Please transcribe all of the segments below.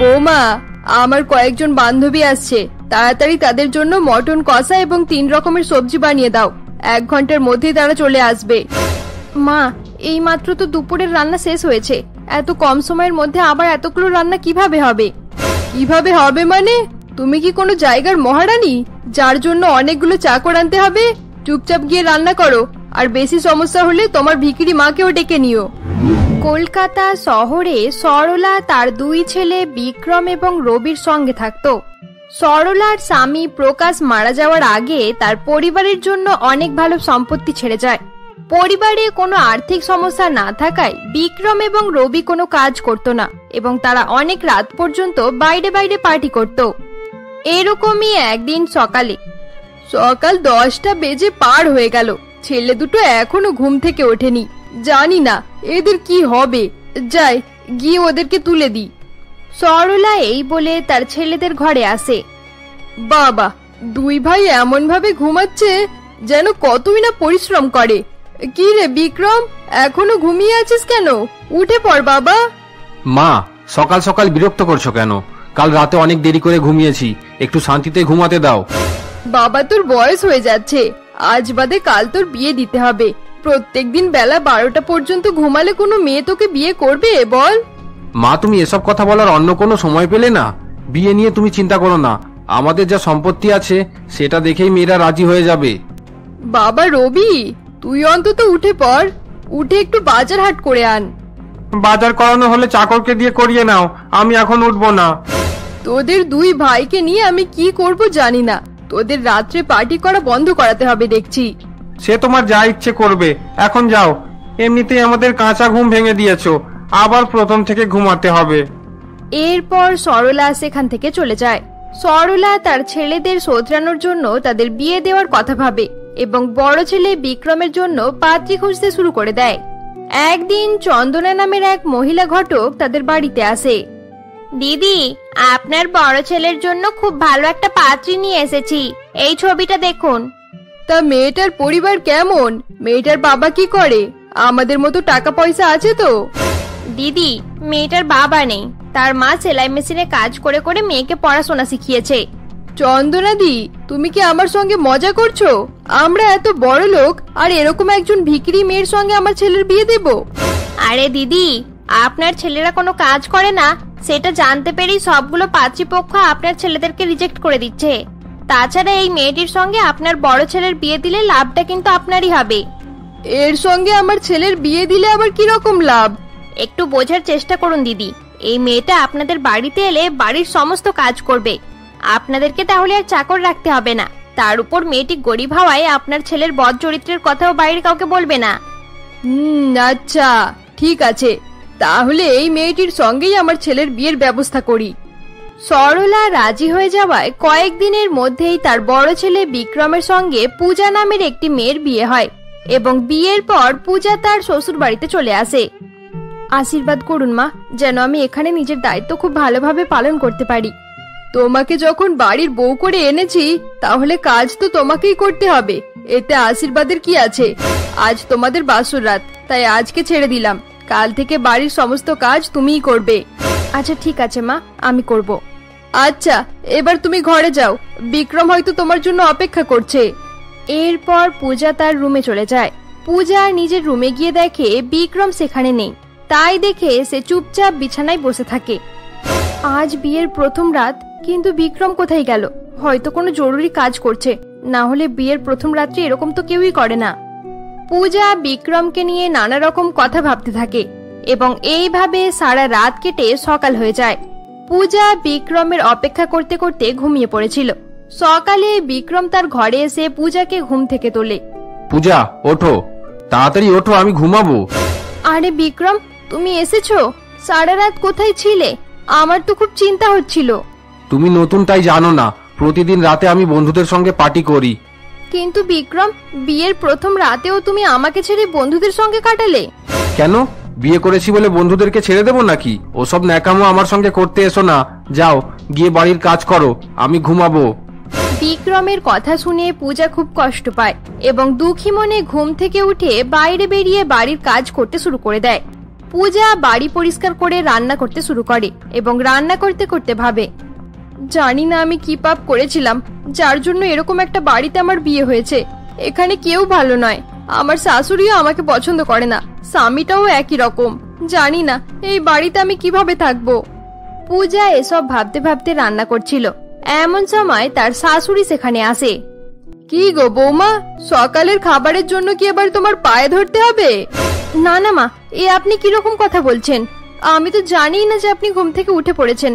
বৌমা, আমার কয়েকজন বান্ধবী আসছে। তাড়াতাড়ি তাদের জন্য মটন কষা এবং তিন রকমের সবজি বানিয়ে দাও। এক ঘণ্টার মধ্যেই তারা চলে আসবে। মা, এই মাত্র তো দুপুরের রান্না শেষ হয়েছে। এত কম সময়ের মধ্যে আবার এতগুলো রান্না কীভাবে হবে? কীভাবে হবে মানে? তুমি কি কোনো জায়গার মহারানী, যার জন্য অনেকগুলো চাকর আনতে হবে? চুপচাপ গিয়ে রান্না করো, আর বেশি সমস্যা হলে তোমার ভিকিরি মাকেও ডেকে নিও। কলকাতা শহরে সরলা তার দুই ছেলে বিক্রম এবং রবির সঙ্গে থাকতো। সরলার স্বামী প্রকাশ মারা যাওয়ার আগে তার পরিবারের জন্য অনেক ভালো সম্পত্তি ছেড়ে যায়। পরিবারে কোনো আর্থিক সমস্যা না থাকায় বিক্রম এবং রবি কোনো কাজ করত না এবং তারা অনেক রাত পর্যন্ত বাইরে বাইরে পার্টি করত। এরকমই একদিন সকালে, সকাল দশটা বেজে পার হয়ে গেল। ছেলে দুটো এখনও ঘুম থেকে ওঠেনি। জানি না এদের কি হবে। যাই গিয়ে ওদেরকে তুলে দিই। সরলা এই বলে তার ছেলেদের ঘরে আসে। বাবা দুই ভাই এমন ভাবে ঘুমাচ্ছে যেন কতই না পরিশ্রম করে। কি রে বিক্রম এখনও ঘুমিয়ে আছিস কেন? উঠে পড় বাবা। মা সকাল সকাল বিরক্ত করছ কেন? কাল রাতে অনেক দেরি করে ঘুমিয়েছি একটু শান্তিতে ঘুমাতে দাও। বাবা তোর বয়স হয়ে যাচ্ছে আজ বাদে কাল তোর বিয়ে দিতে হবে। প্রত্যেকদিন বেলা বারোটা পর্যন্ত ঘুমালে কোনো মেয়ে তোকে বিয়ে করবে? বল। মা তুমি এসব কথা বলার অন্য কোনো সময় পেলে না? বিয়ে নিয়ে তুমি চিন্তা করো না। আমাদের যা সম্পত্তি আছে সেটা দেখেই মেয়েরা রাজি হয়ে যাবে। বাবা রবি তুই অন্তত উঠে পড়। উঠে একটু বাজার হাট করে আন। বাজার করানো হলে চাকরকে দিয়ে করিয়ে নাও। আমি এখন উঠবো না। তোদের দুই ভাইকে নিয়ে আমি কি করব জানি না। তোদের রাত্রে পার্টি করা বন্ধ করাতে হবে দেখছি। সে তোমার যা ইচ্ছে করবে। এখন যাও। এমনিতেই আমাদের কাঁচা ঘুম ভেঙে দিয়েছ। আবার প্রথম থেকে ঘুমাতে হবে। এরপর সরলা সেখান থেকে চলে যায়। সরলা তার ছেলেদের শোধরানোর জন্য তাদের বিয়ে দেওয়ার কথা ভাবে এবং বড় ছেলে বিক্রমের জন্য পাত্রী খুঁজতে শুরু করে দেয়। একদিন চন্দনা নামের এক মহিলা ঘটক তাদের বাড়িতে আসে। দিদি আপনার বড় ছেলের জন্য খুব ভালো একটা পাত্রী নিয়ে এসেছি। এই ছবিটা দেখুন। তা মেয়েটার পরিবার কেমন? মেয়েটার বাবা কি করে? আমাদের মতো টাকা পয়সা আছে তো? দিদি মেয়েটার বাবা নেই। তার মা সেলাই মেশিনে কাজ করে করে মেয়েকে পড়াশোনা শিখিয়েছে। চন্দনাদি তুমি কি আমার সঙ্গে মজা করছ? আমরা এত বড় লোক আর এরকম একজন ভিকিরি মেয়ের সঙ্গে আমার ছেলের বিয়ে দেব? আরে দিদি আপনার ছেলেরা কোনো কাজ করে না। সেটা জানতে পেরেই সবগুলো পাত্রীপক্ষ আপনার ছেলেদেরকে রিজেক্ট করে দিচ্ছে। তাছাড়া এই মেয়েটির সঙ্গে আপনার বড় ছেলের বিয়ে দিলে লাভটা কিন্তু আপনারই হবে। এর সঙ্গে আমার ছেলের বিয়ে দিলে আবার কি রকম লাভ? একটু বোঝার চেষ্টা করুন দিদি। এই মেয়েটা আপনাদের বাড়িতে এলে বাড়ির সমস্ত কাজ করবে। আপনাদেরকে তাহলে আর চাকর রাখতে হবে না। তার উপর মেয়েটি গরিব হওয়ায় আপনার ছেলের বদ চরিত্রের কথাও বাইরে কাউকে বলবে না। হুম আচ্ছা ঠিক আছে। তাহলে এই মেয়েটির সঙ্গেই আমার ছেলের বিয়ের ব্যবস্থা করি। সরলা রাজি হয়ে যাওয়ায় কয়েকদিনের মধ্যেই তার বড় ছেলে বিক্রমের সঙ্গে পূজা নামের একটি মেয়ের বিয়ে হয় এবং বিয়ের পর পূজা তার শ্বশুর বাড়িতে চলে আসে। আশীর্বাদ করুন মা, যেন আমি এখানে নিজের দায়িত্ব খুব ভালোভাবে পালন করতে পারি। তোমাকে যখন বাড়ির বউ করে এনেছি, তাহলে কাজ তো তোমাকেই করতে হবে। এতে আশীর্বাদের কি আছে? আজ তোমাদের বাসুর রাত, তাই আজকে ছেড়ে দিলাম। কাল থেকে বাড়ির সমস্ত কাজ তুমিই করবে। আচ্ছা ঠিক আছে, মা, আমি করব। আচ্ছা এবার তুমি ঘরে যাও। বিক্রম হয়তো তোমার জন্য অপেক্ষা করছে। এরপর পূজা তার রুমে চলে যায়। পূজা নিজের রুমে গিয়ে দেখে বিক্রম সেখানে নেই। তাই দেখে সে চুপচাপ বিছানায় বসে থাকে। আজ বিয়ের প্রথম রাত, কিন্তু বিক্রম কোথায় গেল? হয়তো কোনো জরুরি কাজ করছে। না হলে বিয়ের প্রথম রাত্রি এরকম তো কেউই করে না। পূজা বিক্রমকে নিয়ে নানা রকম কথা ভাবতে থাকে। এবং এইভাবে সারা রাত কেটে সকাল হয়ে যায়। পূজা বিক্রমের অপেক্ষা করতে করতে ঘুমিয়ে পড়েছিল। সকালে বিক্রম তার ঘরে এসে পূজাকে ঘুম থেকে তোলে। পূজা ওঠো। তাড়াতাড়ি ওঠো আমি ঘুমাবো। আরে বিক্রম তুমি এসেছ? সারা রাত কোথায় ছিলে? আমার তো খুব চিন্তা হচ্ছিল। তুমি নতুন তাই জানো না। প্রতিদিন রাতে আমি বন্ধুদের সঙ্গে পার্টি করি। কিন্তু বিক্রম বিয়ের প্রথম রাতেও তুমি আমাকে ছেড়ে বন্ধুদের সঙ্গে কাটালে। কেন? বিয়ে করেছি বলে বন্ধুদেরকে ছেড়ে দেবো নাকি? ওসব ন্যাকামো আমার সঙ্গে করতে এসো না। যাও, গিয়ে বাড়ির কাজ করো। আমি ঘুমাবো। বিক্রমের কথা শুনে পূজা খুব কষ্ট পায় এবং দুঃখী মনে ঘুম থেকে উঠে বাইরে বেরিয়ে বাড়ির কাজ করতে শুরু করে দেয়। পূজা বাড়ি পরিষ্কার করে রান্না করতে শুরু করে এবং রান্না করতে করতে ভাবে, জানি না আমি কি পাপ করেছিলাম, যার জন্য এরকম একটা বাড়িতে আমার বিয়ে হয়েছে। এখানে কেউ ভালো নয়। আমার শাশুড়িও আমাকে পছন্দ করে না। স্বামীটাও একই রকম। জানি না, এই বাড়িতে আমি কীভাবে থাকব? পূজা এসব ভাবতে ভাবতে রান্না করছিল। এমন সময় তার শাশুড়ি সেখানে আসে। কি গো বৌমা, সকালের খাবারের জন্য কি এবার তোমার পায়ে ধরতে হবে? না না মা, এ আপনি কীরকম কথা বলছেন? আমি তো জানিই না যে আপনি ঘুম থেকে উঠে পড়েছেন।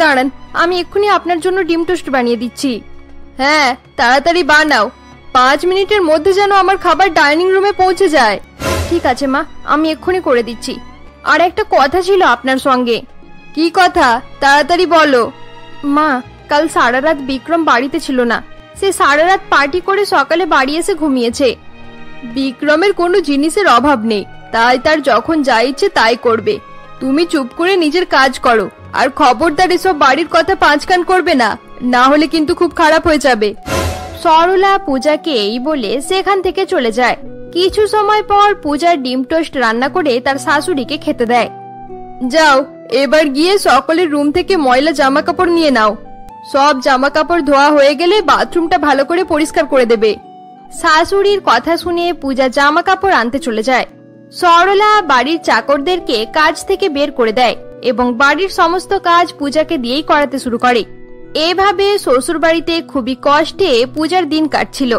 দাঁড়ান, আমি এক্ষুনি আপনার জন্য ডিম টোস্ট বানিয়ে দিচ্ছি। হ্যাঁ তাড়াতাড়ি বানাও। পাঁচ মিনিটের মধ্যে যেন আমার খাবার ডাইনিং রুমে পৌঁছে যায়। ঠিক আছে, মা। আমি এক্ষুনি করে দিচ্ছি। আর একটা কথা ছিল আপনার সঙ্গে। কি কথা? তাড়াতাড়ি বলো। মা, কাল সারা রাত বিক্রম বাড়িতে ছিল না। সে সারা রাত পার্টি করে সকালে বাড়ি এসে ঘুমিয়েছে। বিক্রমের কোনো জিনিসের অভাব নেই। তাই তার যখন যা ইচ্ছে তাই করবে। তুমি চুপ করে নিজের কাজ করো। আর খবরদার এসব বাড়ির কথা পাঁচ কান করবে না। না হলে কিন্তু খুব খারাপ হয়ে যাবে। সরলা পূজাকে এই বলে সেখান থেকে চলে যায়। কিছু সময় পর পূজার ডিম টোস্ট রান্না করে তার শাশুড়িকে খেতে দেয়। যাও, এবার গিয়ে সকলের রুম থেকে ময়লা জামা কাপড় নিয়ে নাও। সব জামা কাপড় ধোয়া হয়ে গেলে বাথরুমটা ভালো করে পরিষ্কার করে দেবে। শাশুড়ির কথা শুনে পূজা জামা কাপড় আনতে চলে যায়। সরলা বাড়ির চাকরদেরকে কাজ থেকে বের করে দেয় এবং বাড়ির সমস্ত কাজ পূজাকে দিয়েই করাতে শুরু করে। এভাবে শ্বশুর বাড়িতে খুবই কষ্টে পূজার দিন কাটছিল।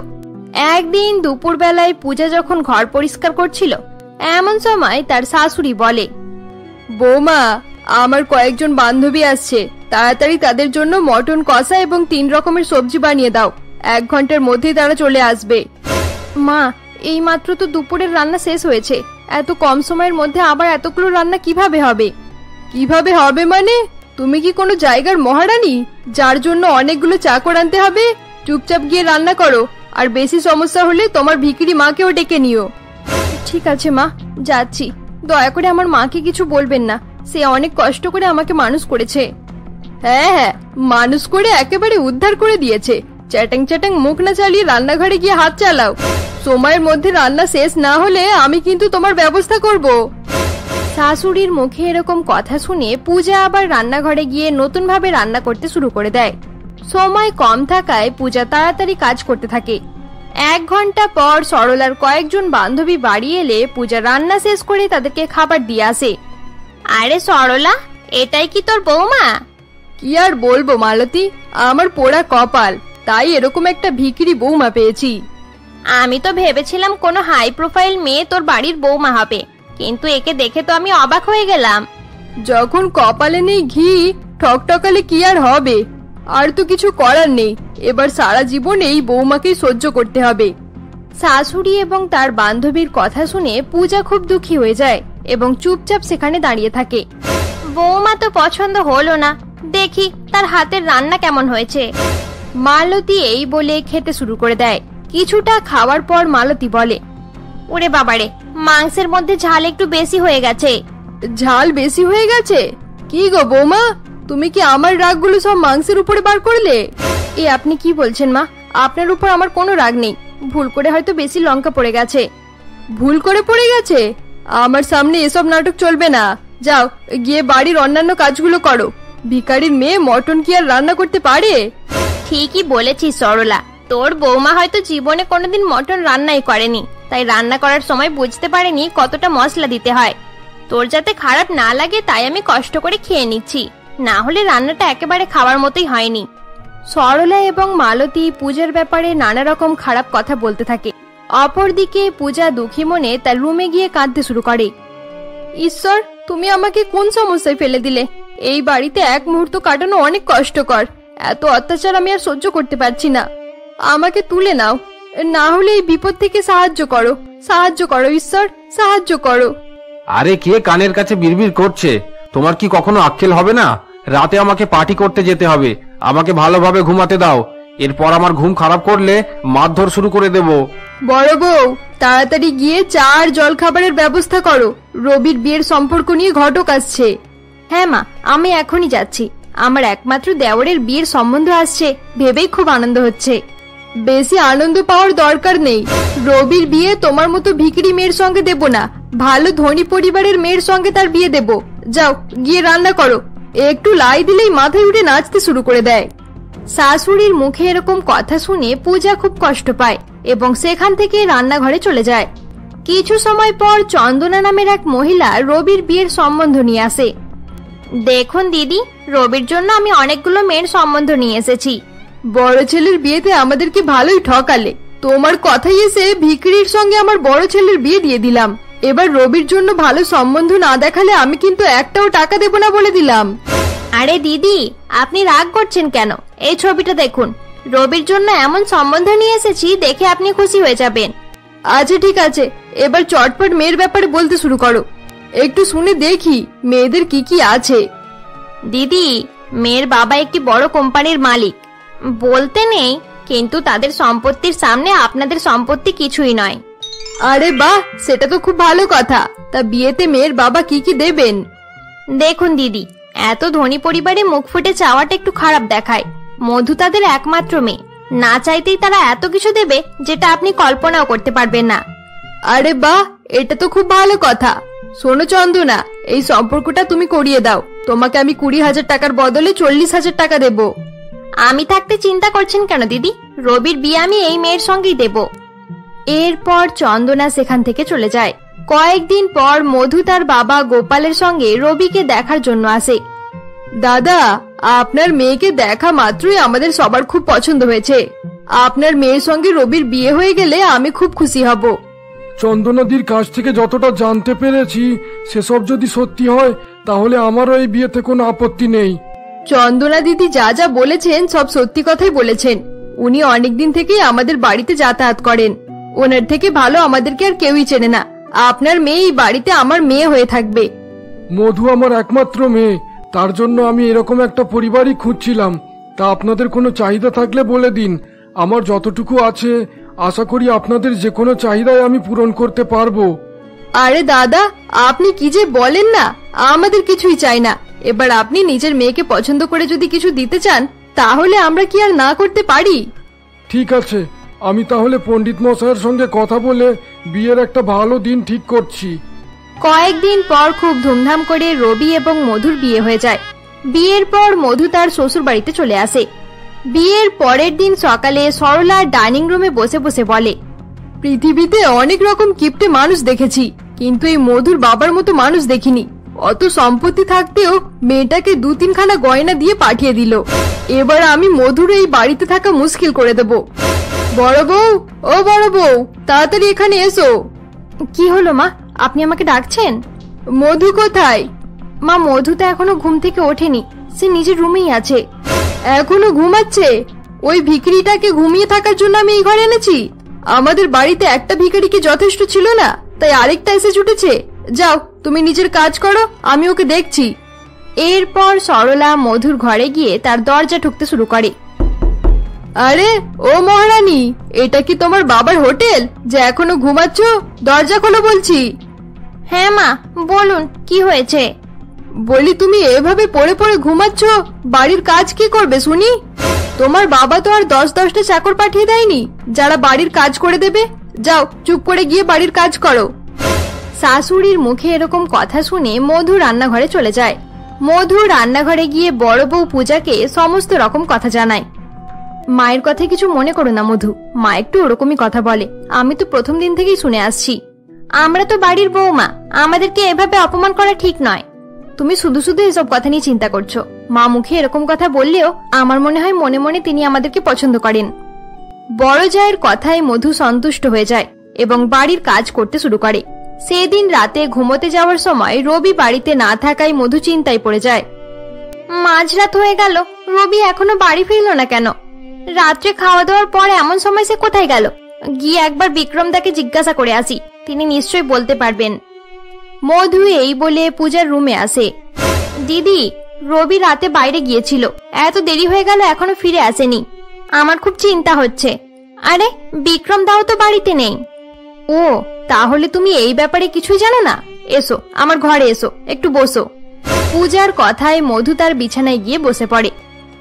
একদিন দুপুরবেলায় পূজা যখন ঘর পরিষ্কার করছিল, এমন সময় তার শাশুড়ি বলে, বৌমা, আমার কয়েকজন বান্ধবী আসছে। তাড়াতাড়ি তাদের জন্য মটন কষা এবং তিন রকমের সবজি বানিয়ে দাও। এক ঘণ্টার মধ্যেই তারা চলে আসবে। মা, এই মাত্র তো দুপুরের রান্না শেষ হয়েছে। এত কম সময়ের মধ্যে আবার এতগুলো রান্না কীভাবে হবে? কীভাবে হবে মানে? তুমি কি কোনো জায়গার মহারানী, যার জন্য অনেকগুলো চাকর আনতে হবে? চুপচাপ গিয়ে রান্না করো। আর বেশি সমস্যা হলে তোমার ভিকিরি মাকেও ডেকে নিও। ঠিক আছে, মা। যাচ্ছি। দয়া করে আমার মাকে কিছু বলবেন না। সে অনেক কষ্ট করে আমাকে মানুষ করেছে। হ্যাঁ হ্যাঁ। মানুষ করে একেবারে উদ্ধার করে দিয়েছে। চ্যাটাং চ্যাটাং, মুখ না চালিয়ে রান্নাঘরে গিয়ে হাত চালাও। সময়ের মধ্যে রান্না শেষ না হলে আমি কিন্তু তোমার ব্যবস্থা করব। শাশুড়ির মুখে এরকম কথা শুনে পূজা আবার রান্নাঘরে গিয়ে নতুনভাবে রান্না করতে শুরু করে দেয়। সময় কম থাকায় পূজা তাড়াতাড়ি কাজ করতে থাকে। এক ঘণ্টা পর সরলার কয়েকজন বান্ধবী বাড়ি এলে পূজা রান্না শেষ করে তাদেরকে খাবার দিয়ে আসে। আরে সরলা এটাই কি তোর বৌমা? কি আর বলব মালতী আমার পোড়া কপাল তাই এরকম একটা ভিকিরি বৌমা পেয়েছি। আমি তো ভেবেছিলাম কোনো হাই প্রোফাইল মেয়ে তোর বাড়ির বৌমা হবে কিন্তু একে দেখে তো আমি অবাক হয়ে গেলাম। যখন কপালে নেই ঘি ঠকঠকালে কি আর হবে? আর তো কিছু করার নেই। এবার সারা জীবন এই বৌমাকেই সহ্য করতে হবে। শাশুড়ি এবং তার বান্ধবীর কথা শুনে পূজা খুব দুঃখী হয়ে যায় এবং চুপচাপ সেখানে দাঁড়িয়ে থাকে। বৌমা তো পছন্দ হলো না। দেখি তার হাতের রান্না কেমন হয়েছে। মালতী এই বলে খেতে শুরু করে দেয়। কিছুটা খাওয়ার পর মালতী বলে ওরে বাবারে মাংসের মধ্যে ঝাল একটু বেশি হয়ে গেছে। ঝাল বেশি হয়ে গেছে? কি গো বৌমা? তুমি কি আমার রাগগুলো সব মাংসের উপরে বার করলে? এ, আপনি কি বলছেন, মা? আপনার উপর আমার কোনো রাগ নেই। ভুল করে হয়তো বেশি লঙ্কা পড়ে গেছে। ভুল করে পড়ে গেছে? আমার সামনে এসব নাটক চলবে না। যাও, গিয়ে বাড়ির অন্যান্য কাজগুলো করো। ভিকারির মেয়ে মটন কি আর রান্না করতে পারে? ঠিকই বলেছিস, সরলা। তোর বৌমা হয়তো জীবনে কোনোদিন মটন রান্নাই করেনি। তাই রান্না করার সময় বুঝতে পারেনি কতটা মশলা দিতে হয়। তোর যাতে খারাপ না লাগে, তাই আমি কষ্ট করে খেয়ে নিচ্ছি। না হলে রান্নাটা একেবারে খাওয়ার মতোই হয়নি। সরলা এবং মালতী পূজার ব্যাপারে নানা রকম খারাপ কথা বলতে থাকে। অপরদিকে পূজা দুঃখী মনে তার রুমে গিয়ে কাঁদতে শুরু করে। ঈশ্বর, তুমি আমাকে কোন সমস্যায় ফেলে দিলে? এই বাড়িতে এক মুহূর্ত কাটানো অনেক কষ্টকর। এত অত্যাচার আমি আর সহ্য করতে পারছি না। আমাকে তুলে নাও। না হলে এই বিপদ থেকে সাহায্য করো। সাহায্য করো, ঈশ্বর, সাহায্য করো। আরে কে কানের কাছে বিড়বিড় করছে? তোমার কি কখনো আক্কেল হবে না? রাতে আমাকে পার্টি করতে যেতে হবে। আমাকে ভালোভাবে ঘুমাতে দাও। এরপর আমার ঘুম খারাপ করলে মারধর শুরু করে দেব। বড় বউ, তাড়াতাড়ি গিয়ে চা আর জল খাবারের ব্যবস্থা করো। রবির বিয়ের সম্পর্ক নিয়ে ঘটক আসছে। হ্যাঁ মা, আমি এখনই যাচ্ছি। আমার একমাত্র দেওরের বিয়ের সম্বন্ধ আসছে। ভেবেই খুব আনন্দ হচ্ছে। বেশি আনন্দ পাওয়ার দরকার নেই। রবির বিয়ে তোমার মতো ভিকিরি মেয়ের সঙ্গে দেব না। ভালো ধনী পরিবারের মেয়ের সঙ্গে তার বিয়ে দেব। যাও, গিয়ে রান্না করো। একটু লাই দিলেই মাথায় উঠে নাচতে শুরু করে দেয়। শাশুড়ির মুখে এরকম কথা শুনে পূজা খুব কষ্ট পায় এবং সেখান থেকে রান্নাঘরে চলে যায়। কিছু সময় পর চন্দনা নামের এক মহিলা রবির বিয়ের সম্বন্ধ নিয়ে আসে। দেখুন দিদি, রবির জন্য আমি অনেকগুলো মেয়ের সম্বন্ধ নিয়ে এসেছি। বড় ছেলের বিয়েতে আমাদেরকে ভালোই ঠকালে। তোমার কথাই এসে ভিকিরির সঙ্গে আমার বড় ছেলের বিয়ে দিয়ে দিলাম। এবার রবির জন্য ভালো সম্বন্ধ না দেখালে আমি কিন্তু একটাও টাকা দেব না বলে দিলাম। আরে দিদি আপনি রাগ করছেন কেন? এই ছবিটা দেখুন। রবির জন্য এমন সম্বন্ধ নিয়ে এসেছি দেখে আপনি খুশি হয়ে যাবেন। আচ্ছা ঠিক আছে। এবার চটপট মেয়ের ব্যাপারে বলতে শুরু করো। একটু শুনে দেখি মেয়েদের কি কি আছে। দিদি মেয়ের বাবা একটি বড় কোম্পানির মালিক। বলতে নেই কিন্তু তাদের সম্পত্তির সামনে আপনাদের সম্পত্তি কিছুই নয়। আরে বাহ সেটা তো খুব ভালো কথা। তা বিয়েতে মেয়ের বাবা কি কি দেবেন? দেখুন দিদি এত ধনী পরিবারে মুখ ফুটে চাওয়াটা একটু খারাপ দেখায়। মধু তাদের একমাত্র মেয়ে। না চাইতেই তারা এত কিছু দেবে যেটা আপনি কল্পনাও করতে পারবেন না। আরে বাহ এটা তো খুব ভালো কথা। শোনো চন্দনা এই সম্পর্কটা তুমি করিয়ে দাও। তোমাকে আমি কুড়ি হাজার টাকার বদলে চল্লিশ হাজার টাকা দেব। আমি থাকতে চিন্তা করছেন কেন দিদি? রবির বিয়ে আমি এই মেয়ের সঙ্গেই দেব। এরপর চন্দনা সেখান থেকে চলে যায়। কয়েকদিন পর মধু তার বাবা গোপালের সঙ্গে রবিকে দেখার জন্য আসে। দাদা আপনার মেয়েকে দেখা মাত্রই আমাদের সবার খুব পছন্দ হয়েছে। আপনার মেয়ের সঙ্গে রবির বিয়ে হয়ে গেলে আমি খুব খুশি হব। চন্দনাদির কাছ থেকে যতটা জানতে পেরেছি সেসব যদি সত্যি হয় তাহলে আমারও এই বিয়েতে কোনো আপত্তি নেই। চন্দনা দিদি যা যা বলেছেন সব সত্যি কথাই বলেছেন। উনি অনেকদিন থেকেই আমাদের বাড়িতে যাতায়াত করেন। ওনার থেকে ভালো আমাদেরকে আর কেউই চেনে না। আপনার মেয়ে এই বাড়িতে আমার মেয়ে হয়ে থাকবে। মধু আমার একমাত্র মেয়ে। তার জন্য আমি এরকম একটা পরিবারই খুঁজছিলাম। তা আপনাদের কোনো চাহিদা থাকলে বলে দিন। আমার যতটুকু আছে আশা করি আপনাদের যে কোনো চাহিদায় আমি পূরণ করতে পারব। আরে দাদা আপনি কি যে বলেন না? আমাদের কিছুই চাই না। এবার আপনি নিজের মেয়েকে পছন্দ করে যদি কিছু দিতে চান তাহলে আমরা কি আর না করতে পারি? ঠিক আছে। আমি তাহলে পণ্ডিত মশাইয়ের সঙ্গে কথা বলে বিয়ের একটা ভালো দিন ঠিক করছি। কয়েকদিন পর খুব ধুমধাম করে রবি এবং মধুর বিয়ে হয়ে যায়। বিয়ের পর মধু তার শ্বশুর বাড়িতে চলে আসে। বিয়ের পরের দিন সকালে সরলা ডাইনিং রুমে বসে বসে বলে, পৃথিবীতে অনেক রকম কিপ্টে মানুষ দেখেছি, কিন্তু এই মধুর বাবার মতো মানুষ দেখিনি। অত সম্পত্তি থাকতেও মেয়েটাকে দু তিনখানা গয়না দিয়ে পাঠিয়ে দিল। এবার আমি মধুর এই বাড়িতে থাকা মুশকিল করে দেব। বড় বউ? ও বড় বউ তাড়াতাড়ি এখানে এসো। কি হলো মা? আপনি আমাকে ডাকছেন? মধু কোথায়? মা মধু তো এখনও ঘুম থেকে ওঠেনি। সে নিজের রুমেই আছে। এখনও ঘুমাচ্ছে? ওই ভিকিরিটাকে ঘুমিয়ে থাকার জন্য আমি এই ঘরে এনেছি। আমাদের বাড়িতে একটা ভিখারি কি যথেষ্ট ছিল না তাই আরেকটা এসে ছুটেছে যাও তুমি নিজের কাজ করো আমি ওকে দেখছি। এরপর সরলা মধুর ঘরে গিয়ে তার দরজা ঠুকতে শুরু করে। আরে ও মহারানী এটা কি তোমার বাবার হোটেল যে এখনও ঘুমাচ্ছ? দরজা খোলো বলছি। হ্যাঁ মা বলুন কি হয়েছে? বলি তুমি এভাবে পড়ে পড়ে ঘুমাচ্ছ? বাড়ির কাজ কি করবে শুনি? তোমার বাবা তো আর দশ দশটা চাকর পাঠিয়ে দেয়নি। যারা বাড়ির কাজ করে দেবে যাও চুপ করে গিয়ে বাড়ির কাজ করো। শাশুড়ির মুখে এরকম কথা শুনে মধু রান্নাঘরে চলে যায়। মধু রান্নাঘরে গিয়ে বড় বউ পূজাকে সমস্ত রকম কথা জানায়। মায়ের কথা কিছু মনে করো না, মধু। মা একটু ওরকমই কথা বলে। আমি তো প্রথম দিন থেকেই শুনে আসছি। আমরা তো বাড়ির বউমা। আমাদেরকে এভাবে অপমান করা ঠিক নয়। তুমি শুধু শুধু এসব কথা নিয়ে চিন্তা করছ। মা মুখে এরকম কথা বললেও আমার মনে হয় মনে মনে তিনি আমাদেরকে পছন্দ করেন। বড় জায়ের কথায় মধু সন্তুষ্ট হয়ে যায় এবং বাড়ির কাজ করতে শুরু করে। সেদিন রাতে ঘুমোতে যাওয়ার সময় রবি বাড়িতে না থাকায় মধু চিন্তায় পড়ে যায়। মাঝরাত হয়ে গেল। রবি এখনও বাড়ি ফিরল না কেন? রাত্রে খাওয়া দাওয়ার পর এমন সময় সে কোথায় গেল? গিয়ে একবার বিক্রম তাকে জিজ্ঞাসা করে আসি। তিনি নিশ্চয়ই বলতে পারবেন। মধু এই বলে পূজার রুমে আসে। দিদি, রবি রাতে বাইরে গিয়েছিল। এত দেরি হয়ে গেল, এখনও ফিরে আসেনি। আমার খুব চিন্তা হচ্ছে। আরে, বিক্রম দাও তো বাড়িতে নেই। ও, তাহলে তুমি এই ব্যাপারে কিছুই জানো না? এসো, আমার ঘরে এসো, একটু বসো। পূজার কথায় মধু তার বিছানায় গিয়ে বসে পড়ে।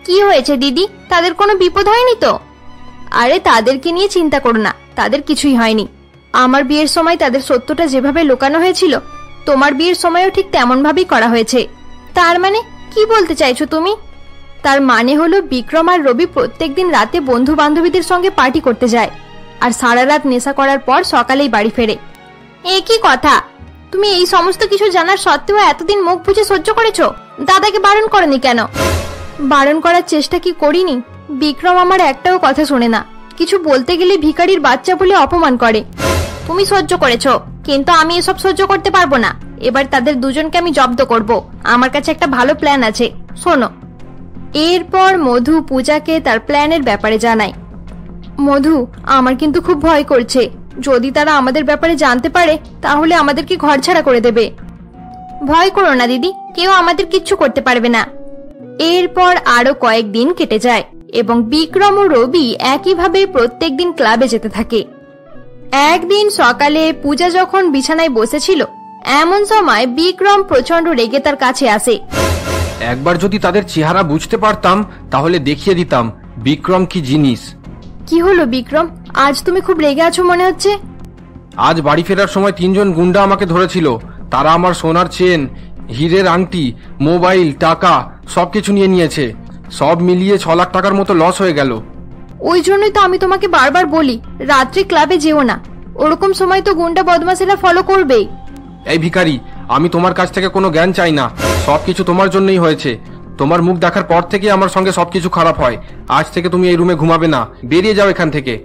কি হয়েছে, দিদি? তাদের কোনো বিপদ হয়নি তো? আরে, তাদেরকে নিয়ে চিন্তা করো না, তাদের কিছুই হয়নি। আমার বিয়ের সময় তাদের সত্যটা যেভাবে লুকানো হয়েছিল, তোমার বিয়ের সময়ও ঠিক তেমন ভাবেই করা হয়েছে। তার মানে কি বলতে চাইছো তুমি? তার মানে হলো, বিক্রম আর রবি প্রত্যেকদিন রাতে বন্ধু বান্ধবীদের সঙ্গে পার্টি করতে যায়, আর সারা রাত নেশা করার পর সকালেই বাড়ি ফেরে। এ কি কথা? তুমি এই সমস্ত কিছু জানার সত্ত্বেও এতদিন মুখ বুঝে সহ্য করেছ? দাদাকে বারণ করেনি কেন? বারণ করার চেষ্টা কি করিনি? বিক্রম আমার একটাও কথা শোনে না। কিছু বলতে গেলে ভিখারির বাচ্চা বলে অপমান করে। তুমি সহ্য করেছ, কিন্তু আমি এসব সহ্য করতে পারব না। এবার তাদের দুজনকে আমি জব্দ করব। আমার কাছে একটা ভালো প্ল্যান আছে। শোনো। এরপর মধু পূজাকে তার প্ল্যানের ব্যাপারে জানায়। মধু, আমার কিন্তু খুব ভয় করছে। যদি তারা আমাদের ব্যাপারে জানতে পারে, তাহলে আমাদেরকে ঘরছাড়া করে দেবে। ভয় করো না, দিদি। কেউ আমাদের কিচ্ছু করতে পারবে না। এরপর আরও কয়েকদিন কেটে যায় এবং বিক্রম ও রবি একইভাবে প্রত্যেকদিন ক্লাবে যেতে থাকে। একদিন সকালে পূজা যখন বিছানায় বসেছিল এমন সময় বিক্রম প্রচণ্ড রেগে তার কাছে আসে। একবার যদি তাদের চেহারা বুঝতে পারতাম তাহলে দেখিয়ে দিতাম বিক্রম কি জিনিস। কি হলো বিক্রম? আজ তুমি খুব রেগে আছো মনে হচ্ছে? আজ বাড়ি ফেরার সময় তিনজন গুন্ডা আমাকে ধরেছিল। তারা আমার সোনার চেন হীরের আংটি মোবাইল টাকা সব কিছু নিয়ে নিয়েছে। সব মিলিয়ে ছ লাখ টাকার মতো লস হয়ে গেল। ওই জন্যই তো আমি তোমাকে বারবার বলি রাত্রে ক্লাবে যেও না। ওরকম সময় তো গুন্ডা বদমাসেরা ফলো করবেই। এই ভিখারি আমি তোমার কাছ থেকে কোনো জ্ঞান চাই না। সব কিছু তোমার জন্যই হয়েছে। তোমার মুখ দেখার পর থেকে আমার সঙ্গে সবকিছু খারাপ হয়। আজ থেকে তুমি এই রুমে ঘুমাবে না। বেরিয়ে যাও এখান থেকে।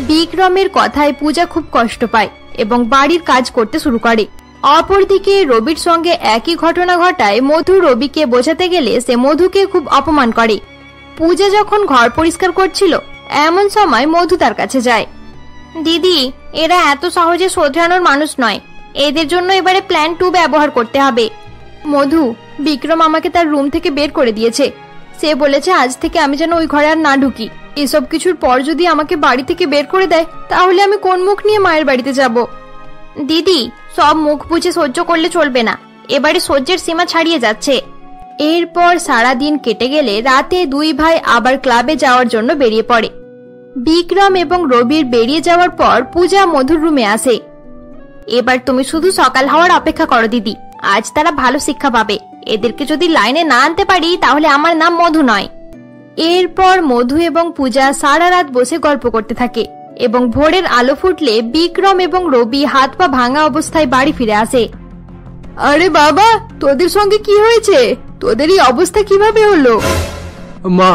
বিক্রমের কথায় পূজা খুব কষ্ট পায় এবং বাড়ির কাজ করতে শুরু করে। অপরদিকে রবির সঙ্গে একই ঘটনা ঘটায় মধু রবিকে বোঝাতে গেলে সে মধুকে খুব অপমান করে। পূজা যখন ঘর পরিষ্কার করছিল, এমন সময় মধু তার কাছে যায়। দিদি, এরা এত সহজে শোধরানোর মানুষ নয়। এদের জন্য এবারে প্ল্যান টু ব্যবহার করতে হবে। মধু, বিক্রম আমাকে তার রুম থেকে বের করে দিয়েছে। সে বলেছে আজ থেকে আমি যেন ওই ঘরে আর না ঢুকি। এসব কিছুর পর যদি আমাকে বাড়ি থেকে বের করে দেয়, তাহলে আমি কোন মুখ নিয়ে মায়ের বাড়িতে যাব? দিদি, সব মুখ বুঝে সহ্য করলে চলবে না। এবারে সহ্যের সীমা ছাড়িয়ে যাচ্ছে। এরপর সারা দিন কেটে গেলে রাতে দুই ভাই আবার ক্লাবে যাওয়ার জন্য বেরিয়ে পড়ে। বিক্রম এবং রবির বেরিয়ে যাওয়ার পর পূজা মধুর রুমে আসে। এবার তুমি শুধু সকাল হওয়ার অপেক্ষা করো দিদি, আজ তারা ভালো শিক্ষা পাবে। এদেরকে যদি লাইনে না আনতে পারি, তাহলে আমার নাম মধু নয়। এরপর মধু এবং পূজা সারা রাত বসে গল্প করতে থাকে। এবং ভোরের আলো ফুটলে বিক্রম এবং রবি হাত পা ভাঙা অবস্থায় বাড়ি ফিরে আসে। আরে বাবা তোদের সঙ্গে কি হয়েছে? তোদের এই অবস্থা কীভাবে হলো? মা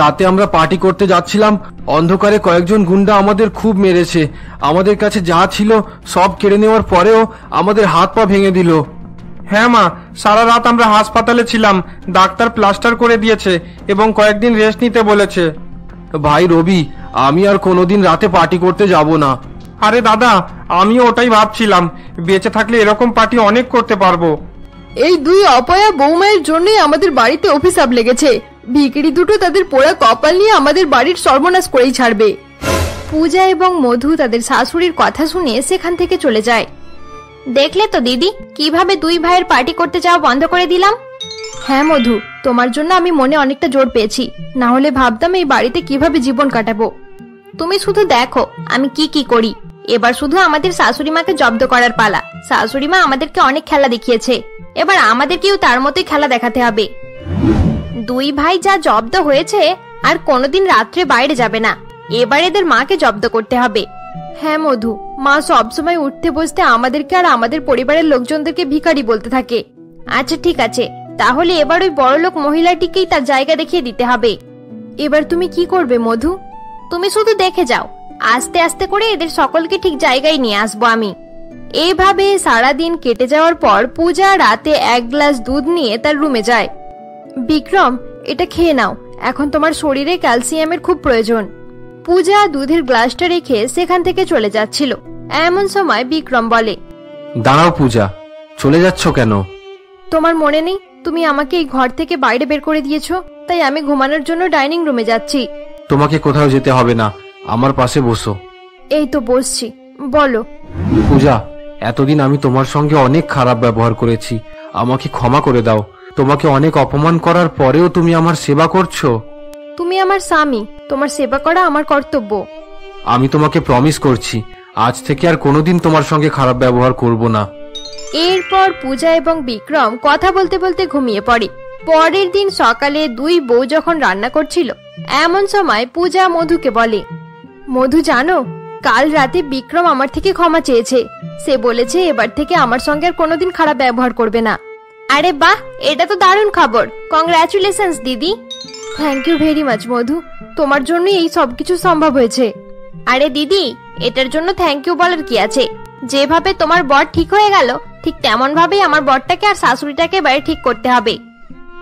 রাতে আমরা পার্টি করতে যাচ্ছিলাম। অন্ধকারে কয়েকজন গুন্ডা আমাদের খুব মেরেছে। আমাদের কাছে যা ছিল সব কেড়ে নেওয়ার পরেও আমাদের হাত পা ভেঙে দিল। হ্যাঁ মা সারা রাত আমরা হাসপাতালে ছিলাম। ডাক্তার প্লাস্টার করে দিয়েছে এবং কয়েকদিন রেস্ট নিতে বলেছে। ভাই রবি আমি আর কোনোদিন রাতে পার্টি করতে যাব না। আরে দাদা আমিও ওটাই ভাবছিলাম। বেঁচে থাকলে এরকম পার্টি অনেক করতে পারব। এই দুই অপয়া বৌমায়ের জন্যই আমাদের বাড়িতে অভিশাপ লেগেছে। ভিকিরি দুটো তাদের পোড়া কপাল নিয়ে আমাদের বাড়ির সর্বনাশ করেই ছাড়বে। পূজা এবং মধু তাদের শাশুড়ির কথা শুনে সেখান থেকে চলে যায়। দেখলে তো দিদি কীভাবে দুই ভাইয়ের পার্টি করতে যাওয়া বন্ধ করে দিলাম। হ্যাঁ মধু, তোমার জন্য আমি মনে অনেকটা জোর পেয়েছি। না হলে ভাবতাম এই বাড়িতে কীভাবে জীবন কাটাবো। তুমি শুধু দেখো, আমি কি কি করি। এবার শুধু আমাদের শাশুড়ি মাকে জব্দ করার পালা। শাশুড়ি মা আমাদেরকে অনেক খেলা দেখিয়েছে। এবার আমাদেরকেও তার মতোই খেলা দেখাতে হবে। দুই ভাই যা জব্দ হয়েছে, আর কোনোদিন রাত্রে বাইরে যাবে না। এবার এদের মাকে জব্দ করতে হবে। হ্যাঁ মধু, মা সবসময় উঠতে বসতে আমাদেরকে আর আমাদের পরিবারের লোকজনদেরকে ভিখারি বলতে থাকে। আচ্ছা ঠিক আছে। তাহলে এবার ওই বড়লোক মহিলাটিকেই তার জায়গা দেখিয়ে দিতে হবে। এবার তুমি কি করবে মধু? তুমি শুধু দেখে যাও। আস্তে আস্তে করে এদের সকলকে ঠিক জায়গায় নিয়ে আসব আমি। এইভাবে সারাদিন কেটে যাওয়ার পর পূজা রাতে এক গ্লাস দুধ নিয়ে তার রুমে যায়। বিক্রম এটা খেয়ে নাও। এখন তোমার শরীরে ক্যালসিয়ামের খুব প্রয়োজন। পূজা দুধের গ্লাসটা রেখে সেখান থেকে চলে যাচ্ছিল। এমন সময় বিক্রম বলে দাঁড়াও পূজা চলে যাচ্ছ কেন? তোমার মনে নেই? তুমি আমাকে এই ঘর থেকে বাইরে বের করে দিয়েছ তাই আমি ঘুমানোর জন্য ডাইনিং রুমে যাচ্ছি। তোমাকে কোথাও যেতে হবে না আমার পাশে বসো। এই তো বসছি বলো। পূজা এতদিন আমি তোমার সঙ্গে অনেক খারাপ ব্যবহার করেছি আমাকে ক্ষমা করে দাও। তোমাকে অনেক অপমান করার পরেও তুমি আমার সেবা করছ। তুমি আমার স্বামী তোমার সেবা করা আমার কর্তব্য। আমি তোমাকে প্রমিস করছি আজ থেকে আর কোনোদিন তোমার সঙ্গে খারাপ ব্যবহার করব না। এরপর পূজা এবং বিক্রম কথা বলতে বলতে ঘুমিয়ে পড়ে। পরের দিন সকালে দুই বউ যখন রান্না করছিল, এমন সময় পূজা মধুকে বলে, মধু, জানো, কাল রাতে বিক্রম আমার থেকে ক্ষমা চেয়েছে। সে বলেছে এবার থেকে আমার সঙ্গে আর কোনোদিন খারাপ ব্যবহার করবে না। আরে বাহ, এটা তো দারুণ খবর। কংগ্রাচুলেশনস দিদি। Thank you very much Madhu. তোমার জন্যই এই সব কিছু সম্ভব হয়েছে। আরে দিদি, এটার জন্য থ্যাংক ইউ বলার কি আছে? যেভাবে তোমার বর ঠিক হয়ে গেল ঠিক তেমন ভাবেই আমার বরটাকে আর শাশুড়িটাকে এবারে ঠিক করতে হবে।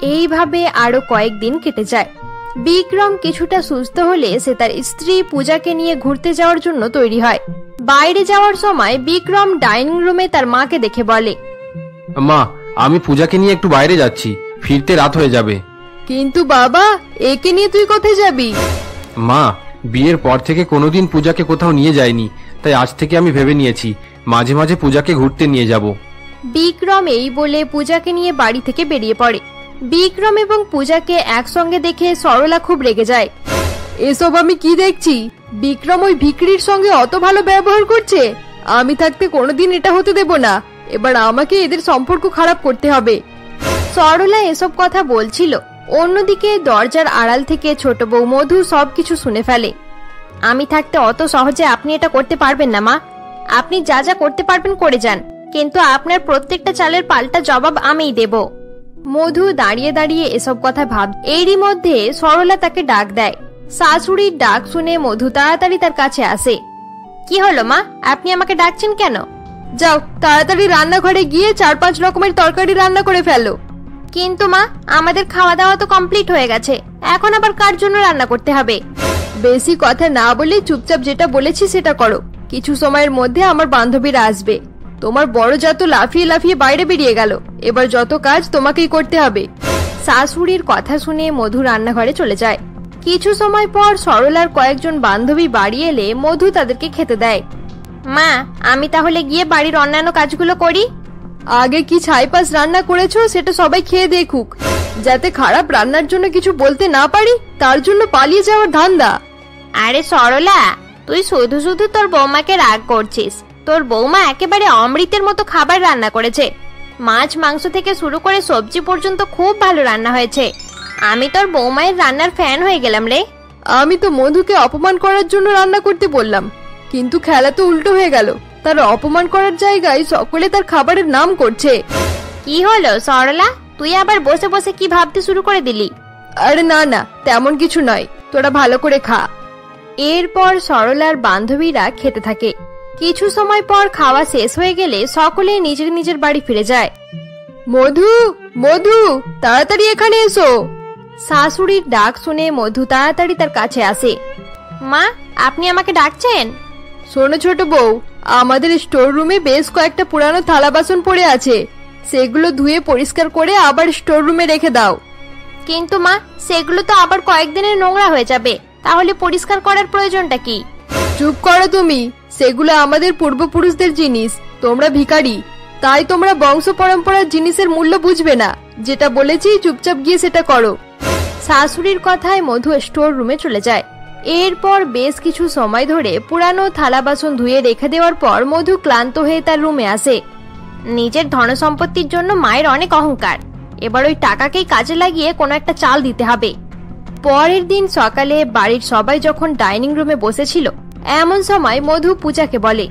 এইভাবে আরও কয়েকদিন কেটে যায়। বিক্রম কিছুটা সুস্থ হলে সে তার স্ত্রী পূজাকে নিয়ে ঘুরতে যাওয়ার জন্য তৈরি হয়। বাইরে যাওয়ার সময় বিক্রম ডাইনিং রুমে তার মাকে দেখে বলে মা আমি পূজাকে নিয়ে একটু বাইরে যাচ্ছি। ফিরতে রাত হয়ে যাবে। কিন্তু বাবা একে নিয়ে তুই কোথায় যাবি? মা বিয়ের পর থেকে কোনোদিন পূজাকে কোথাও নিয়ে যায়নি তাই আজ থেকে আমি ভেবে নিয়েছি মাঝে মাঝে পূজাকে ঘুরতে নিয়ে যাব। বিক্রম এই বলে পূজাকে নিয়ে বাড়ি থেকে বেরিয়ে পড়ে। বিক্রম এবং পূজাকে একসঙ্গে দেখে সরলা খুব রেগে যায়। এসব আমি কি দেখছি? বিক্রম ওই ভিকরির সঙ্গে অত ভালো ব্যবহার করছে? আমি থাকতে কোনোদিন এটা হতে দেব না। এবার আমাকে এদের সম্পর্ক খারাপ করতে হবে। সরলা এসব কথা বলছিল। অন্যদিকে দরজার আড়াল থেকে ছোট বউ মধু সবকিছু শুনে ফেলে। আমি থাকতে অত সহজে আপনি এটা করতে পারবেন না মা। আপনি যা যা করতে পারবেন করে যান। কিন্তু আপনার প্রত্যেকটা চালের পাল্টা জবাব আমিই দেব। মধু দাঁড়িয়ে দাঁড়িয়ে এসব কথা ভাব এরই মধ্যে সরলা তাকে ডাক দেয়। শাশুড়ির ডাক শুনে মধু তাড়াতাড়ি তার কাছে আসে। কি হলো মা? আপনি আমাকে ডাকছেন কেন? যাও, তাড়াতাড়ি রান্নাঘরে গিয়ে চার পাঁচ রকমের তরকারি রান্না করে ফেলো। কিন্তু মা, আমাদের খাওয়া দাওয়া তো কমপ্লিট হয়ে গেছে। এখন আবার কার জন্য রান্না করতে হবে? বেশি কথা না বলে চুপচাপ যেটা বলেছি সেটা করো। কিছু সময়ের মধ্যে আমার বান্ধবীরা আসবে। তোমার বড় যত লাফিয়ে লাফিয়ে বাইরে বেরিয়ে গেল। এবার যত কাজ তোমাকেই করতে হবে। শাশুড়ির কথা শুনে মধু রান্নাঘরে চলে যায়। কিছু সময় পর সরলার কয়েকজন বান্ধবী বাড়ি এলে মধু তাদেরকে খেতে দেয়। মা, আমি তাহলে গিয়ে বাড়ির অন্যান্য কাজগুলো করি? আগে কি ছাইপাস রান্না করেছ সেটা সবাই খেয়ে দেখুক। যাতে খারাপ রান্নার জন্য কিছু বলতে না পারি, তার জন্য পালিয়ে যাওয়ার ধান্দা। আরে সরলা, তুই শুধু শুধু তোর বৌমাকে রাগ করছিস। তোর বৌমা একেবারে অমৃতের মতো খাবার রান্না করেছে। মাছ মাংস থেকে শুরু করে সবজি পর্যন্ত খুব ভালো রান্না হয়েছে। আমি তোর বৌমায়ের রান্নার ফ্যান হয়ে গেলাম রে। আমি তো মধুকে অপমান করার জন্য রান্না করতে বললাম। কিন্তু খেলা তো উল্টো হয়ে গেল। তার অপমান করার জায়গায় সকলে তার খাবারের নাম করছে। কি হলো সরলা? তুই আবার বসে বসে কি ভাবতে শুরু করে দিলি? আরে না না তেমন কিছু নয়। তোরা ভালো করে খা। এরপর সরলার বান্ধবীরা খেতে থাকে। কিছু সময় পর খাওয়া শেষ হয়ে গেলে সকলে নিজের নিজের বাড়ি ফিরে যায়। মধু মধু, তাড়াতাড়ি এখানে এসো। শাশুড়ির ডাক শুনে মধু তাড়াতাড়ি তার কাছে আসে। মা, আপনি আমাকে ডাকছেন? শোনো ছোট বউ, আমাদের স্টোর রুমে বেশ কয়েকটা পুরানো থালা বাসন পড়ে আছে। সেগুলো ধুয়ে পরিষ্কার করে আবার স্টোর রুমে রেখে দাও। কিন্তু মা, সেগুলো তো আবার কয়েকদিনের নোংরা হয়ে যাবে। তাহলে পরিষ্কার করার প্রয়োজনটা কি? চুপ করো তুমি। সেগুলো আমাদের পূর্বপুরুষদের জিনিস। তোমরা ভিখারি। তাই তোমরা বংশ পরম্পরার জিনিসের মূল্য বুঝবে না। যেটা বলেছি, চুপচাপ গিয়ে সেটা করো। শাশুড়ির কথায় মধু স্টোর রুমে চলে যায়। এরপর বেশ কিছু সময় ধরে পুরানো থালা বাসন ধুয়ে রেখে দেওয়ার পর মধু ক্লান্ত হয়ে তার রুমে আসে। নিজের ধন সম্পত্তির জন্য মায়ের অনেক অহংকার। এবার ওই টাকাকেই কাজে লাগিয়ে কোনো একটা চাল দিতে হবে। পরের দিন সকালে বাড়ির সবাই যখন ডাইনিং রুমে বসেছিল এমন সময় মধু পূজাকে বলে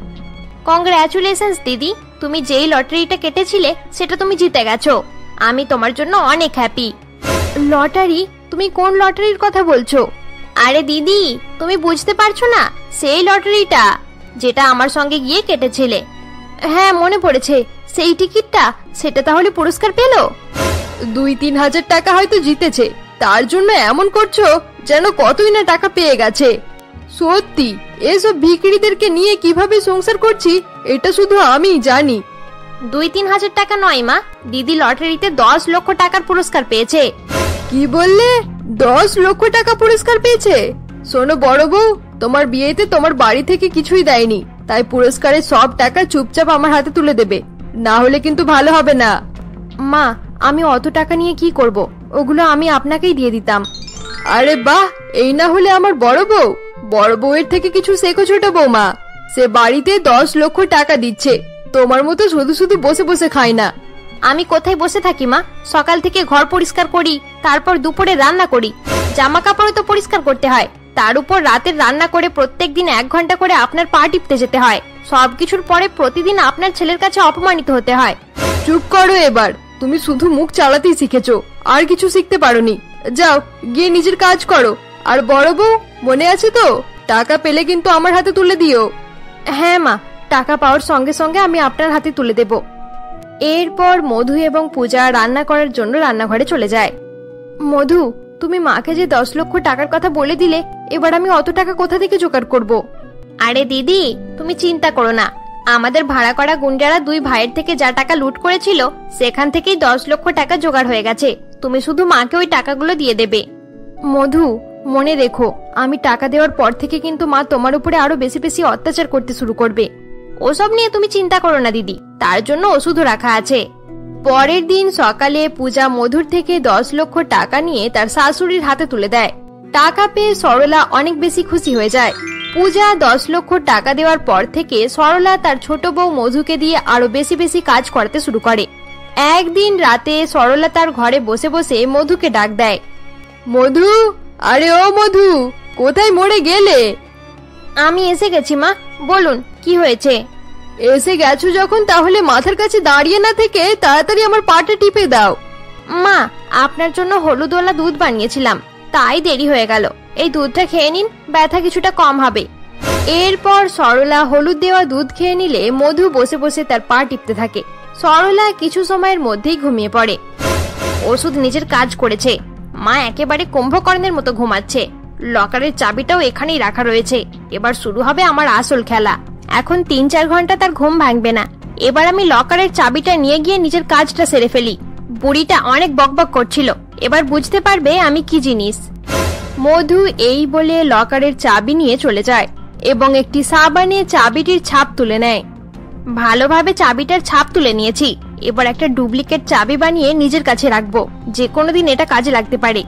কংগ্রাচুলেশনস দিদি। তুমি যেই লটারিটা কেটেছিলে, সেটা তুমি জিতে গেছো। আমি তোমার জন্য অনেক হ্যাপি লটারি? তুমি কোন লটারির কথা বলছো? আরে দিদি, তুমি বুঝতে পারছ না, সেই লটারিটা যেটা আমার সঙ্গে গিয়ে কেটেছিলে। হ্যাঁ মনে পড়েছে, সেই টিকিটটা, সেটা তাহলে পুরস্কার পেল? দুই তিন হাজার টাকা হয়তো জিতেছে, তার জন্য এমন করছ যেন কতই না টাকা পেয়ে গেছে। সত্যি এসব ভিকিরিদেরকে নিয়ে কীভাবে সংসার করছি এটা শুধু আমি জানি। দুই তিন হাজার টাকা নয় মা। দিদি লটারিতে দশ লক্ষ টাকার পুরস্কার পেয়েছে। কি বললে? দশ লক্ষ টাকা পুরস্কার পেয়েছে? শোনো বড় বউ তোমার বিয়েতে তোমার বাড়ি থেকে কিছুই দেয়নি তাই পুরস্কারের সব টাকা চুপচাপ আমার হাতে তুলে দেবে। না হলে কিন্তু ভালো হবে না। মা আমি অত টাকা নিয়ে কি করব? ওগুলো আমি আপনাকেই দিয়ে দিতাম। আরে বাহ এই না হলে আমার বড় বউ। বড় বউয়ের থেকে কিছু শেখো ছোট বৌমা। সে বাড়িতে দশ লক্ষ টাকা দিচ্ছে। তোমার মতো শুধু শুধু বসে বসে খায় না। আমি কোথায় বসে থাকি মা? সকাল থেকে ঘর পরিষ্কার করি তারপর দুপুরে রান্না করি। জামা কাপড়ও তো পরিষ্কার করতে হয়। তার উপর রাতের রান্না করে প্রত্যেক দিন এক ঘণ্টা করে আপনার পা টিপতে যেতে হয়। সবকিছুর পরে প্রতিদিন আপনার ছেলের কাছে অপমানিত হতে হয়। চুপ করো এবার। তুমি শুধু মুখ চালাতেই শিখেছো। আর কিছু শিখতে পারোনি। যাও গিয়ে নিজের কাজ করো। আর বড় বউ মনে আছে তো? টাকা পেলে কিন্তু আমার হাতে তুলে দিও। হ্যাঁ মা টাকা পাওয়ার সঙ্গে সঙ্গে আমি আপনার হাতে তুলে দেব। এরপর মধু এবং পূজা রান্না করার জন্য রান্নাঘরে চলে যায়। মধু তুমি মাকে যে দশ লক্ষ টাকার কথা বলে দিলে এবার আমি অত টাকা কোথা থেকে জোগাড় করব? আরে দিদি তুমি চিন্তা করো না। আমাদের ভাড়া করা গুন্ডারা দুই ভাইয়ের থেকে যা টাকা লুট করেছিল সেখান থেকেই দশ লক্ষ টাকা জোগাড় হয়ে গেছে। তুমি শুধু মাকে ওই টাকাগুলো দিয়ে দেবে। মধু মনে রেখো, আমি টাকা দেওয়ার পর থেকে কিন্তু মা তোমার উপরে আরও বেশি বেশি অত্যাচার করতে শুরু করবে। ওসব নিয়ে তুমি চিন্তা করো না, দিদি। তার জন্য ওষুধও রাখা আছে। পরের দিন সকালে পূজা মধুর থেকে দশ লক্ষ টাকা নিয়ে তার শাশুড়ির হাতে তুলে দেয়। টাকা পেয়ে সরলা অনেক বেশি খুশি হয়ে যায়। পূজা দশ লক্ষ টাকা দেওয়ার পর থেকে সরলা তার ছোট বউ মধুকে দিয়ে আরও বেশি বেশি কাজ করতে শুরু করে। একদিন রাতে সরলা তার ঘরে বসে বসে মধুকে ডাক দেয়। মধু আরে ও মধু কোথায় মরে গেলে? আমি এসে গেছি মা। বলুন কি হয়েছে? এসে গেছো যখন তাহলে মাথার কাছে দাঁড়িয়ে না থেকে তাড়াতাড়ি আমার পাটা টিপে দাও। মা আপনার জন্য হলুদওয়ালা দুধ বানিয়েছিলাম। তাই দেরি হয়ে গেল। এই দুধটা খেয়ে নিন ব্যথা কিছুটা কম হবে। এরপর সরলা হলুদ দেওয়া দুধ খেয়ে নিলে মধু বসে বসে তার পা টিপতে থাকে। সরলা কিছু সময়ের মধ্যেই ঘুমিয়ে পড়ে। ওষুধ নিজের কাজ করেছে। মা একেবারে কুম্ভকর্ণের মতো ঘুমাচ্ছে। লকারের চাবিটাও এখানেই রাখা রয়েছে। এবার শুরু হবে আমার আসল খেলা। এখন তিন চার ঘণ্টা তার ঘুম ভাঙবে না। এবার আমি লকারের চাবিটা নিয়ে গিয়ে নিজের কাজটা সেরে ফেলি। বুড়িটা অনেক বকবক করছিল। এবার বুঝতে পারবে আমি কি জিনিস। মধু এই বলে লকারের চাবি নিয়ে চলে যায় এবং একটি সাবানে চাবিটির ছাপ তুলে নেয়। ভালোভাবে চাবিটার ছাপ তুলে নিয়েছি। এবার একটা ডুপ্লিকেট চাবি বানিয়ে নিজের কাছে রাখব। যে কোনো দিন এটা কাজে লাগতে পারে।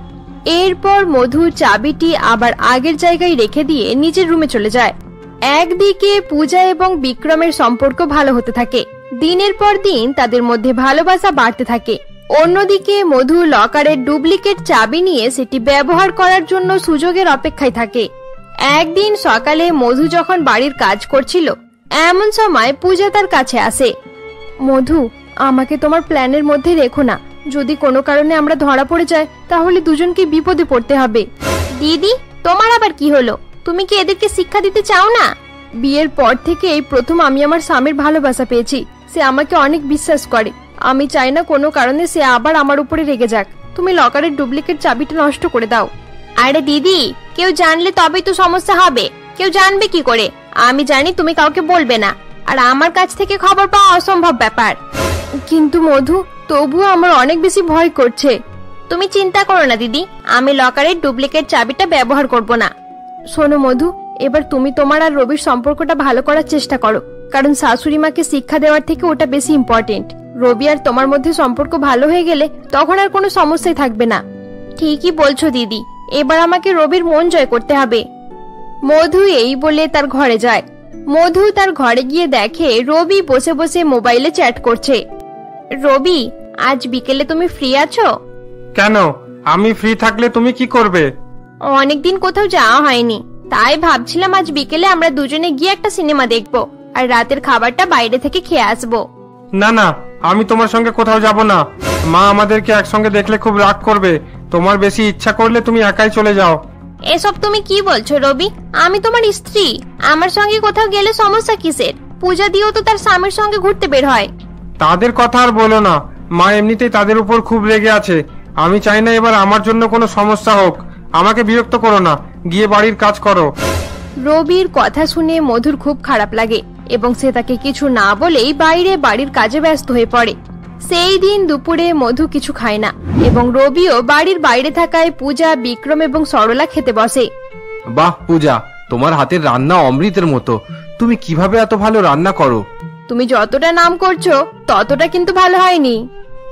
এরপর মধু চাবিটি আবার আগের জায়গায় রেখে দিয়ে নিজের রুমে চলে যায়। একদিকে পূজা এবং বিক্রমের সম্পর্ক ভালো হতে থাকে। দিনের পর দিন তাদের মধ্যে ভালোবাসা বাড়তে থাকে। অন্যদিকে মধু লকারের ডুপ্লিকেট চাবি নিয়ে সেটি ব্যবহার করার জন্য সুযোগের অপেক্ষায় থাকে। একদিন সকালে মধু যখন বাড়ির কাজ করছিল, এমন সময় পূজা তার কাছে আসে। মধু আমাকে তোমার প্ল্যানের মধ্যে রেখো না। যদি কোনো কারণে আমরা ধরা পড়ে যাই তাহলে দুজনকে বিপদে পড়তে হবে। দিদি তোমার আবার কি হলো? তুমি কি এদেরকে শিক্ষা দিতে চাও না? বিয়ের পর থেকে এই প্রথম আমি আমার স্বামীর ভালোবাসা পেয়েছি। সে আমাকে অনেক বিশ্বাস করে। আমি চাই না কোনো কারণে সে আবার আমার উপরে রেগে যাক। তুমি লকারের ডুপ্লিকেট চাবিটা নষ্ট করে দাও। আরে দিদি কেউ জানলে তবেই তো সমস্যা হবে। কেউ জানবে কি করে? আমি জানি তুমি কাউকে বলবে না। আর আমার কাছ থেকে খবর পাওয়া অসম্ভব ব্যাপার। কিন্তু মধু, তবুও আমার অনেক বেশি ভয় করছে। তুমি চিন্তা করো না, দিদি। আমি লকারের ডুপ্লিকেট চাবিটা ব্যবহার করব না। শোনো মধু, এবার তুমি তোমার আর রবির সম্পর্কটা ভালো করার চেষ্টা করো। কারণ শাশুড়ি মাকে শিক্ষা দেওয়ার থেকে ওটা বেশি ইম্পর্টেন্ট রবি আর তোমার মধ্যে সম্পর্ক ভালো হয়ে গেলে তখন আর কোনো সমস্যাই থাকবে না। ঠিকই বলছো, দিদি। এবার আমাকে রবির মন জয় করতে হবে। মধু এই বলে তার ঘরে যায়। মধু তার ঘরে গিয়ে দেখে রবি বসে বসে মোবাইলে চ্যাট করছে। রবি আজ বিকেলে তুমি ফ্রি আছো? কেন? আমি ফ্রি থাকলে তুমি কি করবে? অনেকদিন কোথাও যাওয়া হয়নি। তাই ভাবছিলাম আজ বিকেলে আমরা দুজনে গিয়ে একটা সিনেমা দেখব আর রাতের খাবারটা বাইরে থেকে খেয়ে আসব। না না আমি তোমার সঙ্গে কোথাও যাব না। মা আমাদেরকে একসঙ্গে দেখলে খুব রাগ করবে। তোমার বেশি ইচ্ছা করলে তুমি একাই চলে যাও। এসব তুমি কি বলছো রবি? আমি তোমার স্ত্রী। আমার সঙ্গে কোথাও গেলে সমস্যা কিসের? পূজা দিয়েও তো তার স্বামীর সঙ্গে ঘুরতে বের হয়। তাদের কথা আর বলো না। মা এমনিতেই তাদের উপর খুব রেগে আছে। আমি চাই না এবার আমার জন্য কোনো সমস্যা হোক। আমাকে বিরক্ত করো না। গিয়ে বাড়ির কাজ করো। রবির কথা শুনে মধুর খুব খারাপ লাগে এবং সে তাকে কিছু না বলেই বাইরে বাড়ির কাজে ব্যস্ত হয়ে পড়ে। সেই দিন দুপুরে মধু কিছু খায় না এবং রবিও বাড়ির বাইরে থাকায় পূজা বিক্রম এবং সরলা খেতে বসে। বাহ পূজা তোমার হাতের রান্না অমৃতের মতো। তুমি কীভাবে এত ভালো রান্না করো? তুমি যতটা নাম করছ ততটা কিন্তু ভালো হয়নি।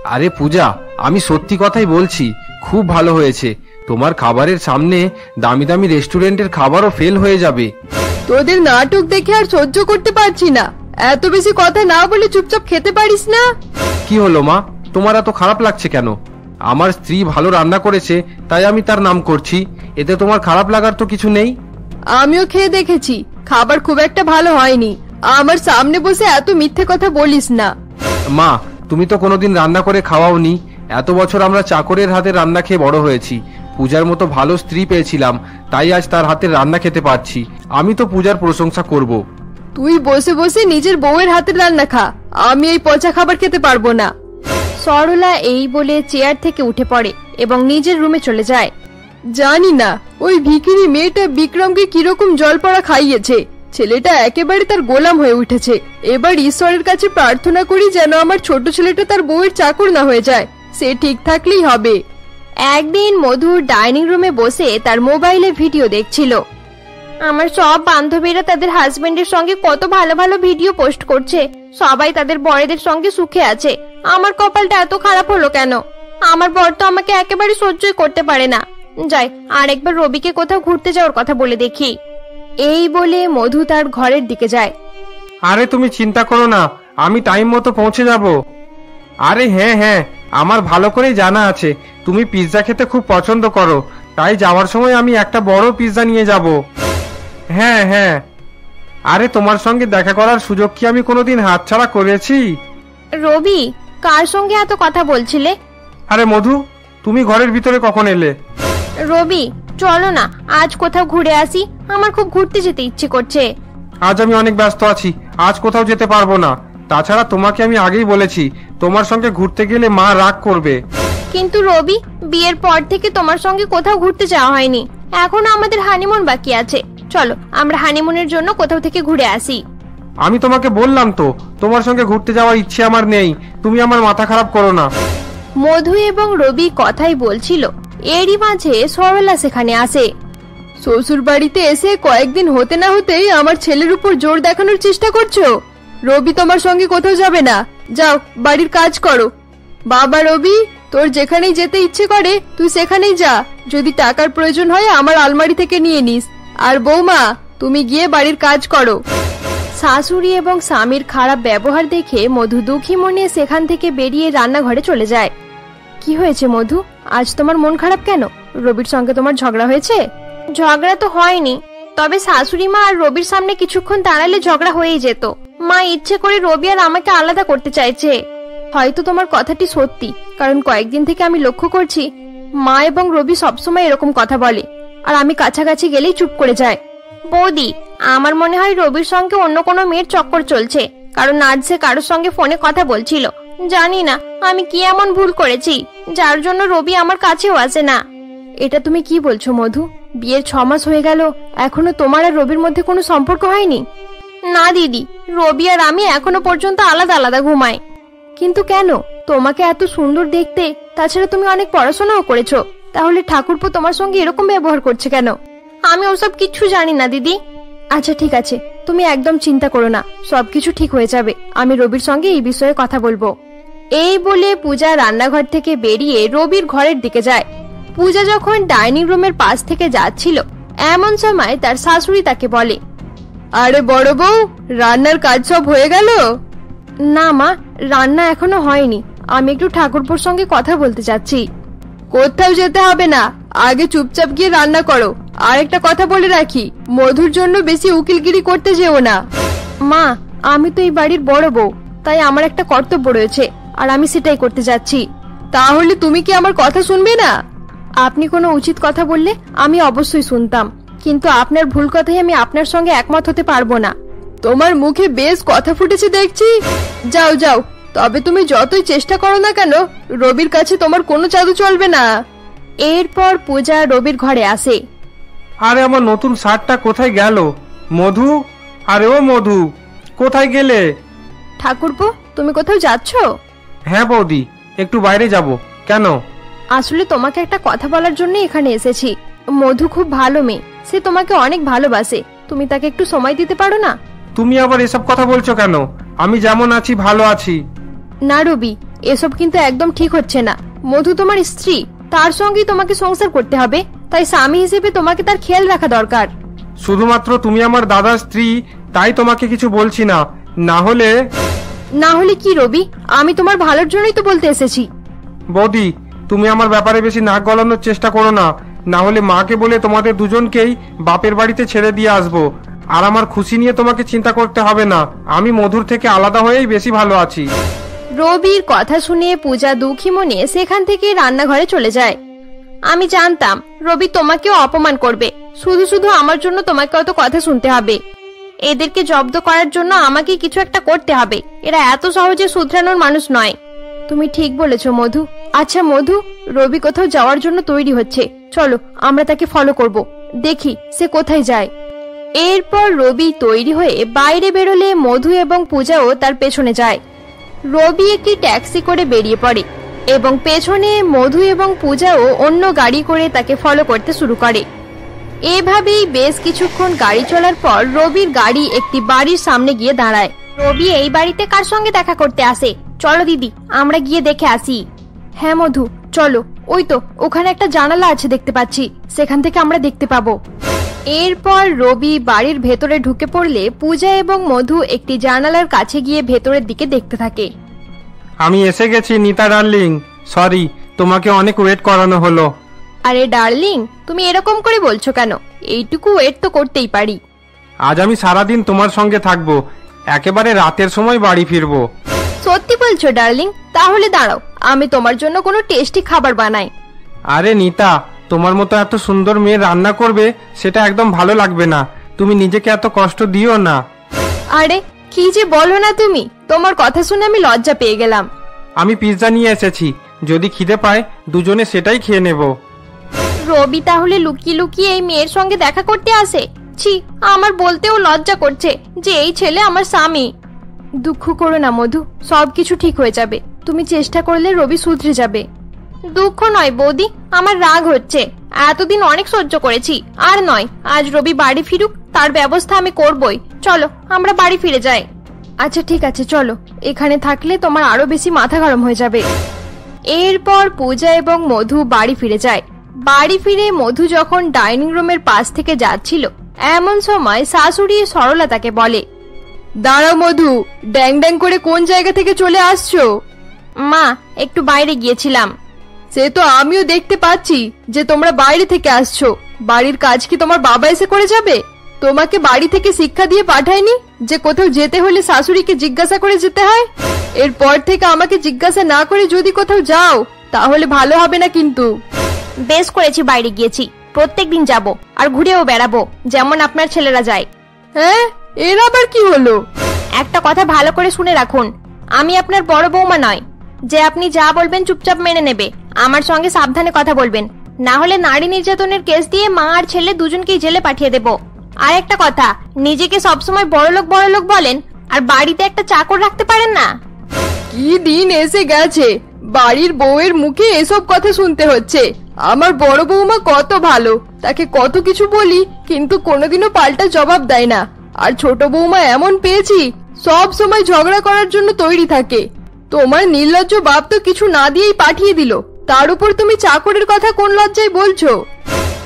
আরে পূজা আমি সত্যি কথাই বলছি খুব ভালো হয়েছে। তোমার খাবারের সামনে দামি দামি রেস্টুরেন্টের খাবারও ফেল হয়ে যাবে। তোদের নাটক দেখে আর সহ্য করতে পারছি না। এত বেশি কথা না বলে চুপচাপ খেতে পারিস না? কি হলো মা? তোমার এত খারাপ লাগছে কেন? আমার স্ত্রী ভালো রান্না করেছে তাই আমি তার নাম করছি। এতে তোমার খারাপ লাগার তো কিছু নেই? আমিও খেয়ে দেখেছি। খাবার খুব একটা ভালো হয়নি। আমার সামনে বসে এত মিথ্যে কথা বলিস না। মা তুমি তো কোনোদিন রান্না করে খাওয়াওনি। এত বছর আমরা চাকরের হাতে রান্না খেয়ে বড় হয়েছি। পূজার মতো ভালো স্ত্রী পেয়েছিলাম তাই আজ তার হাতের রান্না খেতে পারছি। আমি তো পূজার প্রশংসা করব। তুই বসে বসে নিজের বউয়ের হাতের রান্না খা। আমি এই পচা খাবার খেতে পারব না। সরলা এই বলে চেয়ার থেকে উঠে পড়ে এবং নিজের রুমে চলে যায়। জানি না ওই ভিকিরি মেয়েটা বিক্রমকে কীরকম জল পড়া খাইয়েছে। ছেলেটা একেবারে তার গোলাম হয়ে উঠেছে। এবার ঈশ্বরের কাছে প্রার্থনা করি যেন আমার ছোট ছেলেটা তার বউয়ের চাকর না হয়ে যায়। সে ঠিক থাকলেই হবে। একদিন মধুর ডাইনিং রুমে বসে তার মোবাইলে ভিডিও দেখছিল। আমার সব বান্ধবীরা তাদের হাজবেন্ডের সঙ্গে কত ভালো ভালো ভিডিও পোস্ট করছে। সবাই তাদের বরেদের সঙ্গে সুখে আছে। আমার কপালটা এত খারাপ হলো কেন? আমার বর তো আমাকে একেবারে সহ্যই করতে পারে না। যাই আর একবার রবিকে কোথাও ঘুরতে যাওয়ার কথা বলে দেখি। এই বলে মধু তার ঘরের দিকে যায়। আরে তুমি চিন্তা করো না আমি টাইম মতো পৌঁছে যাব। আরে হ্যাঁ হ্যাঁ আমার ভালো করেই জানা আছে তুমি পিৎজা খেতে খুব পছন্দ করো তাই যাওয়ার সময় আমি একটা বড় পিৎজা নিয়ে যাব। হ্যাঁ হ্যাঁ। আরে তোমার সঙ্গে দেখা করার সুযোগ কি আমি কোনোদিন হাতছাড়া করেছি? রবি কার সঙ্গে এত কথা বলছিলে? আরে মধু তুমি ঘরের ভিতরে কখন এলে? রবি চলো না আজ কোথাও ঘুরে আসি। আমার খুব ঘুরতে যেতে ইচ্ছে করছে। আজ আমি অনেক ব্যস্ত আছি আজ কোথাও যেতে পারব না। তাছাড়া তোমাকে আমি আগেই বলেছি তোমার সঙ্গে ঘুরতে গেলে মা রাগ করবে। কিন্তু রবি বিয়ের পর থেকে তোমার সঙ্গে কোথাও ঘুরতে যাওয়া হয়নি। এখন আমাদের হানিমুন বাকি আছে। চলো আমরা হানিমুনের জন্য কোথাও থেকে ঘুরে আসি। আমি তোমাকে বললাম তো তোমার সঙ্গে ঘুরতে যাওয়ার ইচ্ছে আমার নেই তুমি আমার মাথা খারাপ করো না। মধু এবং রবি কথাই বলছিল। এরই মাঝে সরলা সেখানে আসে। শ্বশুর বাড়িতে এসে কয়েকদিন হতে না হতেই আমার ছেলের উপর জোর দেখানোর চেষ্টা করছ? রবি তোমার সঙ্গে কোথাও যাবে না। যাও বাড়ির কাজ করো। বাবা রবি তোর যেখানেই যেতে ইচ্ছে করে তুই সেখানেই যা। যদি টাকার প্রয়োজন হয় আমার আলমারি থেকে নিয়ে নিস। আর বৌমা তুমি গিয়ে বাড়ির কাজ করো। শাশুড়ি এবং স্বামীর খারাপ ব্যবহার দেখে মধু দুঃখী মনে সেখান থেকে বেরিয়ে রান্নাঘরে চলে যায়। কি হয়েছে মধু? আজ তোমার মন খারাপ কেন? রবির সঙ্গে তোমার ঝগড়া হয়েছে? ঝগড়া তো হয়নি তবে শাশুড়ি মা আর রবির সামনে কিছুক্ষণ দাঁড়ালে ঝগড়া হয়েই যেত। মা ইচ্ছে করে রবি আর আমাকে আলাদা করতে চাইছে। হয়তো তোমার কথাটি সত্যি কারণ কয়েকদিন থেকে আমি লক্ষ্য করছি মা এবং রবি সবসময় এরকম কথা বলে আর আমি কাছাকাছি গেলেই চুপ করে যায়। বৌদি আমার মনে হয় রবির সঙ্গে অন্য কোনো মেয়ের চক্কর চলছে কারণ আজ সে কারোর সঙ্গে ফোনে কথা বলছিল। জানি না, আমি কি এমন ভুল করেছি, যার জন্য রবি আমার কাছেও আসে না। এটা তুমি কি বলছো, মধু? বিয়ের ছ মাস হয়ে গেল, এখনও তোমার আর রবির মধ্যে কোনো সম্পর্ক হয়নি? না, দিদি, রবি আর আমি এখনও পর্যন্ত আলাদা আলাদা ঘুমাই। কিন্তু কেন? তোমাকে এত সুন্দর দেখতে, তাছাড়া তুমি অনেক পড়াশোনাও করেছ, তাহলে ঠাকুরপো তোমার সঙ্গে এরকম ব্যবহার করছে কেন? আমি ওসব কিচ্ছু জানি না, দিদি। আচ্ছা ঠিক আছে, তুমি একদম চিন্তা করো না, সবকিছু ঠিক হয়ে যাবে, আমি রবির সঙ্গে এই বিষয়ে কথা বলব। এই বলে পূজা রান্নাঘর থেকে বেরিয়ে রবির ঘরের দিকে যায়। পূজা যখন ডাইনিং রুমের পাশ থেকে যাচ্ছিল, এমন সময় তার শাশুড়ি তাকে বলে, আরে বড় বউ, রান্নার কাজ সব হয়ে গেল? না মা, রান্না এখনও হয়নি। আমি একটু ঠাকুরপুর সঙ্গে কথা বলতে চাচ্ছি কোথাও যেতে হবে না। আগে চুপচাপ গিয়ে রান্না করো। আর একটা কথা বলে রাখি, মধুর জন্য বেশি উকিলগিরি করতে যেও না। মা, আমি তো এই বাড়ির বড় বউ, তাই আমার একটা কর্তব্য রয়েছে। আর আমি সেটাই করতে যাচ্ছি। তাহলে তুমি কি আমার কথা শুনবে না? আপনি কোনো উচিত কথা বললে আমি অবশ্যই শুনতাম কিন্তু আপনার ভুল কথাই আমি আপনার সঙ্গে একমত হতে পারব না। তোমার মুখে বেশ কথা ফুটেছে দেখছি। যাও যাও তবে তুমি যতই চেষ্টা করো না কেন রবির কাছে তোমার কোনো জাদু চলবে না। এরপর পূজা রবির ঘরে আসে। আরে আমার নতুন শার্টটা কোথায় গেল? মধু? আরে ও মধু কোথায় গেলে? ঠাকুরপো তুমি কোথাও যাচ্ছ? হ্যাঁ বৌদি একটু বাইরে যাব। কেন? আসলে তোমাকে একটা কথা বলার জন্য এখানে এসেছি। মধু খুব ভালো মেয়ে সে তোমাকে অনেক ভালোবাসে। তুমি তাকে একটু সময় দিতে পারো না? তুমি আবার এসব কথা বলছো কেন? আমি যেমন আছি ভালো আছি। না রবি এসব কিন্তু একদম ঠিক হচ্ছে না। মধু তোমার স্ত্রী তার সঙ্গেই তোমাকে সংসার করতে হবে। তাই স্বামী হিসেবে তোমাকে তার খেয়াল রাখা দরকার। শুধুমাত্র তুমি আমার দাদার স্ত্রী তাই তোমাকে কিছু বলছি না। না হলে না হলে কি রবি? আমি তোমার ভালোর জন্যই তো বলতে এসেছি। বৌদি তুমি আমার ব্যাপারে বেশি নাক গলানোর চেষ্টা করো না। না হলে মাকে বলে তোমাদের দুজনকেই বাপের বাড়িতে ছেড়ে দিয়ে আসব। আর আমার খুশি নিয়ে তোমাকে চিন্তা করতে হবে না। আমি মধুর থেকে আলাদা হয়েই বেশি ভালো আছি। রবির কথা শুনে পূজা দুঃখী মনে সেখান থেকে রান্নাঘরে চলে যায়। আমি জানতাম রবি তোমাকেও অপমান করবে। শুধু শুধু আমার জন্য তোমাকে অত কথা শুনতে হবে। এদেরকে জব্দ করার জন্য আমাকে কিছু একটা করতে হবে। এরা এত সহজে শুধরানোর মানুষ নয়। তুমি ঠিক বলেছ, মধু। আচ্ছা মধু, রবি কোথাও যাওয়ার জন্য তৈরি হচ্ছে। চলো, আমরা তাকে ফলো করব। দেখি, সে কোথায় যায়। এরপর রবি তৈরি হয়ে বাইরে বেরোলে মধু এবং পূজাও তার পেছনে যায়। রবি একটি ট্যাক্সি করে বেরিয়ে পড়ে এবং পেছনে মধু এবং পূজাও অন্য গাড়ি করে তাকে ফলো করতে শুরু করে। এভাবেই বেশ কিছুক্ষণ গাড়ি চলার পর রবির গাড়ি একটি বাড়ির সামনে গিয়ে দাঁড়ায়। রবি, এই বাড়িতে কার সঙ্গে দেখা করতে আসে? চলো দিদি, আমরা গিয়ে দেখে আসি। হ্যাঁ মধু, চলো। ওই তো, ওখানে একটা জানালা আছে দেখতে পাচ্ছি। সেখান থেকে আমরা দেখতে পাবো। এরপর রবি বাড়ির ভেতরে ঢুকে পড়লে পূজা এবং মধু একটি জানালার কাছে গিয়ে ভেতরের দিকে দেখতে থাকে। আমি এসে গেছি, নিতা ডার্লিং। সরি, তোমাকে অনেক ওয়েট করানো হলো। আরে ডার্লিং তুমি এরকম করে বলছো কেন? এইটুকু ওয়েট তো করতেই পারি। আজ আমি সারাদিন তোমার সঙ্গে থাকব। একেবারে রাতের সময় বাড়ি ফিরবো। সত্যি বলছো ডার্লিং তাহলে দাঁড়াও আমি তোমার জন্য কোনো টেস্টি খাবার বানাই। আরে নিতা তোমার মতো এত সুন্দর মেয়ে রান্না করবে সেটা একদম ভালো লাগবে না। তুমি নিজেকে এত কষ্ট দিও না। আরে কি যে বলো না তুমি তোমার কথা শুনে আমি লজ্জা পেয়ে গেলাম। আমি পিৎজা নিয়ে এসেছি যদি খিদে পায় দুজনে সেটাই খেয়ে নেব। রবি তাহলে লুকিয়ে লুকিয়ে এই মেয়ের সঙ্গে দেখা করতে আসে? ছি, আমার বলতেও লজ্জা করছে যে এই ছেলে আমার স্বামী। দুঃখ করো না, মধু সব কিছু ঠিক হয়ে যাবে। তুমি চেষ্টা করলে রবি শুধরে যাবে। দুঃখ নয়, বৌদি, আমার রাগ হচ্ছে। এতদিন অনেক সহ্য করেছি, আর নয়, আজ রবি বাড়ি ফিরুক, তার ব্যবস্থা আমি করবই। চলো, আমরা বাড়ি ফিরে যাই। আচ্ছা ঠিক আছে, চলো। এখানে থাকলে তোমার আরও বেশি মাথা গরম হয়ে যাবে। এরপর পূজা এবং মধু বাড়ি ফিরে যায়। বাড়ি ফিরে মধু যখন ডাইনিং রুমের পাশ থেকে যাচ্ছিল, এমন সময় শাশুড়ি সরলা তাকে বলে, দাঁড়াও মধু, ড্যাং ড্যাং করে কোন জায়গা থেকে চলে আসছো? মা, একটু বাইরে গিয়েছিলাম। সে তো আমিও দেখতে পাচ্ছি যে তোমরা বাইরে থেকে আসছো। বাড়ির কাজ কি তোমার বাবা এসে করে যাবে? তোমাকে বাড়ি থেকে শিক্ষা দিয়ে পাঠায়নি যে কোথাও যেতে হলে শাশুড়িকে জিজ্ঞাসা করে যেতে হয়? এরপর থেকে আমাকে জিজ্ঞাসা না করে যদি কোথাও যাও, তাহলে ভালো হবে না কিন্তু। বেশ করেছি বাইরে গিয়েছি। প্রত্যেক দিন যাব আর ঘুরেও বেড়াবো যেমন আপনার ছেলেরা যায়। হ্যাঁ? এর আবার কি হলো? একটা কথা ভালো করে শুনে রাখুন আমি আপনার বড় বৌমা নয়। যে আপনি যা বলবেন চুপচাপ মেনে নেবে আমার সঙ্গে সাবধানে কথা বলবেন। না হলে নারী নির্যাতনের কেস দিয়ে মা আর ছেলে দুজনকেই জেলে পাঠিয়ে দেব। আর একটা কথা নিজেকে সবসময় বড়লোক বড়লোক বলেন আর বাড়িতে একটা চাকর রাখতে পারেন না? কি দিন এসে গেছে বাড়ির বউয়ের মুখে এসব কথা শুনতে হচ্ছে। আমার বড় বৌমা কত ভালো, তাকে কত কিছু বলি, কিন্তু কোনোদিনও পাল্টা জবাব দেয় না। আর ছোট বৌমা এমন পেয়েছি, সব সময় ঝগড়া করার জন্য তৈরি থাকে। তোমার নির্লজ্জ বাপ তো কিছু না দিয়েই পাঠিয়ে দিল। তার উপর তুমি চাকরের কথা কোন লজ্জায় বলছো?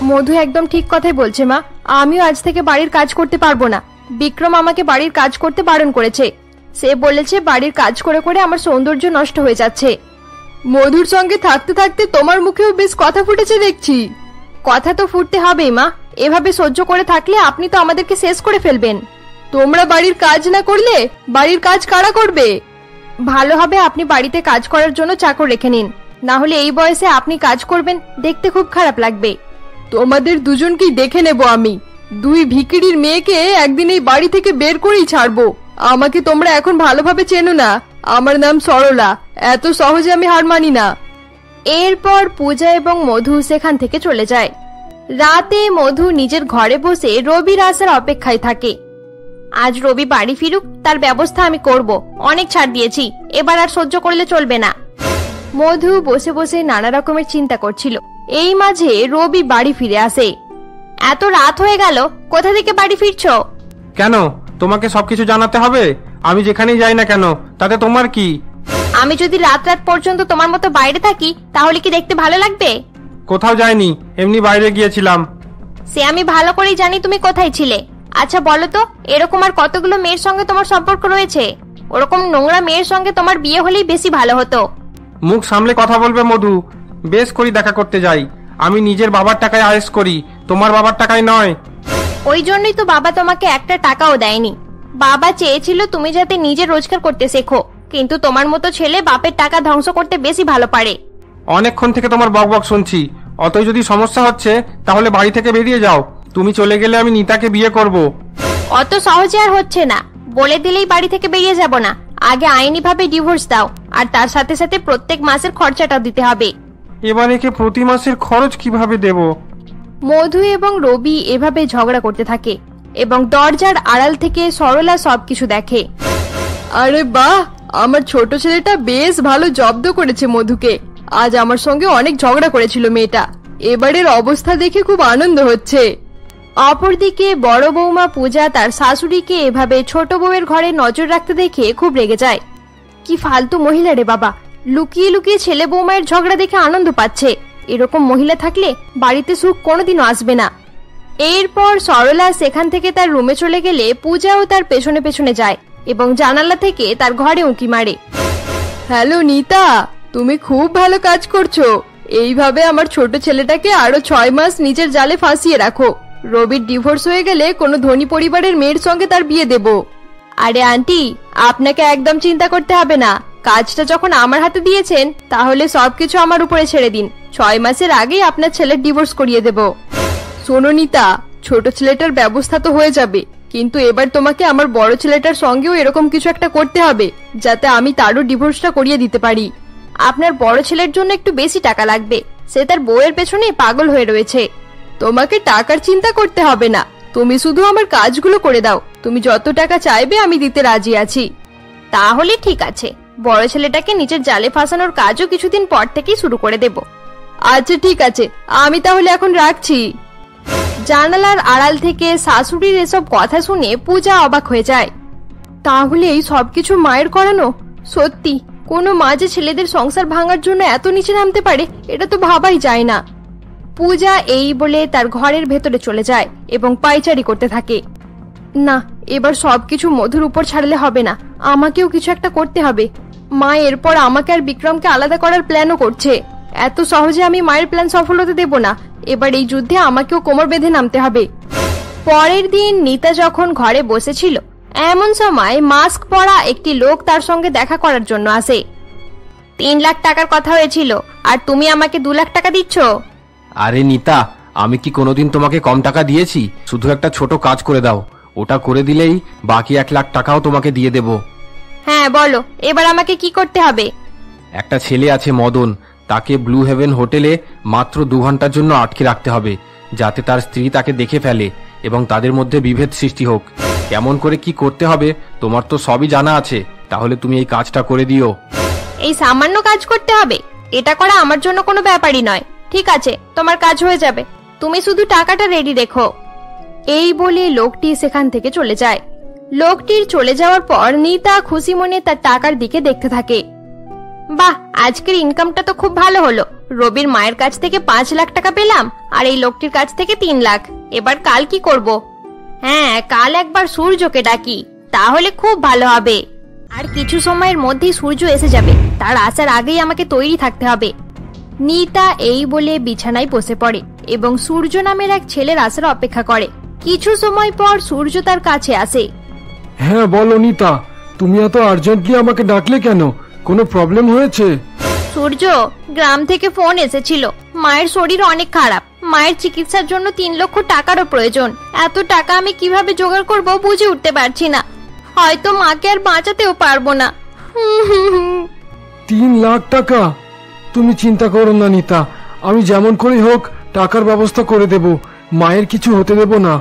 মধু একদম ঠিক কথাই বলছে, মা। আমিও আজ থেকে বাড়ির কাজ করতে পারব না। বিক্রম আমাকে বাড়ির কাজ করতে বারণ করেছে। সে বলেছে, বাড়ির কাজ করে করে আমার সৌন্দর্য নষ্ট হয়ে যাচ্ছে। মধুর সঙ্গে থাকতে থাকতে তোমার মুখেও বেশ কথা ফুটেছে দেখছি। কথা তো ফুটতে হবেই, মা। এভাবে সহ্য করে থাকলে আপনি তো আমাদেরকে শেষ করে ফেলবেন। তোমরা বাড়ির কাজ না করলে বাড়ির কাজ কারা করবে? ভালো হবে আপনি বাড়িতে কাজ করার জন্য চাকর রেখে নিন। না হলে এই বয়সে আপনি কাজ করবেন, দেখতে খুব খারাপ লাগবে। তোমাদের দুজনকেই দেখে নেব আমি। দুই ভিকিরির মেয়েকে একদিন এই বাড়ি থেকে বের করেই ছাড়বো। আমাকে তোমরা এখন ভালোভাবে চেনো না। আমার নাম সরলা। এত সহজে আমি হার মানি না। এরপর পূজা এবং মধু সেখান থেকে চলে যায়। রাতে মধু নিজের ঘরে বসে রবির আসার অপেক্ষায় থাকে। আজ রবি বাড়ি ফিরুক, তার ব্যবস্থা আমি করব। অনেক ছাড় দিয়েছি, এবার আর সহ্য করলে চলবে না। মধু বসে বসে নানা রকমের চিন্তা করছিল। এই মাঝে রবি বাড়ি ফিরে আসে। এত রাত হয়ে গেল, কোথা থেকে বাড়ি ফিরছো? কেন? তোমাকে সবকিছু জানাতে হবে? আমি যেখানেই যাই না কেন তাতে তোমার কি? আমি যদি রাত রাত পর্যন্ত তোমার মতো বাইরে থাকি তাহলে কি দেখতে ভালো লাগবে? কোথাও যাইনি এমনি বাইরে গিয়েছিলাম। সে আমি ভালো করেই জানি তুমি কোথায় ছিলে। আচ্ছা বলো তো এরকম আর কতগুলো মেয়ের সঙ্গে তোমার সম্পর্ক রয়েছে? ওরকম নোংরা মেয়ের সঙ্গে তোমার বিয়ে হলেই বেশি ভালো হতো। মুখ সামলে কথা বলবে মধু। বেশ করি দেখা করতে যাই। আমি নিজের বাবার টাকায় আয়েস করি তোমার বাবার টাকায় নয়। ওই জন্যই তো বাবা তোমাকে একটা টাকাও দেয়নি। বাবা চেয়েছিল তুমি যাতে নিজে রোজগার করতে শেখো কিন্তু তোমার মতো ছেলে বাপের টাকা ধ্বংস করতে বেশি ভালো পারে। অনেকক্ষণ থেকে তোমার বক বক শুনছি। অতই যদি সমস্যা হচ্ছে তাহলে বাড়ি থেকে বেরিয়ে যাও। তুমি চলে গেলে আমি নিতাকে বিয়ে করব। অত সহজে আর হচ্ছে না। বলে দিলেই বাড়ি থেকে বেরিয়ে যাব না। আগে আইনিভাবে ডিভোর্স দাও আর তার সাথে সাথে প্রত্যেক মাসের খরচাটা দিতে হবে। এবার একে প্রতি মাসের খরচ কীভাবে দেব? মধু এবং রবি এভাবে ঝগড়া করতে থাকে। এবং দরজার আড়াল থেকে সরলা সবকিছু দেখে। আরে বাহ! আমার ছোট ছেলেটা বেশ ভালো জব্দ করেছে মধুকে। আজ আমার সঙ্গে অনেক ঝগড়া করেছিল মেয়েটা। এবারের অবস্থা দেখে খুব আনন্দ হচ্ছে। অপরদিকে বড় বৌমা পূজা তার শাশুড়িকে এভাবে ছোট বউয়ের ঘরে নজর রাখতে দেখে খুব রেগে যায়। কি ফালতু মহিলা রে বাবা! লুকিয়ে লুকিয়ে ছেলে বৌমায়ের ঝগড়া দেখে আনন্দ পাচ্ছে। এরকম মহিলা থাকলে বাড়িতে সুখ কোনোদিনও আসবে না। এরপর সরলা সেখান থেকে তার রুমে চলে গেলে পূজাও তার পেছনে পেছনে যায় এবং জানালা থেকে তার ঘরে উঁকি মারে। হ্যালো নিতা তুমি খুব ভালো কাজ করছ। এইভাবে আমার ছোট ছেলেটাকে আরও ছয় মাস নিজের জালে ফাঁসিয়ে রাখো। রবির ডিভোর্স হয়ে গেলে কোনো ধনী পরিবারের মেয়ের সঙ্গে তার বিয়ে দেব। আরে আন্টি আপনাকে একদম চিন্তা করতে হবে না। কাজটা যখন আমার হাতে দিয়েছেন তাহলে সবকিছু আমার উপরে ছেড়ে দিন। ছয় মাসের আগেই আপনার ছেলের ডিভোর্স করিয়ে দেব। শোনো নিতা ছোট ছেলেটার ব্যবস্থা তো হয়ে যাবে, কিন্তু এবার তোমাকে আমার বড় ছেলেটার সঙ্গেও এরকম কিছু একটা করতে হবে, যাতে আমি তারও ডিভোর্সটা করিয়ে দিতে পারি। আপনার বড় ছেলের জন্য একটু বেশি টাকা লাগবে, সে তার বউয়ের পেছনে পাগল হয়ে রয়েছে। তোমাকে টাকার চিন্তা করতে হবে না, তুমি শুধু আমার কাজগুলো করে দাও, তুমি যত টাকা চাইবে আমি দিতে রাজি আছি। তাহলে ঠিক আছে, বড় ছেলেটাকে নিজের জালে ফাঁসানোর কাজও কিছুদিন পর থেকেই শুরু করে দেব। আচ্ছা ঠিক আছে, আমি তাহলে এখন রাখছি। জানালার আড়াল থেকে শাশুড়ির এসব কথা শুনে পূজা অবাক হয়ে যায়। তাহলে এই সবকিছু মায়ের করানো? সত্যি, কোনো মা যে ছেলেদের সংসার ভাঙার জন্য এত নিচে নামতে পারে, এটা তো ভাবাই যায় না। পূজা এই বলে তার ঘরের ভেতরে চলে যায় এবং পাইচারি করতে থাকে। না, এবার সবকিছু মধুর উপর ছাড়লে হবে না, আমাকেও কিছু একটা করতে হবে। মা এরপর আমাকে আর বিক্রমকে আলাদা করার প্ল্যানও করছে। এত সহজে আমি মায়ের প্ল্যান সফল হতে দেব না। এবার এই যুদ্ধে আমাকেও কোমর বেঁধে নামতে হবে। পরের দিন নিতা যখন ঘরে বসেছিল এমন সময় মাস্ক পরা একটি লোক তার সঙ্গে দেখা করার জন্য আসে। তিন লাখ টাকার কথা হয়েছিল আর তুমি আমাকে দু লাখ টাকা দিচ্ছ? আরে নিতা আমি কি কোনোদিন তোমাকে কম টাকা দিয়েছি? শুধু একটা ছোট কাজ করে দাও। ওটা করে দিলেই বাকি এক লাখ টাকাও তোমাকে দিয়ে দেব। হ্যাঁ বলো এবার আমাকে কি করতে হবে? একটা ছেলে আছে মদন তাকে ব্লু হেভেন হোটেলে মাত্র দু ঘণ্টার জন্য আটকে রাখতে হবে, যাতে তার স্ত্রী তাকে দেখে ফেলে এবং তাদের মধ্যে বিভেদ সৃষ্টি হোক। কেমন করে কি করতে হবে, তোমার তো সবই জানা আছে। তাহলে তুমি এই কাজটা করে দিও। এই সামান্য কাজ করতে হবে? এটা করা আমার জন্য কোনো ব্যাপারই নয়। ঠিক আছে, তোমার কাজ হয়ে যাবে। তুমি শুধু টাকাটা রেডি রেখো। এই বলে লোকটি সেখান থেকে চলে যায়। লোকটির চলে যাওয়ার পর নিতা খুশি মনে তার টাকার দিকে দেখতে থাকে। বাহ, আজকের ইনকামটা তো খুব ভালো হলো। রবির মায়ের কাছ থেকে পাঁচ লাখ টাকা পেলাম, আর এই লোকটির কাছ থেকে তিন লাখ। এবার কাল কি করব? হ্যাঁ কাল একবার সূর্যকে ডাকি, তাহলে খুব ভালো হবে। আর কিছু সময়ের মধ্যেই সূর্য এসে যাবে, তার আসার আগেই আমাকে তৈরি থাকতে হবে। নিতা এই বলে বিছানায় বসে পড়ে, এবং সূর্য নামের এক ছেলের আসার অপেক্ষা করে। কিছু সময় পর সূর্য তার কাছে আসে। হ্যাঁ বলো নিতা, তুমি এত আর্জেন্টলি আমাকে ডাকলে কেন? কোনো প্রবলেম হয়েছে? সূর্য গ্রাম থেকে ফোন এসেছিল। মায়ের শরীর অনেক খারাপ। মায়ের চিকিৎসার জন্য তিন লক্ষ টাকারও প্রয়োজন। এত টাকা আমি কীভাবে জোগাড় করব বুঝে উঠতে পারছি না। হয়তো মাকে আর বাঁচাতেও পারব না। তিন লাখ টাকা? তুমি চিন্তা করো না নিতা। আমি যেমন করেই হোক টাকার ব্যবস্থা করে দেব। মায়ের কিছু হতে দেব না।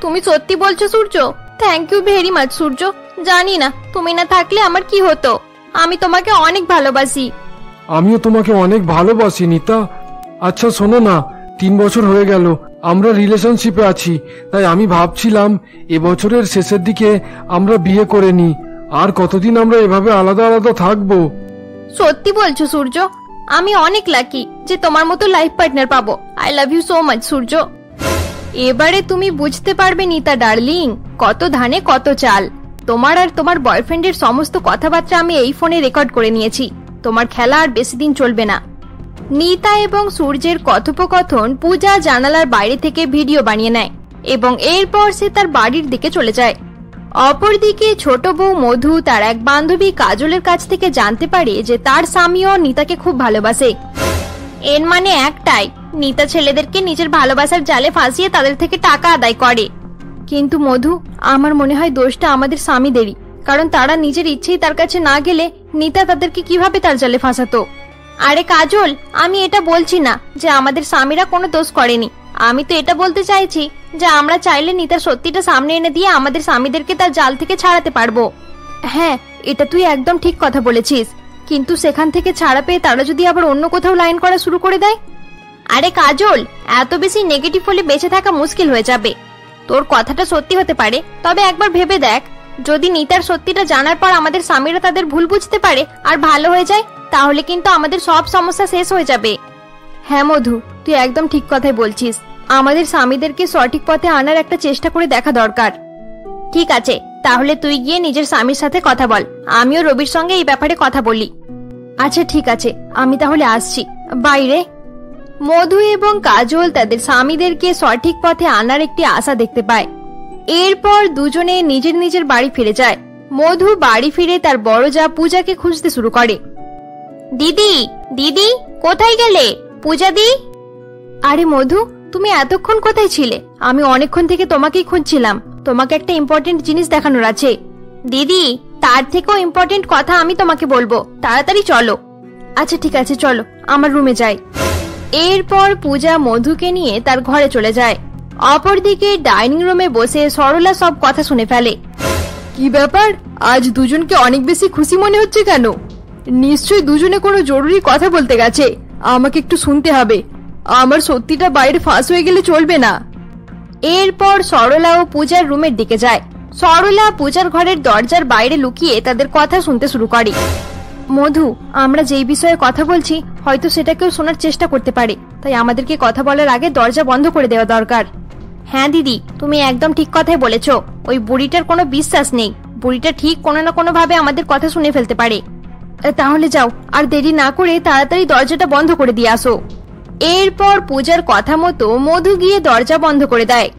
তুমি সত্যি বলছো Surya? Thank you very much Surya. জানি না তুমি না থাকলে আমার কি হতো? আমি তোমাকে অনেক ভালোবাসি। আমিও তোমাকে অনেক ভালোবাসি নিতা। আচ্ছা শোনো না তিন বছর হয়ে গেল আমরা রিলেশনশিপে আছি তাই আমি ভাবছিলাম এবছরের শেষের দিকে আমরা বিয়ে করে নি আর কতদিন আমরা এভাবে আলাদা আলাদা থাকব? সত্যি বলছো সূর্য। আমি অনেক লাকি যে তোমার মতো লাইফ পার্টনার পাবো। I love you so much Surya. এবারে তুমি বুঝতে পারবে নিতা ডার্লিং কত ধানে কত চাল। তোমার আর তোমার বয়ফ্রেন্ডের সমস্ত কথাবার্তা আমি এই ফোনে রেকর্ড করে নিয়েছি। তোমার খেলা আর বেশি দিন চলবে না। নিতা এবং সূর্যের কথোপকথন পূজা জানালার বাইরে থেকে ভিডিও বানিয়ে নেয় এবং এরপর সে তার বাড়ির দিকে চলে যায়। অপরদিকে ছোট বউ মধু তার এক বান্ধবী কাজলের কাছ থেকে জানতে পারে যে তার স্বামীও নিতাকে খুব ভালোবাসে। এর মানে একটাই, নিতা ছেলেদেরকে নিজের ভালোবাসার জালে ফাঁসিয়ে তাদের থেকে টাকা আদায় করে। কিন্তু মধু, আমার মনে হয় দোষটা আমাদের স্বামীদেরই। কারণ তারা নিজের ইচ্ছেই তার কাছে না গেলে নিতা তাদেরকে কীভাবে তার জালে ফাঁসাতো? আরে কাজল, আমি এটা বলছি না যে আমাদের স্বামীরা কোনো দোষ করেনি। আমি তো এটা বলতে চাইছি যে আমরা চাইলে নিতার সত্যিটা সামনে এনে দিয়ে আমাদের স্বামীদেরকে তার জাল থেকে ছাড়াতে পারব। হ্যাঁ এটা তুই একদম ঠিক কথা বলেছিস। কিন্তু সেখান থেকে ছাড়া পেয়ে তারা যদি আবার অন্য কোথাও লাইন করা শুরু করে দেয়? আরে কাজল, এত বেশি নেগেটিভ হলে বেঁচে থাকা মুশকিল হয়ে যাবে। তোর কথাটা সত্যি হতে পারে। তবে একবার ভেবে দেখ, যদি নিতার সত্যিটা জানার পর আমাদের স্বামীরা তাদের ভুল বুঝতে পারে আর ভালো হয়ে যায়, তাহলে কিন্তু আমাদের সব সমস্যা শেষ হয়ে যাবে। হ্যাঁ মধু, তুই একদম ঠিক কথাই বলছিস। আমাদের স্বামীদেরকে সঠিক পথে আনার একটা চেষ্টা করে দেখা দরকার। ঠিক আছে, তাহলে তুই গিয়ে নিজের স্বামীর সাথে কথা বল। আমিও রবির সঙ্গে এই ব্যাপারে কথা বলি। আচ্ছা ঠিক আছে, আমি তাহলে আসছি। বাইরে মধু এবং কাজল তাদের স্বামীদেরকে সঠিক পথে আনার একটি আশা দেখতে পায়। এরপর দুজনে নিজের নিজের বাড়ি ফিরে যায়। মধু বাড়ি ফিরে তার বড় যা পূজাকে খুঁজতে শুরু করে। দিদি দিদি কোথায় গেলে? পূজা দি? আরে মধু তুমি এতক্ষণ কোথায় ছিলে? আমি অনেকক্ষণ থেকে তোমাকেই খুঁজছিলাম। তোমাকে একটা ইম্পর্টেন্ট জিনিস দেখানোর আছে। দিদি তার থেকেও ইম্পর্টেন্ট কথা আমি তোমাকে বলব। তাড়াতাড়ি চলো। আচ্ছা ঠিক আছে চলো। আমার রুমে যাই। এরপর পূজা মধুকে নিয়ে তার ঘরে চলে যায়। অপরদিকে ডাইনিং রুমে বসে সরলা সব কথা শুনে ফেলে। কি ব্যাপার? আজ দুজনকে অনেক বেশি খুশি মনে হচ্ছে কেন? নিশ্চয়ই দুজনে কোনো জরুরি কথা বলতে গেছে। আমাকে একটু শুনতে হবে। আমার সত্যিটা বাইরে ফাঁস হয়ে গেলে চলবে না। এরপর সরলা ও পূজার রুমের দিকে যায়। সরলা পূজার ঘরের দরজার বাইরে লুকিয়ে তাদের কথা শুনতে শুরু করে। মধু, আমরা যেই বিষয়ে কথা বলছি, হয়তো সেটাকেও শোনার চেষ্টা করতে পারে। তাই আমাদেরকে কথা বলার আগে দরজা বন্ধ করে দেওয়া দরকার। হ্যাঁ দিদি, তুমি একদম ঠিক কথাই বলেছ। ওই বুড়িটার কোনো বিশ্বাস নেই। বুড়িটা ঠিক কোনো না কোনো ভাবে আমাদের কথা শুনে ফেলতে পারে। তাহলে যাও, আর দেরি না করে তাড়াতাড়ি দরজাটা বন্ধ করে দিয়ে আসো। এরপর পূজার কথা মতো মধু গিয়ে দরজা বন্ধ করে দেয়।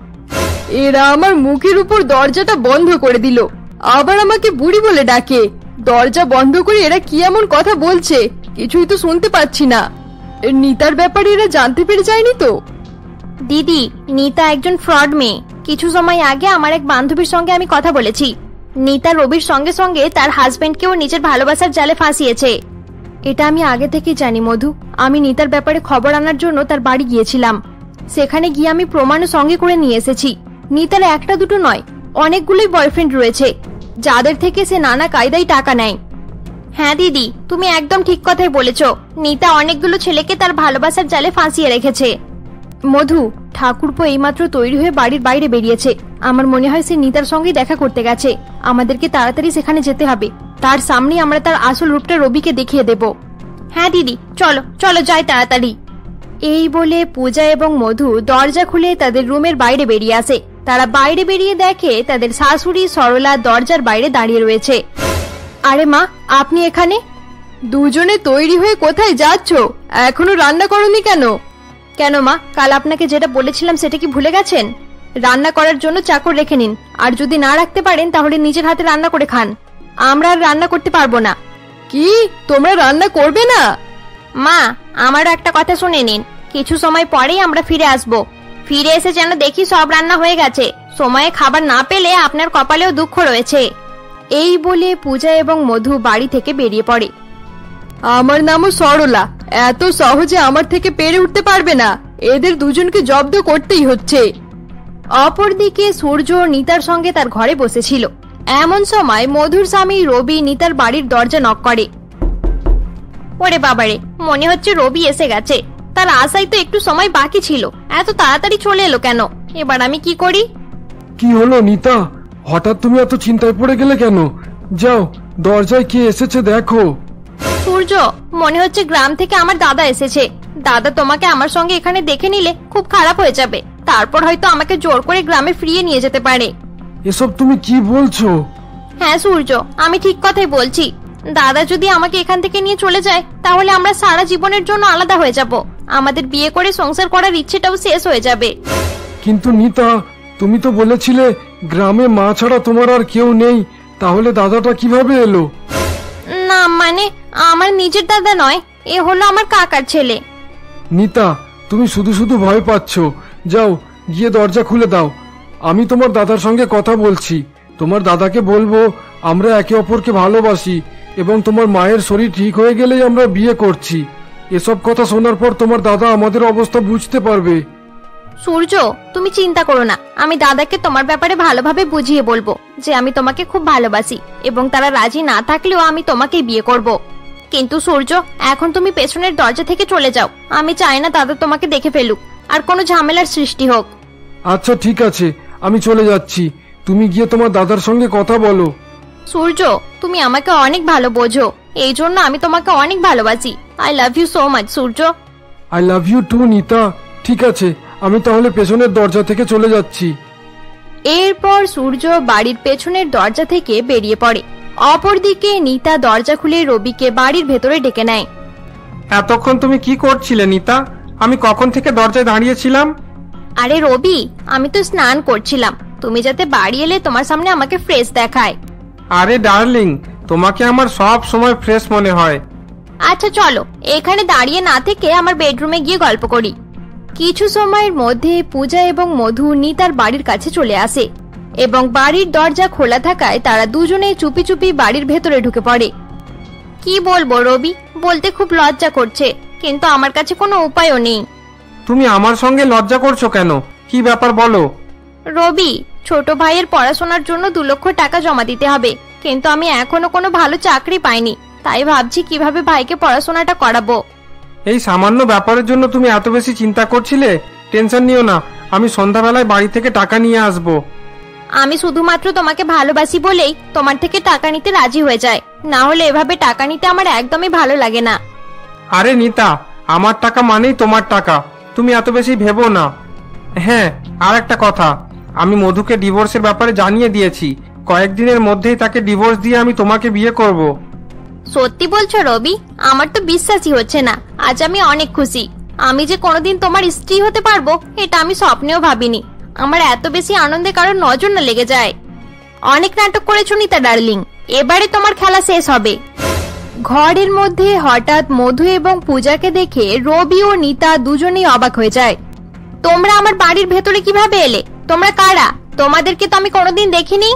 এরা আমার মুখের উপর দরজাটা বন্ধ করে দিল। আবার আমাকে বুড়ি বলে ডাকে। দরজা বন্ধ করে এরা কি এমন কথা বলছে? কিছুই তো শুনতে পাচ্ছি না। নিতার ব্যাপারে এরা জানতে পেরে যায়নি তো? দিদি, নিতা একজন ফ্রড মেয়ে। কিছু সময় আগে আমার এক বান্ধবীর সঙ্গে আমি কথা বলেছি। নিতা রবির সঙ্গে সঙ্গে তার হাজবেন্ডকেও নিজের ভালোবাসার জালে ফাঁসিয়েছে। এটা আমি আগে থেকেই জানি, মধু। আমি নিতার ব্যাপারে খবর আনার জন্য তার বাড়ি গিয়েছিলাম। সেখানে গিয়ে আমি প্রমাণও সঙ্গে করে নিয়ে এসেছি। নিতার একটা দুটো নয়, অনেকগুলোই বয়ফ্রেন্ড রয়েছে। যাদের থেকে সে নানা কায়দায় টাকা নেয়। হ্যাঁ দিদি, তুমি একদম ঠিক কথাই বলেছ। নিতা অনেকগুলো ছেলেকে তার ভালোবাসার জালে ফাঁসিয়ে রেখেছে। মধু, ঠাকুরপো এইমাত্র তৈরি হয়ে বাড়ির বাইরে বেরিয়েছে। আমার মনে হয় সে নিতার সঙ্গেই দেখা করতে গেছে। আমাদেরকে তাড়াতাড়ি সেখানে যেতে হবে। তার সামনেই আমরা তার আসল রূপটা রবিকে দেখিয়ে দেব। হ্যাঁ দিদি, চলো চলো, যাই তাড়াতাড়ি। এই বলে পূজা এবং মধু দরজা খুলে তাদের রুমের বাইরে বেরিয়ে আসে। তারা বাইরে বেরিয়ে দেখে তাদের শাশুড়ি সরলা দরজার বাইরে দাঁড়িয়ে রয়েছে। আরে মা আপনি এখানে? দুজনে তৈরি হয়ে কোথায় যাচ্ছ? এখনও রান্না করনি কেন? কেন মা কাল আপনাকে যেটা বলেছিলাম সেটা কি ভুলে গেছেন? রান্না করার জন্য চাকর রেখে নিন আর যদি না রাখতে পারেন তাহলে নিজের হাতে রান্না করে খান। আমরা আর রান্না করতে পারব না। কি? তোমরা রান্না করবে না? মা আমারও একটা কথা শুনে নিন। কিছু সময় পরেই আমরা ফিরে আসব। ফিরে এসে যেন দেখি সব রান্না হয়ে গেছে। সময়ে খাবার না পেলে আপনার কপালেও দুঃখ রয়েছে। এই বলে পূজা এবং মধু বাড়ি থেকে বেরিয়ে পড়ে। আমার নামও সরলা। এত সহজে আমার থেকে পেরে উঠতে পারবে না। এদের দুজনকে জব্দ করতেই হচ্ছে। অপরদিকে সূর্য নিতার সঙ্গে তার ঘরে বসেছিল। এমন সময় মধুর স্বামী রবি নিতার বাড়ির দরজা নক করে। ওরে বাবারে মনে হচ্ছে রবি এসে গেছে। তার আশাই তো একটু সময় বাকি ছিল। এত তাড়াতাড়ি চলে এলো কেন? এবার আমি কি করি? কি হলো নিতা? হঠাৎ তুমি এত চিন্তায় পড়ে গেলে কেন? যাও দরজায় কে এসেছে দেখো। সূর্য মনে হচ্ছে গ্রাম থেকে আমার দাদা এসেছে। দাদা তোমাকে আমার সঙ্গে এখানে দেখে নিলে খুব খারাপ হয়ে যাবে। তারপর হয়তো আমাকে জোর করে গ্রামে ফিরিয়ে নিয়ে যেতে পারে। এসব তুমি কি বলছো? হ্যাঁ সূর্য আমি ঠিক কথাই বলছি। দাদা যদি আমাকে এখান থেকে নিয়ে চলে যায় তাহলে আমরা সারা জীবনের জন্য আলাদা হয়ে যাব। আমাদের বিয়ে করে সংসার করার ইচ্ছেটাও শেষ হয়ে যাবে। কিন্তু নিতা তুমি তো বলেছিলে গ্রামে মা ছাড়া তোমার আর কেউ নেই তাহলে দাদাটা কীভাবে এলো? না মানে আমার নিজের দাদা নয় এ হলো আমার কাকার ছেলে। নিতা তুমি শুধু শুধু ভয় পাচ্ছ। যাও গিয়ে দরজা খুলে দাও। আমি তোমার দাদার সঙ্গে কথা বলছি। তোমার দাদাকে বলব আমরা একে অপরকে ভালোবাসি। এবং তোমার মায়ের শরীর ঠিক হয়ে গেলেই আমরা বিয়ে করছি। এসব কথা শোনার পর তোমার দাদা আমাদের অবস্থা বুঝতে পারবে। সূর্য তুমি চিন্তা করো না। আমি দাদাকে তোমার ব্যাপারে ভালোভাবে বুঝিয়ে বলব যে আমি তোমাকে খুব ভালোবাসি এবং তারা রাজি না থাকলেও আমি তোমাকে বিয়ে করব। কিন্তু সূর্য এখন তুমি পেছনের দরজা থেকে চলে যাও। আমি চাই না দাদা তোমাকে দেখে ফেলুক। আর কোনো ঝামেলার সৃষ্টি হোক। আচ্ছা ঠিক আছে। আমি চলে যাচ্ছি। তুমি গিয়ে তোমার দাদার সঙ্গে কথা বলো। সূর্য তুমি আমাকে অনেক ভালো বোঝো। এই জন্য আমি তোমাকে অনেক ভালোবাসি। I love you so much Surya. I love you too Nita ঠিক আছে আমি তাহলে পেছনের দরজা থেকে চলে যাচ্ছি। এরপর সূর্য বাড়ির পেছনের দরজা থেকে বেরিয়ে পড়ে। অপরদিকে নিতা দরজা খুলে রবিকে বাড়ির ভেতরে ডেকে নেয়। এতক্ষণ তুমি কি করছিলে নিতা? আমি কখন থেকে দরজায় দাঁড়িয়েছিলাম? আরে রবি আমি তো স্নান করছিলাম। তুমি যাতে বাড়ি এলে তোমার সামনে আমাকে ফ্রেশ দেখায়। আরে ডার্লিং তোমাকে আমার সব সময় ফ্রেশ মনে হয়। আচ্ছা চলো এখানে দাঁড়িয়ে না থেকে আমার বেডরুমে গিয়ে গল্প করি। কিছু সময়ের মধ্যে পূজা এবং মধু নিতার বাড়ির কাছে চলে আসে এবং বাড়ির দরজা খোলা থাকায় তারা দুজনে চুপি চুপি বাড়ির ভেতরে ঢুকে পড়ে। কি বলব রবি? বলতে খুব লজ্জা করছে কিন্তু আমার কাছে কোনো উপায়ও নেই। তুমি আমার সঙ্গে লজ্জা করছ কেন? কি ব্যাপার বলো? রবি ছোট ভাইয়ের পড়াশোনার জন্য দু লক্ষ টাকা জমা দিতে হবে। কিন্তু আমি এখনও কোনো ভালো চাকরি পাইনি। তাই ভাবছি কীভাবে ভাইকে পড়াশোনাটা করাবো। এই সামান্য ব্যাপারের জন্য তুমি এত বেশি চিন্তা করছিলে? টেনশন নিও না। আমি সন্ধ্যাবেলায় বাড়ি থেকে টাকা নিয়ে আসব। আমি শুধুমাত্র তোমাকে ভালোবাসি বলেই তোমার থেকে টাকা নিতে রাজি হয়ে যায় না হলে এভাবে টাকা নিতে আমার একদমই ভালো লাগে না। আরে নিতা আমার টাকা মানেই তোমার টাকা। তুমি এত বেশি ভেবো না। হ্যাঁ আর একটা কথা। আমি মধুকে ডিভোর্সের ব্যাপারে জানিয়ে দিয়েছি। কয়েকদিনের মধ্যেই তাকে ডিভোর্স দিয়ে আমি তোমাকে বিয়ে করব। সত্যি বলছো, রবি? আমার তো বিশ্বাসই হচ্ছে না। আজ আমি অনেক খুশি। আমি যে কোনোদিন তোমার স্ত্রী হতে পারব, এটা আমি স্বপ্নেও ভাবিনি। আমার এত বেশি আনন্দে কারোর নজর না লেগে যায়। অনেক নাটক করেছ নিতা, ডার্লিং। এবারে তোমার খেলা শেষ হবে। ঘরের মধ্যে হঠাৎ মধু এবং পূজাকে দেখে রবি ও নিতা দুজনেই অবাক হয়ে যায়। তোমরা আমার বাড়ির ভেতরে কীভাবে এলে? তোমরা কারা? তোমাদেরকে তো আমি কোনোদিন দেখিনি।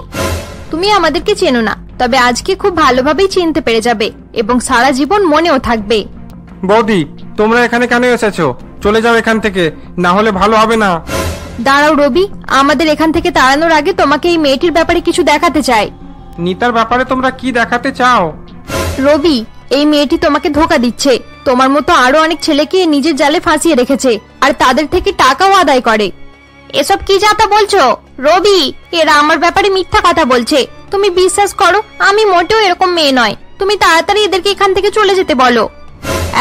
তুমি আমাদেরকে চেনো না তবে আজকে খুব ভালোভাবেই চিনতে পেরে যাবে এবং সারা জীবন মনেও থাকবে। বৌদি তোমরা এখানে কেন এসেছ? চলে যাও এখান থেকে না হলে ভালো হবে না। দাঁড়াও রবি আমাদের এখান থেকে তাড়ানোর আগে তোমাকে এই মেয়েটির ব্যাপারে কিছু দেখাতে চাই। নিতার ব্যাপারে তোমরা কি দেখাতে চাও? রবি এই মেয়েটি তোমাকে ধোকা দিচ্ছে। তোমার মতো আরও অনেক ছেলেকে নিজের জালে ফাঁসিয়ে রেখেছে আর তাদের থেকে টাকাও আদায় করে। এসব কি যাতা বলছো? রবি, এরা আমার ব্যাপারে মিথ্যা কথা বলছে। তুমি বিশ্বাস করো, আমি মোটেও এরকম মেয়ে নয়। তুমি তাড়াতাড়ি এদেরকে এখান থেকে চলে যেতে বলো।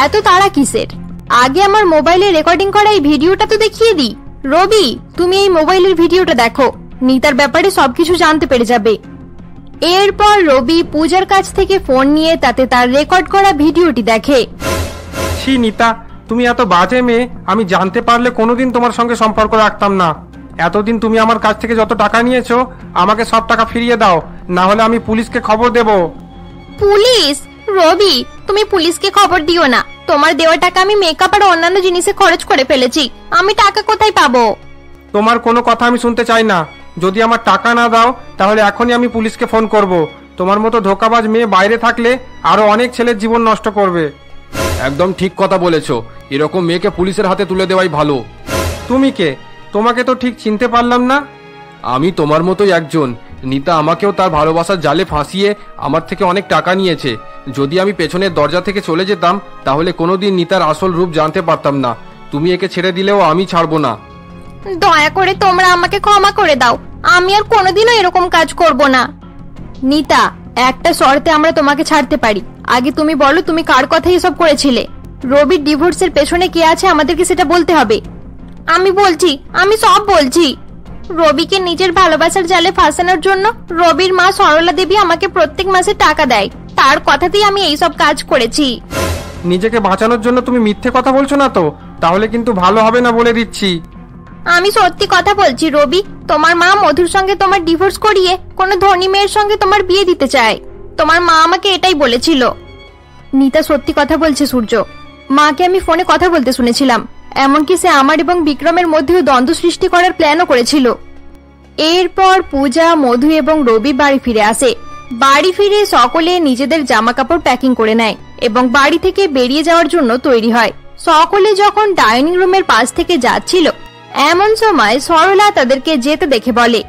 এত তাড়া কিসের? আগে আমার মোবাইলে রেকর্ডিং করা এই ভিডিওটা তো দেখিয়ে দিই। রবি, তুমি এই মোবাইলের ভিডিওটা দেখো। নিতার ব্যাপারে সবকিছু জানতে পেরে যাবে। এরপর রবি পূজার কাছ থেকে ফোন নিয়ে তাতে তার রেকর্ড করা ভিডিওটি দেখে। নিতা। তুমি এত বাজে মেয়ে আমি জানতে পারলে কোনোদিন তোমার সঙ্গে সম্পর্ক রাখতাম না। এতদিন তুমি আমার কাছ থেকে যত টাকা নিয়েছো আমাকে সব টাকা ফিরিয়ে দাও না হলে আমি পুলিশকে খবর দেব। পুলিশ? রবি তুমি পুলিশকে খবর দিও না। তোমার দেওয়া টাকা আমি মেকআপ আর অন্যান্য জিনিসে খরচ করে ফেলেছি। আমি টাকা কোথায় পাবো? তোমার কোনো কথা আমি শুনতে চাই না। যদি আমার টাকা না দাও তাহলে এখনই আমি পুলিশকে ফোন করব। তোমার মতো ধোকাবাজ মেয়ে বাইরে থাকলে আরও অনেক ছেলের জীবন নষ্ট করবে। একদম ঠিক কথা বলেছ। এরকম মেয়েকে পুলিশের হাতে তুলে দেওয়াই ভালো। তুমি কে? তোমাকে তো ঠিক চিনতে পারলাম না। আমি তোমার মতোই একজন। নিতা আমাকেও তার ভালোবাসার জালে ফাঁসিয়ে আমার থেকে অনেক টাকা নিয়েছে। যদি আমি পেছনের দরজা থেকে চলে যেতাম তাহলে কোনোদিন নিতার আসল রূপ জানতে পারতাম না। তুমি একে ছেড়ে দিলেও আমি ছাড়বো না। দয়া করে তোমরা আমাকে ক্ষমা করে দাও। আমি আর কোনোদিনও এরকম কাজ করব না। নিতা একটা শর্তে আমরা তোমাকে ছাড়তে পারি। আগে তুমি বলো তুমি কার কথা এসব করেছিলে? রবির ডিভোর্সের পেছনে কে আছে আমাদেরকে সেটা বলতে হবে। আমি বলছি আমি সব বলছি। রবিকে নিজের ভালোবাসার জালে ফাঁসানোর জন্য রবির মা সরলা দেবী আমাকে প্রত্যেক মাসে টাকা দেয়। তার কথাতেই আমি এইসব কাজ করেছি। নিজেকে বাঁচানোর জন্য তুমি মিথ্যে কথা বলছো না তো? তাহলে কিন্তু ভালো হবে না বলে দিচ্ছি। আমি সত্যি কথা বলছি রবি তোমার মা মধুর সঙ্গে তোমার ডিভোর্স করিয়ে কোনো ধনী মেয়ের সঙ্গে তোমার বিয়ে দিতে চায়। তোমার মা আমাকে এটাই বলেছিল। নিতা সত্যি কথা বলছে, সূর্য। মাকে আমি ফোনে কথা বলতে শুনেছিলাম। এমনকি সে আমার এবং বিক্রমের মধ্যেও দ্বন্দ্ব সৃষ্টি করার প্ল্যানও করেছিল। এরপর পূজা, মধু এবং রবি বাড়ি ফিরে আসে। বাড়ি ফিরে সকলে নিজেদের জামা কাপড় প্যাকিং করে নেয় এবং বাড়ি থেকে বেরিয়ে যাওয়ার জন্য তৈরি হয়। সকলে যখন ডাইনিং রুমের পাশ থেকে যাচ্ছিল, এমন সময় সরলা তাদেরকে যেতে দেখে বলে,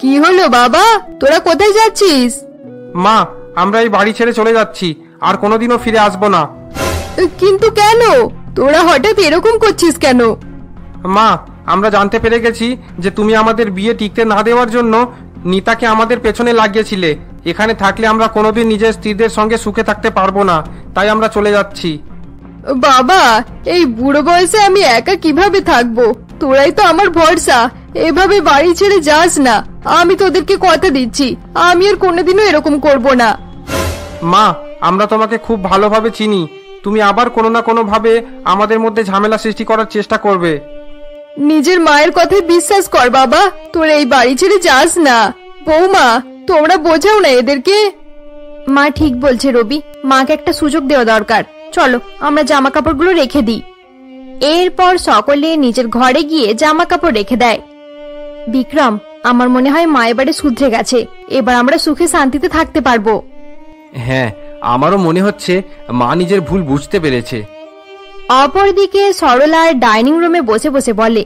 কি হলো বাবা? তোরা কোথায় যাচ্ছিস? মা আমরা এই বাড়ি ছেড়ে চলে যাচ্ছি আর কোনোদিনও ফিরে আসব না। কিন্তু কেন? তোরা হঠাৎ এরকম করছিস কেন? মা আমরা জানতে পেরে গেছি যে তুমি আমাদের বিয়ে টিকতে না দেওয়ার জন্য নিতাকে আমাদের পেছনে লাগিয়েছিলে। এখানে থাকলে আমরা কোনোদিন নিজের স্ত্রীদের সঙ্গে সুখে থাকতে পারব না তাই আমরা চলে যাচ্ছি। বাবা এই বুড়ো বয়সে আমি একা কীভাবে থাকব? তোরাই তো আমার ভরসা। এভাবে বাড়ি ছেড়ে যাস না। আমি তোদেরকে কথা দিচ্ছি। আমি আর কোনোদিনও এরকম করব না। মা আমরা তোমাকে খুব ভালোভাবে চিনি। তুমি আবার কোনো না কোনো ভাবে আমাদের মধ্যে ঝামেলা সৃষ্টি করার চেষ্টা করবে। নিজের মায়ের কথায় বিশ্বাস কর বাবা তোরা এই বাড়ি ছেড়ে যাস না। বৌমা তোমরা বোঝাও না এদেরকে। মা ঠিক বলছে রবি মাকে একটা সুযোগ দেওয়া দরকার। চলো আমরা জামা কাপড়গুলো রেখে দিই। এরপর সকলে নিজের ঘরে গিয়ে জামা কাপড় রেখে দেয়। বিক্রম আমার মনে হয় মা এবারে শুধরে গেছে। এবার আমরা সুখে শান্তিতে থাকতে পারব। হ্যাঁ আমারও মনে হচ্ছে মা নিজের ভুল বুঝতে পেরেছে। অপরদিকে সরলা ডাইনিং রুমে বসে বসে বলে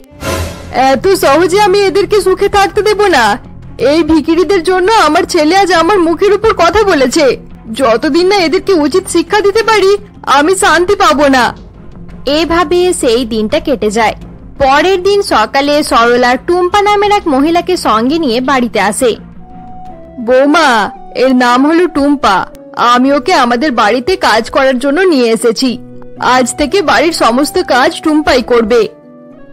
এত সহজে আমি এদেরকে সুখে থাকতে দেব না। এই ভিকিরিদের জন্য আমার ছেলে আজ আমার মুখের উপর কথা বলেছে। যতদিন না এদেরকে উচিত শিক্ষা দিতে পারি আমি শান্তি পাবো না। এভাবে সেই দিনটা কেটে যায়। পরের দিন সকালে সরলা টুম্পা নামের এক মহিলাকে সঙ্গে নিয়ে বাড়িতে আসে। বৌমা এর নাম হলো টুম্পা। আমি ওকে আমাদের বাড়িতে কাজ করার জন্য নিয়ে এসেছি। আজ থেকে বাড়ির সমস্ত কাজ টুম্পাই করবে।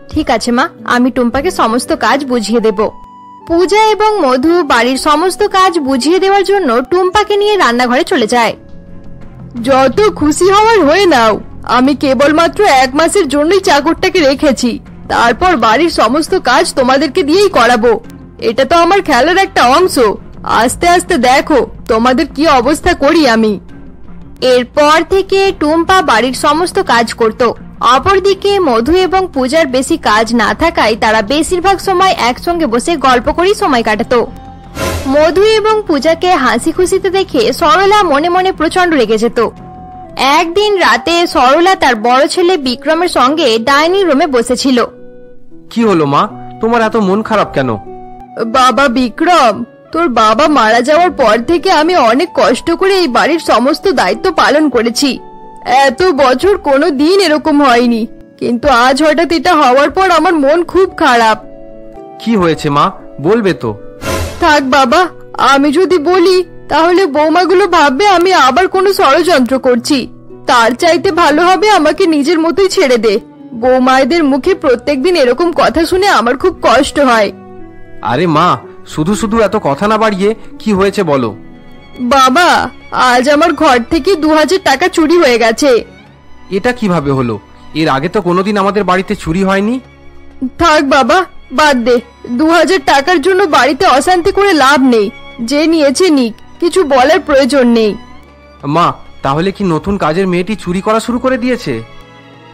ঠিক আছে মা আমি টুম্পাকে সমস্ত কাজ বুঝিয়ে দেব। পূজা এবং মধু বাড়ির সমস্ত কাজ বুঝিয়ে দেওয়ার জন্য টুম্পাকে নিয়ে রান্নাঘরে চলে যায়। যত খুশি হওয়ার হয়ে নাও। আমি কেবলমাত্র এক মাসের জন্যই চাকরটাকে রেখেছি। তারপর বাড়ির সমস্ত কাজ তোমাদেরকে দিয়েই করাবো। এটা তো আমার খেলার একটা অংশ। আস্তে আস্তে দেখো, তোমাদের কি অবস্থা করি আমি। এরপর থেকে টুম্পা বাড়ির সমস্ত কাজ করত। অপরদিকে মধু এবং পূজার বেশি কাজ না থাকায় তারা বেশিরভাগ সময় একসঙ্গে বসে গল্প করেই সময় কাটাতো। মধু এবং পূজাকে হাসি খুশিতে দেখে সরলা মনে মনে প্রচণ্ড রেগে যেত। একদিন রাতে সরলা তার বড় ছেলে বিক্রমের সঙ্গে ডাইনিং রুমে বসেছিল। কি হলো মা? তোমার এত মন খারাপ কেন? বাবা বিক্রম তোর বাবা মারা যাওয়ার পর থেকে আমি অনেক কষ্ট করে এই বাড়ির সমস্ত দায়িত্ব পালন করেছি। এত বছর কোনো দিন এরকম হয়নি। কিন্তু আজ হঠাৎ এটা হওয়ার পর আমার মন খুব খারাপ। কি হয়েছে মা? বলবে তো। থাক বাবা আমি যদি বলি তাহলে বৌমাগুলো ভাববে আমি আবার কোনো ষড়যন্ত্র করছি। তার চাইতে ভালো হবে আমাকে নিজের মতোই ছেড়ে দে। বৌমায়েদের মুখে প্রত্যেকদিন এরকম কথা শুনে আমার খুব কষ্ট হয়। আরে মা শুধু শুধু এত কথা না বাড়িয়ে কি হয়েছে বলো? বাবা আজ আমার ঘর থেকে দু হাজার টাকা চুরি হয়ে গেছে। এটা কীভাবে হলো? এর আগে তো কোনোদিন আমাদের বাড়িতে চুরি হয়নি? থাক বাবা বাদ দে। দু হাজার টাকার জন্য বাড়িতে অশান্তি করে লাভ নেই। যে নিয়েছে নিক কিছু বলার প্রয়োজন নেই। মা তাহলে কি নতুন কাজের মেয়েটি চুরি করা শুরু করে দিয়েছে?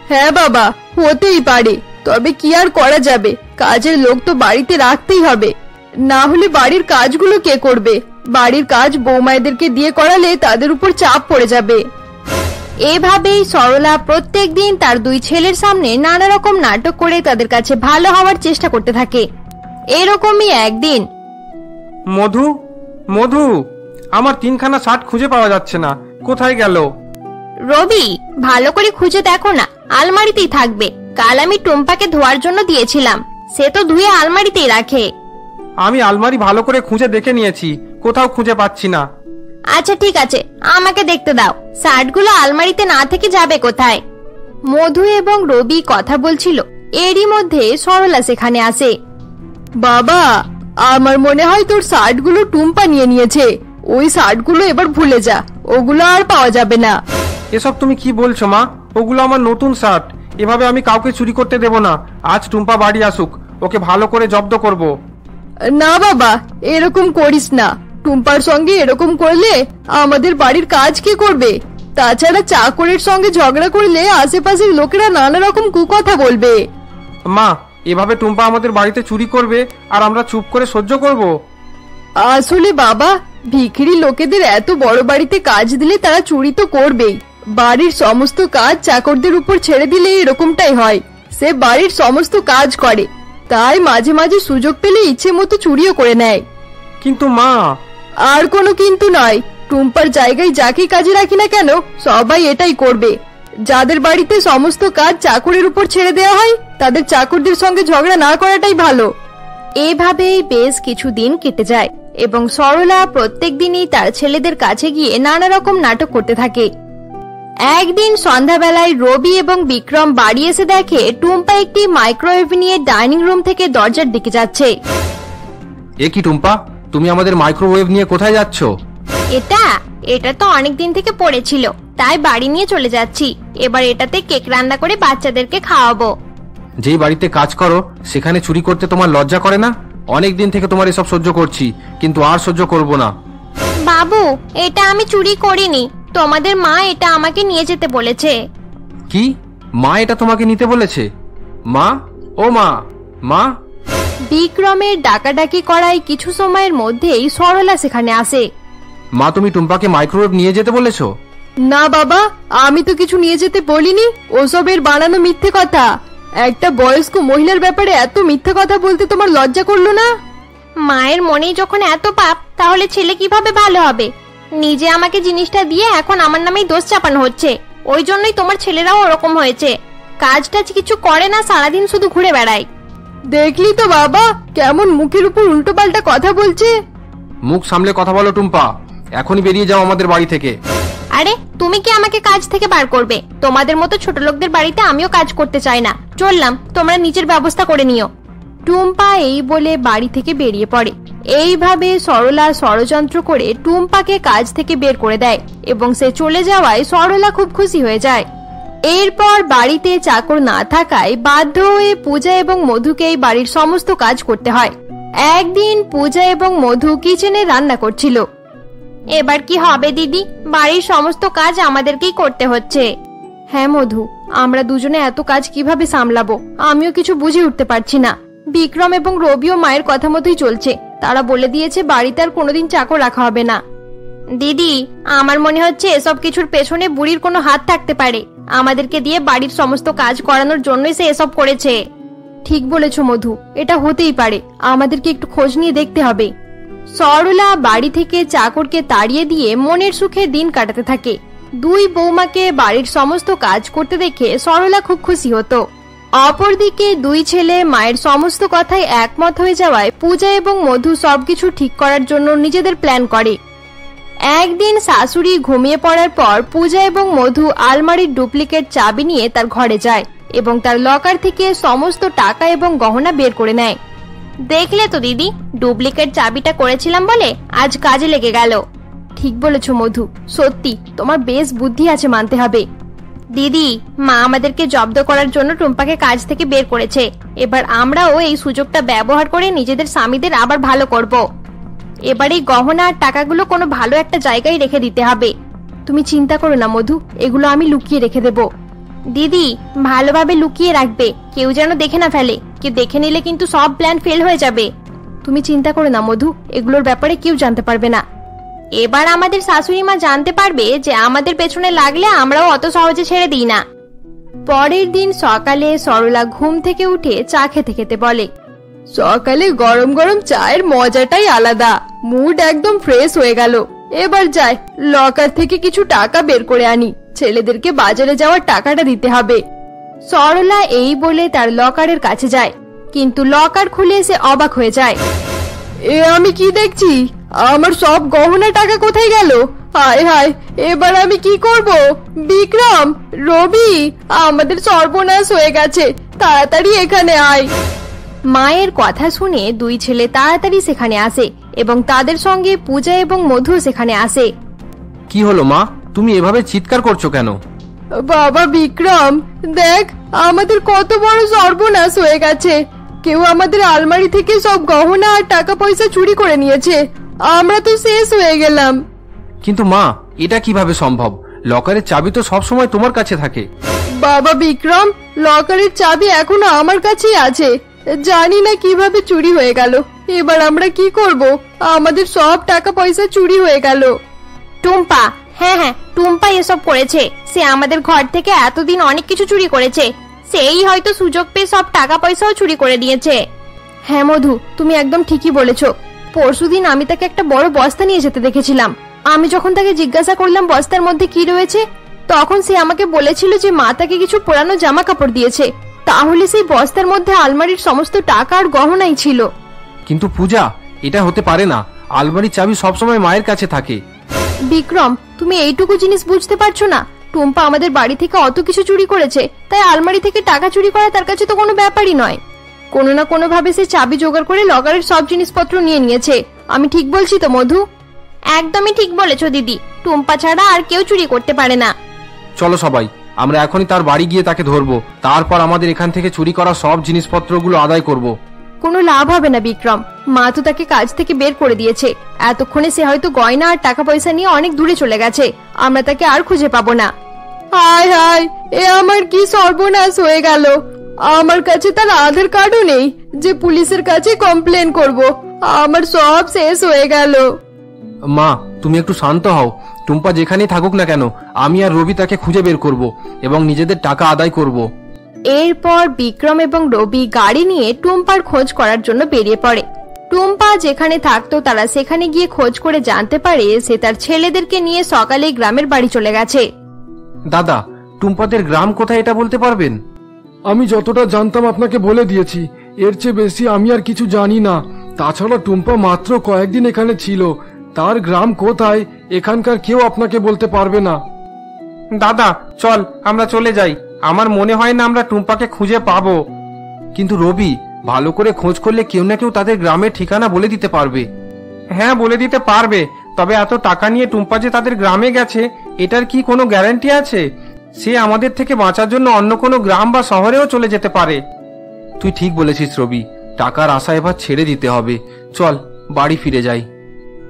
হ্যাঁ বাবা, হতেই পারে। তবে কি আর করা যাবে? কাজের লোক তো বাড়িতে রাখতেই হবে। না হলে বাড়ির কাজগুলো কে করবে? বাড়ির কাজ বৌমায়েদেরকে দিয়ে করালে তাদের উপর চাপ পড়ে যাবে। এভাবেই সরলা প্রত্যেক দিন তার দুই ছেলের সামনে নানা রকম নাটক করে তাদের কাছে ভালো হওয়ার চেষ্টা করতে থাকে। এরকমই একদিন। মধু মধু, আমার তিনখানা শার্ট খুঁজে পাওয়া যাচ্ছে না। কোথায় গেল? রবি ভালো করে খুঁজে দেখো না আলমারিতেই থাকবে। কাল আমি টুম্পাকে ধোয়ার জন্য দিয়েছিলাম। সে তো ধুয়ে আলমারিতেই রাখে। আমি আলমারি ভালো করে খুঁজে দেখে নিয়েছি কোথাও খুঁজে পাচ্ছি না। আচ্ছা ঠিক আছে আমাকে দেখতে দাও। শার্টগুলো আলমারিতে না থেকে যাবে কোথায়? মধু এবং রবি কথা বলছিল। এরই মধ্যে সরলা সেখানে আসে। বাবা আমার মনে হয় তোর শার্টগুলো টুম্পা নিয়ে নিয়েছে। ওই শার্টগুলো এবার ভুলে যা ওগুলো আর পাওয়া যাবে না। এসব তুমি কি বলছো মা? ওগুলো আমার নতুন শার্ট। এভাবে আমি কাউকে চুরি করতে দেব না। আজ টুম্পা বাড়ি আসুক। ওকে ভালো করে জব্দ করব। না বাবা এরকম করিস না। টুম্পার সঙ্গে এরকম করলে আমাদের বাড়ির কাজ কে করবে? তাছাড়া চাকরের সঙ্গে ঝগড়া করলে আশেপাশের লোকেরা নানা রকম কুকথা বলবে। মা এভাবে টুম্পা আমাদের বাড়িতে চুরি করবে আর আমরা চুপ করে সহ্য করব? আসলে বাবা ভিখিরি লোকেদের এত বড় বাড়িতে কাজ দিলে তারা চুরি তো করবেই। বাড়ির সমস্ত কাজ চাকরদের উপর ছেড়ে দিলে এরকমটাই হয়। সে বাড়ির সমস্ত কাজ করে। তাই মাঝে মাঝে সুযোগ পেলে ইচ্ছে মতো চুরিও করে নেয়। কিন্তু মা! আর কোনো কিন্তু নয়। টুম্পার জায়গায় যাকেই কাজে রাখি না কেন সবাই এটাই করবে। যাদের বাড়িতে সমস্ত কাজ চাকরের উপর ছেড়ে দেওয়া হয় তাদের চাকরদের সঙ্গে ঝগড়া না করাটাই ভালো। এভাবেই বেশ কিছুদিন কেটে যায় এবং সরলা প্রত্যেক দিনই তার ছেলেদের কাছে গিয়ে নানা রকম নাটক করতে থাকে। একদিন সন্ধ্যাবেলায় রবি এবং বিক্রম বাড়ি এসে দেখে টুম্পা একটি মাইক্রোওয়েভ নিয়ে ডাইনিং রুম থেকে দরজার দিকে যাচ্ছে। এ কি টুম্পা? তুমি আমাদের মাইক্রোওয়েভ নিয়ে কোথায় যাচ্ছ? এটা এটা তো অনেক দিন থেকে পড়েছিল তাই বাড়ি নিয়ে চলে যাচ্ছি। এবার এটাতে কেক রান্না করে বাচ্চাদেরকে খাওয়াবো। যেই বাড়িতে কাজ করো সেখানে চুরি করতে তোমার লজ্জা করে না? অনেক দিন থেকে তোমার এসব সহ্য করছি কিন্তু আর সহ্য করব না। বাবু এটা আমি চুরি করিনি। তোমাদের মা এটা আমাকে নিয়ে যেতে বলেছে। কি? মা এটা তোমাকে নিতে বলেছে? মা? ও মা! মা! বিক্রমের ডাকাডাকি করায় কিছু সময়ের মধ্যেই সরলা সেখানে আসে। মা তুমি টুম্পাকে মাইক্রোওয়েভ নিয়ে যেতে বলেছ? না বাবা আমি তো কিছু নিয়ে যেতে বলিনি। ওসবের বানানো মিথ্যে কথা। একটা বয়স্ক মহিলার ব্যাপারে এত মিথ্যে কথা বলতে তোমার লজ্জা করল না? মায়ের মনেই যখন এত পাপ তাহলে ছেলে কীভাবে ভালো হবে? নিজে আমাকে জিনিসটা দিয়ে এখন আমার নামেই দোষ চাপানো হচ্ছে। ওই জন্যই তোমার ছেলেরাও ওরকম হয়েছে। কাজ টাজ কিছু করে না সারাদিন শুধু ঘুরে বেড়ায়। দেখলি তো বাবা কেমন মুখের উপর উল্টো পাল্টা কথা বলছে। মুখ সামলে কথা বলো টুম্পা। এখনই বেরিয়ে যাও আমাদের বাড়ি থেকে। আরে তুমি কি আমাকে কাজ থেকে বার করবে? তোমাদের মতো ছোট লোকদের বাড়িতে আমিও কাজ করতে চাই না। চললাম তোমরা নিজের ব্যবস্থা করে নিও। টুম্পা এই বলে বাড়ি থেকে বেরিয়ে পড়ে। এইভাবে সরলা ষড়যন্ত্র করে টুম্পাকে কাজ থেকে বের করে দেয় এবং সে চলে যাওয়ায় সরলা খুব খুশি হয়ে যায়। এরপর বাড়িতে চাকর না থাকায় বাধ্য হয়ে পূজা এবং মধুকে এই বাড়ির সমস্ত কাজ করতে হয়। একদিন পূজা এবং মধু কিচেনে রান্না করছিল। এবার কি হবে দিদি? বাড়ির সমস্ত কাজ আমাদেরকেই করতে হচ্ছে। হ্যাঁ মধু, আমরা দুজনে এত কাজ কীভাবে সামলাবো? আমিও কিছু বুঝে উঠতে পারছি না। বিক্রম এবং রবিও মায়ের কথা মতোই চলছে। তারা বলে দিয়েছে, বাড়িতে আর কোনোদিন চাকর রাখা হবে না। দিদি, আমার মনে হচ্ছে এসব কিছুর পেছনে বুড়ির কোনো হাত থাকতে পারে। আমাদেরকে দিয়ে বাড়ির সমস্ত কাজ করানোর জন্যই সে এসব করেছে। ঠিক বলেছ, মধু। এটা হতেই পারে। আমাদেরকে একটু খোঁজ নিয়ে দেখতে হবে। সরলা বাড়ি থেকে চাকরকে তাড়িয়ে দিয়ে মনের সুখে দিন কাটাতে থাকে। দুই বৌমাকে বাড়ির সমস্ত কাজ করতে দেখে সরলা খুব খুশি হতো। অপরদিকে দুই ছেলে মায়ের সমস্ত কথায় একমত হয়ে যাওয়ায় পূজা এবং মধু সবকিছু ঠিক করার জন্য নিজেদের প্ল্যান করে। একদিন শাশুড়ি ঘুমিয়ে পড়ার পর পূজা এবং মধু আলমারির ডুপ্লিকেট চাবি নিয়ে তার ঘরে যায় এবং তার লকার থেকে সমস্ত টাকা এবং গহনা বের করে নেয়। দেখলে তো দিদি, ডুপ্লিকেট চাবিটা করেছিলাম বলে আজ কাজে লেগে গেল। ঠিক বলেছ মধু, সত্যি তোমার বেশ বুদ্ধি আছে মানতে হবে। দিদি, মা আমাদেরকে জব্দ করার জন্য টুম্পাকে কাজ থেকে বের করেছে। এবার আমরাও এই সুযোগটা ব্যবহার করে নিজেদের স্বামীদের আবার ভালো করব। এবার এই গহনা আর টাকাগুলো কোনো ভালো একটা জায়গায় রেখে দিতে হবে। তুমি চিন্তা করো না, মধু, এগুলো আমি লুকিয়ে রেখে দেব। দিদি, ভালোভাবে লুকিয়ে রাখবে, কেউ যেন দেখে না ফেলে। কেউ দেখে নিলে কিন্তু সব প্ল্যান ফেল হয়ে যাবে। তুমি চিন্তা করো না, মধু, এগুলোর ব্যাপারে কেউ জানতে পারবে না। এবার আমাদের শাশুড়ি মা জানতে পারবে যে আমাদের পেছনে লাগলে আমরাও অত সহজে ছেড়ে দিই না। পরের দিন সকালে সরলা ঘুম থেকে উঠে চা খেতে খেতে বলে সকালে গরম গরম চায়ের মজাটাই আলাদা। মুড একদম ফ্রেশ হয়ে গেল। এবার যাই লকার থেকে কিছু টাকা বের করে আনি। ছেলেদেরকে বাজারে যাওয়ার টাকাটা দিতে হবে। সরলা এই বলে তার লকারের কাছে যায় কিন্তু লকার খুলে সে অবাক হয়ে যায়। এ আমি কি দেখছি? আমার সব গহনা টাকা কোথায় গেল? হায় হায় এবার আমি কি করব? বিক্রম রবি আমাদের সর্বনাশ হয়ে গেছে। তাড়াতাড়ি এখানে আয়। মায়ের কথা শুনে দুই ছেলে তাড়াতাড়ি সেখানে আসে এবং তাদের সঙ্গে পূজা এবং মধু সেখানে আসে। কি হলো মা? তুমি এভাবে চিৎকার করছ কেন? বাবা বিক্রম দেখ আমাদের কত বড় সর্বনাশ হয়ে গেছে। কেউ আমাদের আলমারি থেকে সব গহনা আর টাকা পয়সা চুরি করে নিয়েছে। আমরা তো শেষ হয়ে গেলাম। কিন্তু মা এটা কীভাবে সম্ভব? লকারের চাবি তো সব সময় তোমার কাছে থাকে। বাবা বিক্রম লকারের চাবি এখনও আমার কাছেই আছে। জানি না কীভাবে চুরি হয়ে গেল। এবার আমরা কি করব? আমাদের সব টাকা পয়সা চুরি হয়ে গেল। টুম্পা হ্যাঁ হ্যাঁ টুম্পা এসব করেছে। সে আমাদের ঘর থেকে এতদিন অনেক কিছু চুরি করেছে। সেই হয়তো সুযোগ পেয়ে সব টাকা পয়সাও চুরি করে দিয়েছে। হ্যাঁ মধু তুমি একদম ঠিকই বলেছ। পরশুদিন আমি তাকে একটা বড় বস্তা নিয়ে যেতে দেখেছিলাম। আমি যখন তাকে জিজ্ঞাসা করলাম বস্তার মধ্যে কি রয়েছে তখন সে আমাকে বলেছিল যে মা তাকে কিছু পুরানো জামা কাপড় দিয়েছে। তাহলে সেই বস্তার মধ্যে আলমারির সমস্ত টাকা আর গহনাই ছিল। কিন্তু পূজা এটা হতে পারে না। আলমারির চাবি সবসময় মায়ের কাছে থাকে। বিক্রম তুমি এইটুকু জিনিস বুঝতে পারছ না। টুম্পা আমাদের বাড়ি থেকে অত কিছু চুরি করেছে তাই আলমারি থেকে টাকা চুরি করা তার কাছে তো কোনো ব্যাপারই নয়। কোনো না কোনো ভাবে সে চাবি জোগাড় করে লকারের সব জিনিসপত্র নিয়ে নিয়েছে। আমি ঠিক বলছি তো মধু? একদমই ঠিক বলেছ দিদি। টুম্পা ছাড়া আর কেউ চুরি করতে পারে না। চলো সবাই আমরা এখনই তার বাড়ি গিয়ে তাকে ধরবো। তারপর আমাদের এখান থেকে চুরি করা সব জিনিসপত্রগুলো আদায় করব। কোনো লাভ হবে না বিক্রম। মা তো তাকে কাজ থেকে বের করে দিয়েছে। এতক্ষণে সে হয়তো গয়না আর টাকা পয়সা নিয়ে অনেক দূরে চলে গেছে। আমরা তাকে আর খুঁজে পাবো না। হায় হায় এ আমার কি সর্বনাশ হয়ে গেল। আমার কাছে তার আধার কার্ডও নেই। যে পুলিশের কাছে কমপ্লেন করব। আমার সব শেষ হয়ে গেল। মা তুমি একটু শান্ত হও। টুম্পা যেখানেই থাকুক না কেন আমি আর রবি তাকে খুঁজে বের করব এবং নিজেদের টাকা আদায় করব। এরপর বিক্রম এবং রবি গাড়ি নিয়ে টুম্পার খোঁজ করার জন্য বেরিয়ে পড়ে। টুম্পা যেখানে থাকতো তারা সেখানে গিয়ে খোঁজ করে জানতে পারে সে তার ছেলেদেরকে নিয়ে সকালে গ্রামের বাড়ি চলে গেছে। দাদা টুম্পাদের গ্রাম কোথায় এটা বলতে পারবেন? আমি যতটা জানতাম আপনাকে বলে দিয়েছি এর চেয়ে বেশি আমি আর কিছু জানি না। তাছাড়া টুম্পা মাত্র কয়েকদিন এখানে ছিল। তার গ্রাম কোথায় এখানকার কেউ আপনাকে বলতে পারবে না। দাদা চল আমরা চলে যাই। আমার মনে হয় না আমরা টুম্পাকে খুঁজে পাবো। কিন্তু রবি ভালো করে খোঁজ করলে কেউ না কেউ তাদের গ্রামের ঠিকানা বলে দিতে পারবে। হ্যাঁ বলে দিতে পারবে। তবে এত টাকা নিয়ে টুম্পা যে তাদের গ্রামে গেছে এটার কি কোনো গ্যারান্টি আছে? সে আমাদের থেকে বাঁচার জন্য অন্য কোনো গ্রাম বা শহরেও চলে যেতে পারে। তুই ঠিক বলেছিস রবি। টাকার আশা এবার ছেড়ে দিতে হবে। চল বাড়ি ফিরে যাই।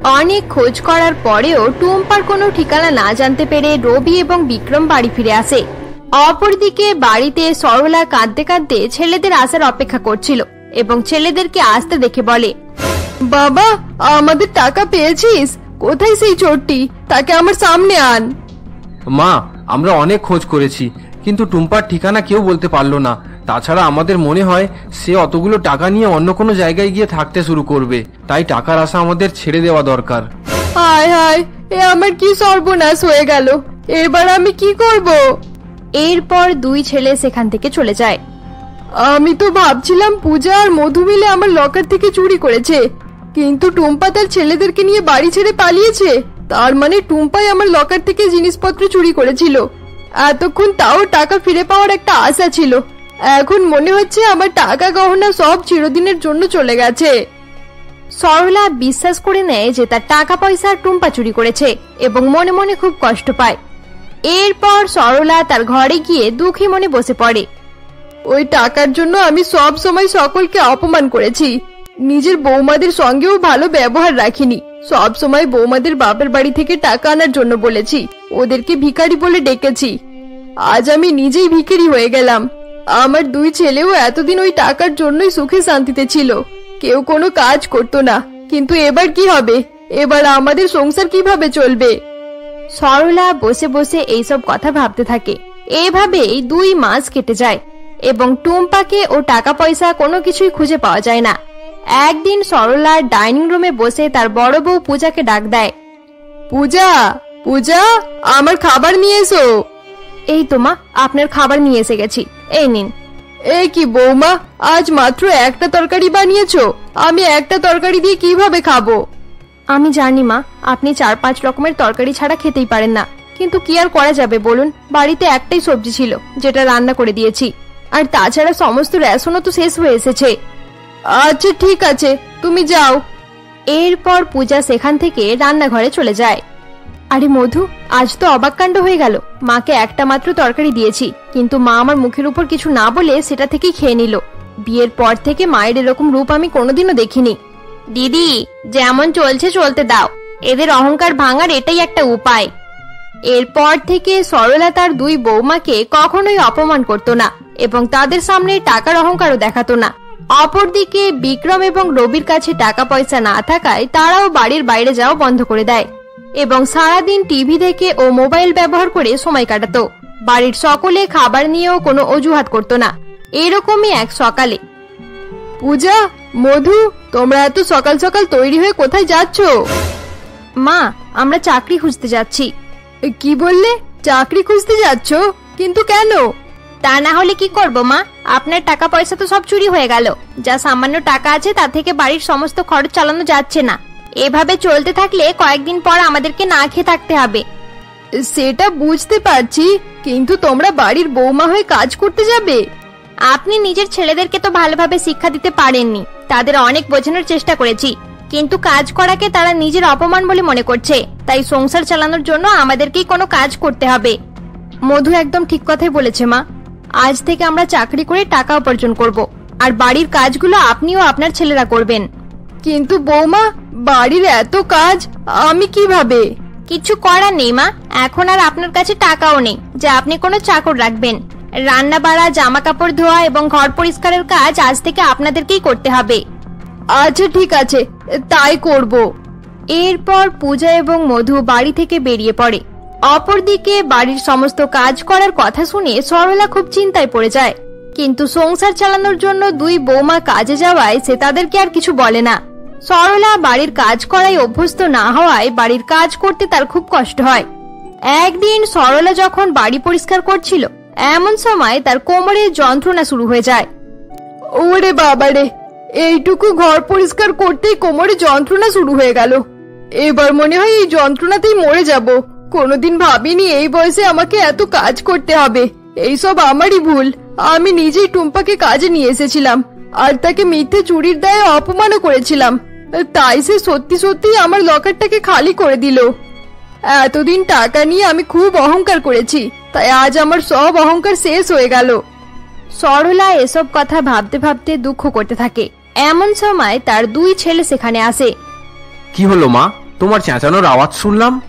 অনেক খোঁজ করার পরেও টুম্পার কোনো ঠিকানা না জানতে পেরে রবি এবং বিক্রম বাড়ি ফিরে আসে। অপরদিকে বাড়িতে সরলা কাঁদতে কাঁদতে ছেলেদের আসার অপেক্ষা করছিল এবং ছেলেদেরকে আসতে দেখে বলে বাবা আমাদের টাকা পেয়েছিস? কোথায় সেই চোরটি? তাকে আমার সামনে আন। মা আমরা অনেক খোঁজ করেছি কিন্তু টুম্পার ঠিকানা কেউ বলতে পারল না। তাছাড়া আমাদের মনে হয় সে অতগুলো টাকা নিয়ে অন্য কোনো জায়গায় গিয়ে থাকতে শুরু করবে। তাই টাকার আশা আমাদের ছেড়ে দেওয়া দরকার। হায় হায় এ আমার কি সর্বনাশ হয়ে গেল। এবার আমি কি করব? এরপর দুই ছেলে সেখান থেকে চলে যায়। আমি তো ভাবছিলাম পূজা আর মধু মিলে আমার লকার থেকে চুরি করেছে কিন্তু টুম্পা তার ছেলেদেরকে নিয়ে বাড়ি ছেড়ে পালিয়েছে। তার মানে টুম্পাই আমার লকার থেকে জিনিসপত্র চুরি করেছিল। এতক্ষণ তাও টাকা ফিরে পাওয়ার একটা আশা ছিল। এখন মনে হচ্ছে আমার টাকা গহনা সব চিরদিনের জন্য চলে গেছে। সরলা বিশ্বাস করে নেয় যে তার টাকা পয়সা টুম্পা চুরি করেছে এবং মনে মনে খুব কষ্ট পায়। এরপর সরলা তার ঘরে গিয়ে দুঃখী মনে বসে পড়ে। ওই টাকার জন্য আমি সব সময় সকলকে অপমান করেছি। নিজের বৌমাদের সঙ্গেও ভালো ব্যবহার রাখিনি। সব সময় বৌমাদের বাপের বাড়ি থেকে টাকা আনার জন্য বলেছি। ওদেরকে ভিখারি বলে ডেকেছি। আজ আমি নিজেই ভিখারি হয়ে গেলাম। আমার দুই ছেলেও এতদিন ওই টাকার জন্যই সুখে শান্তিতে ছিল। কেউ কোনো কাজ করতো না। কিন্তু এবার কি হবে? এবার আমাদের সংসার কীভাবে চলবে? সরলা বসে বসে এইসব কথা ভাবতে থাকে। এভাবেই দুই মাস কেটে যায় এবং টুম্পাকে ও টাকা পয়সা কোনো কিছুই খুঁজে পাওয়া যায় না। একদিন সরলা ডাইনিং রুমে বসে তার বড় বউ পূজাকে ডাক দেয়, পূজা পূজা, আমার খাবার নিয়ে এসো। এই তো মা, আপনার খাবার নিয়ে এসে গেছি, এই নিন। এ কি বৌমা, আজ মাত্র একটা তরকারি বানিয়েছো, আমি একটা তরকারি দিয়ে কীভাবে খাব? আমি জানি মা, আপনি চার পাঁচ রকমের তরকারি ছাড়া খেতেই পারেন না, কিন্তু কি আর করা যাবে বলুন? বাড়িতে একটাই সবজি ছিল, যেটা রান্না করে দিয়েছি, আর তাছাড়া সমস্ত রেশনও তো শেষ হয়ে এসেছে। আচ্ছা ঠিক আছে তুমি যাও। এরপর পূজা সেখান থেকে রান্নাঘরে চলে যায়। আরে মধু আজ তো অবাক কাণ্ড হয়ে গেল। মাকে একটা মাত্র তরকারি দিয়েছি কিন্তু মা আমার মুখের উপর কিছু না বলে সেটা থেকেই খেয়ে নিল। বিয়ের পর থেকে মায়ের এরকম রূপ আমি কোনোদিনও দেখিনি। দিদি যেমন চলছে চলতে দাও। এদের অহংকার ভাঙার এটাই একটা উপায়। এরপর থেকে সরলা তার দুই বৌমাকে কখনোই অপমান করত না এবং তাদের সামনে টাকার অহংকারও দেখাতো না। অপরদিকে বিক্রম এবং রবির কাছে টাকা পয়সা না থাকায় তারাও বাড়ির বাইরে যাওয়া বন্ধ করে দেয় এবং সারাদিন টিভি দেখে ও মোবাইল ব্যবহার করে সময় কাটাতো। বাড়ির সকলে খাবার নিয়েও কোনো অজুহাত করতো না। এরকমই এক সকালে। পূজা, মধু, তোমরা এত সকাল সকাল তৈরি হয়ে কোথায় যাচ্ছ? মা, আমরা চাকরি খুঁজতে যাচ্ছি। কি বললে? চাকরি খুঁজতে যাচ্ছ? কিন্তু কেন? তা না হলে কি করব মা? আপনার টাকা পয়সা তো সব চুরি হয়ে গেল। যা সামান্য টাকা আছে তা থেকে বাড়ির সমস্ত খরচ চালানো যাচ্ছে না। এভাবে চলতে থাকলে কয়েকদিন পর আমাদেরকে না খেয়ে থাকতে হবে। সেটা বুঝতে পারছি কিন্তু তোমরা বাড়ির বৌমা হয়ে কাজ করতে যাবে। আপনি নিজের ছেলেদেরকে তো ভালোভাবে শিক্ষা দিতে পারেননি। তাদের অনেক বোঝানোর চেষ্টা করেছি। কিন্তু কাজ করাকে তারা নিজের অপমান বলে মনে করছে। তাই সংসার চালানোর জন্য আমাদেরকেই কোনো কাজ করতে হবে। মধু একদম ঠিক কথাই বলেছে মা। আজ থেকে আমরা চাকরি করে টাকা উপার্জন করব। আর বাড়ির কাজগুলো আপনিও আপনার ছেলেরা করবেন। কিন্তু বৌমা, বাড়ির এত কাজ, আমি কীভাবে? কিছু করার নেই মা। এখন আর আপনার কাছে টাকাও নেই, যে আপনি কোনো চাকর রাখবেন। রান্না বাড়া জামা কাপড় ধোয়া এবং ঘর পরিষ্কারের কাজ আজ থেকে আপনাদেরকেই করতে হবে। আচ্ছা ঠিক আছে, তাই করব। এরপর পূজা এবং মধু বাড়ি থেকে বেরিয়ে পড়ে। অপরদিকে বাড়ির সমস্ত কাজ করার কথা শুনে সরলা খুব চিন্তায় পড়ে যায়। কিন্তু সংসার চালানোর জন্য দুই বৌমা কাজে যাওয়ায় সে তাদেরকে আর কিছু বলে না। সরলা বাড়ির কাজ করায় অভ্যস্ত না হওয়ায় বাড়ির কাজ করতে তার খুব কষ্ট হয়। একদিন সরলা যখন বাড়ি পরিষ্কার করছিল, এমন সময় তার কোমরে যন্ত্রণা শুরু হয়ে যায়। ওরে বাবারে এইটুকু ঘর পরিষ্কার করতেই কোমরে যন্ত্রণা শুরু হয়ে গেল। এবার মনে হয় এই যন্ত্রণাতেই মরে যাব। কোনোদিন ভাবিনি এই বয়সে আমাকে এত কাজ করতে হবে। এইসব আমারই ভুল। আমি নিজেই টুম্পাকে কাজে নিয়ে এসেছিলাম। আর তাকে মিথ্যে চুরির দায়ে অপমানও করেছিলাম। তাই সে সত্যি সত্যি আমার লকারটাকে খালি করে দিল। এতদিন টাকা নিয়ে আমি খুব অহংকার করেছি। তাই আজ আমার সব অহংকার শেষ হয়ে গেল। সরলা এসব কথা ভাবতে ভাবতে দুঃখ করতে থাকে। এমন সময় তার দুই ছেলে সেখানে আসে। কি হলো মা? তোমার চেঁচানোর আওয়াজ শুনলাম।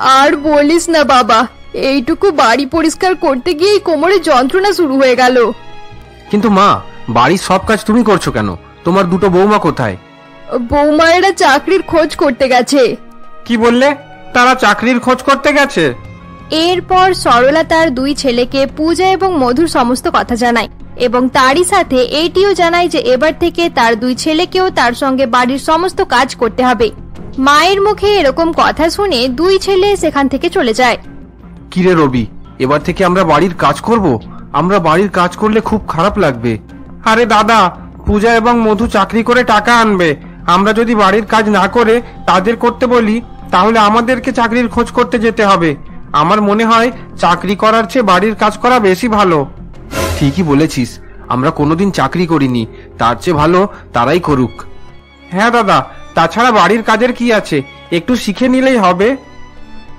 আর বলিস না বাবা এইটুকু বাড়ি পরিষ্কার করতে গিয়েই কোমরে যন্ত্রণা শুরু হয়ে গেল। কিন্তু মা বাড়ির সব কাজ তুমি করছ কেন? তোমার দুটো বৌমা কোথায়? বৌমায়েরা চাকরির খোঁজ করতে গেছে। কি বললে? তারা চাকরির খোঁজ করতে গেছে? এরপর সরলা তার দুই ছেলেকে পূজা এবং মধুর সমস্ত কথা জানায় এবং তারই সাথে এইটিও জানায় যে এবার থেকে তার দুই ছেলেকেও তার সঙ্গে বাড়ির সমস্ত কাজ করতে হবে। মায়ের মুখে এরকম কথা শুনে দুই ছেলে সেখান থেকে চলে যায়। কিরে রবি এবার থেকে আমরা বাড়ির কাজ করব? আমরা বাড়ির কাজ করলে খুব খারাপ লাগবে। আরে দাদা পূজা এবং মধু চাকরি করে টাকা আনবে। আমরা যদি বাড়ির কাজ না করে তাদের করতে বলি তাহলে আমাদেরকে চাকরির খোঁজ করতে যেতে হবে। আমার মনে হয় চাকরি করার চেয়ে বাড়ির কাজ করা বেশি ভালো। ঠিকই বলেছিস আমরা কোনোদিন চাকরি করিনি তার চেয়ে ভালো তারাই করুক। হ্যাঁ দাদা তাছাড়া বাড়ির কাজের কি আছে? একটু শিখে নিলেই হবে।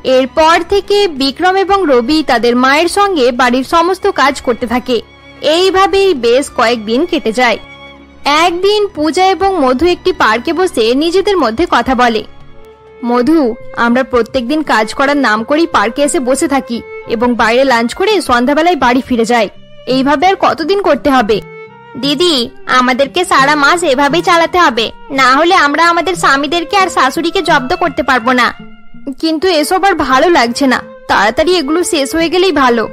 এরপর থেকে বিক্রম এবং রবি তাদের মায়ের সঙ্গে বাড়ির সমস্ত কাজ করতে থাকে। এইভাবেই বেশ কয়েকদিন কেটে যায়। একদিন পূজা এবং মধু একটি পার্কে বসে নিজেদের মধ্যে কথা বলে। মধু, আমরা প্রত্যেকদিন কাজ করার নাম করেই পার্কে এসে বসে থাকি এবং বাইরে লাঞ্চ করে সন্ধ্যাবেলায় বাড়ি ফিরে যাই। এইভাবে আর কতদিন করতে হবে? দিদি, আমাদেরকে সারা মাস এভাবেই চালাতে হবে। না হলে আমরা আমাদের স্বামীদেরকে আর শাশুড়িকে জব্দ করতে পারব না। কিন্তু এসব আর ভালো লাগছে না। তাড়াতাড়ি এগুলো শেষ হয়ে গেলেই ভালো।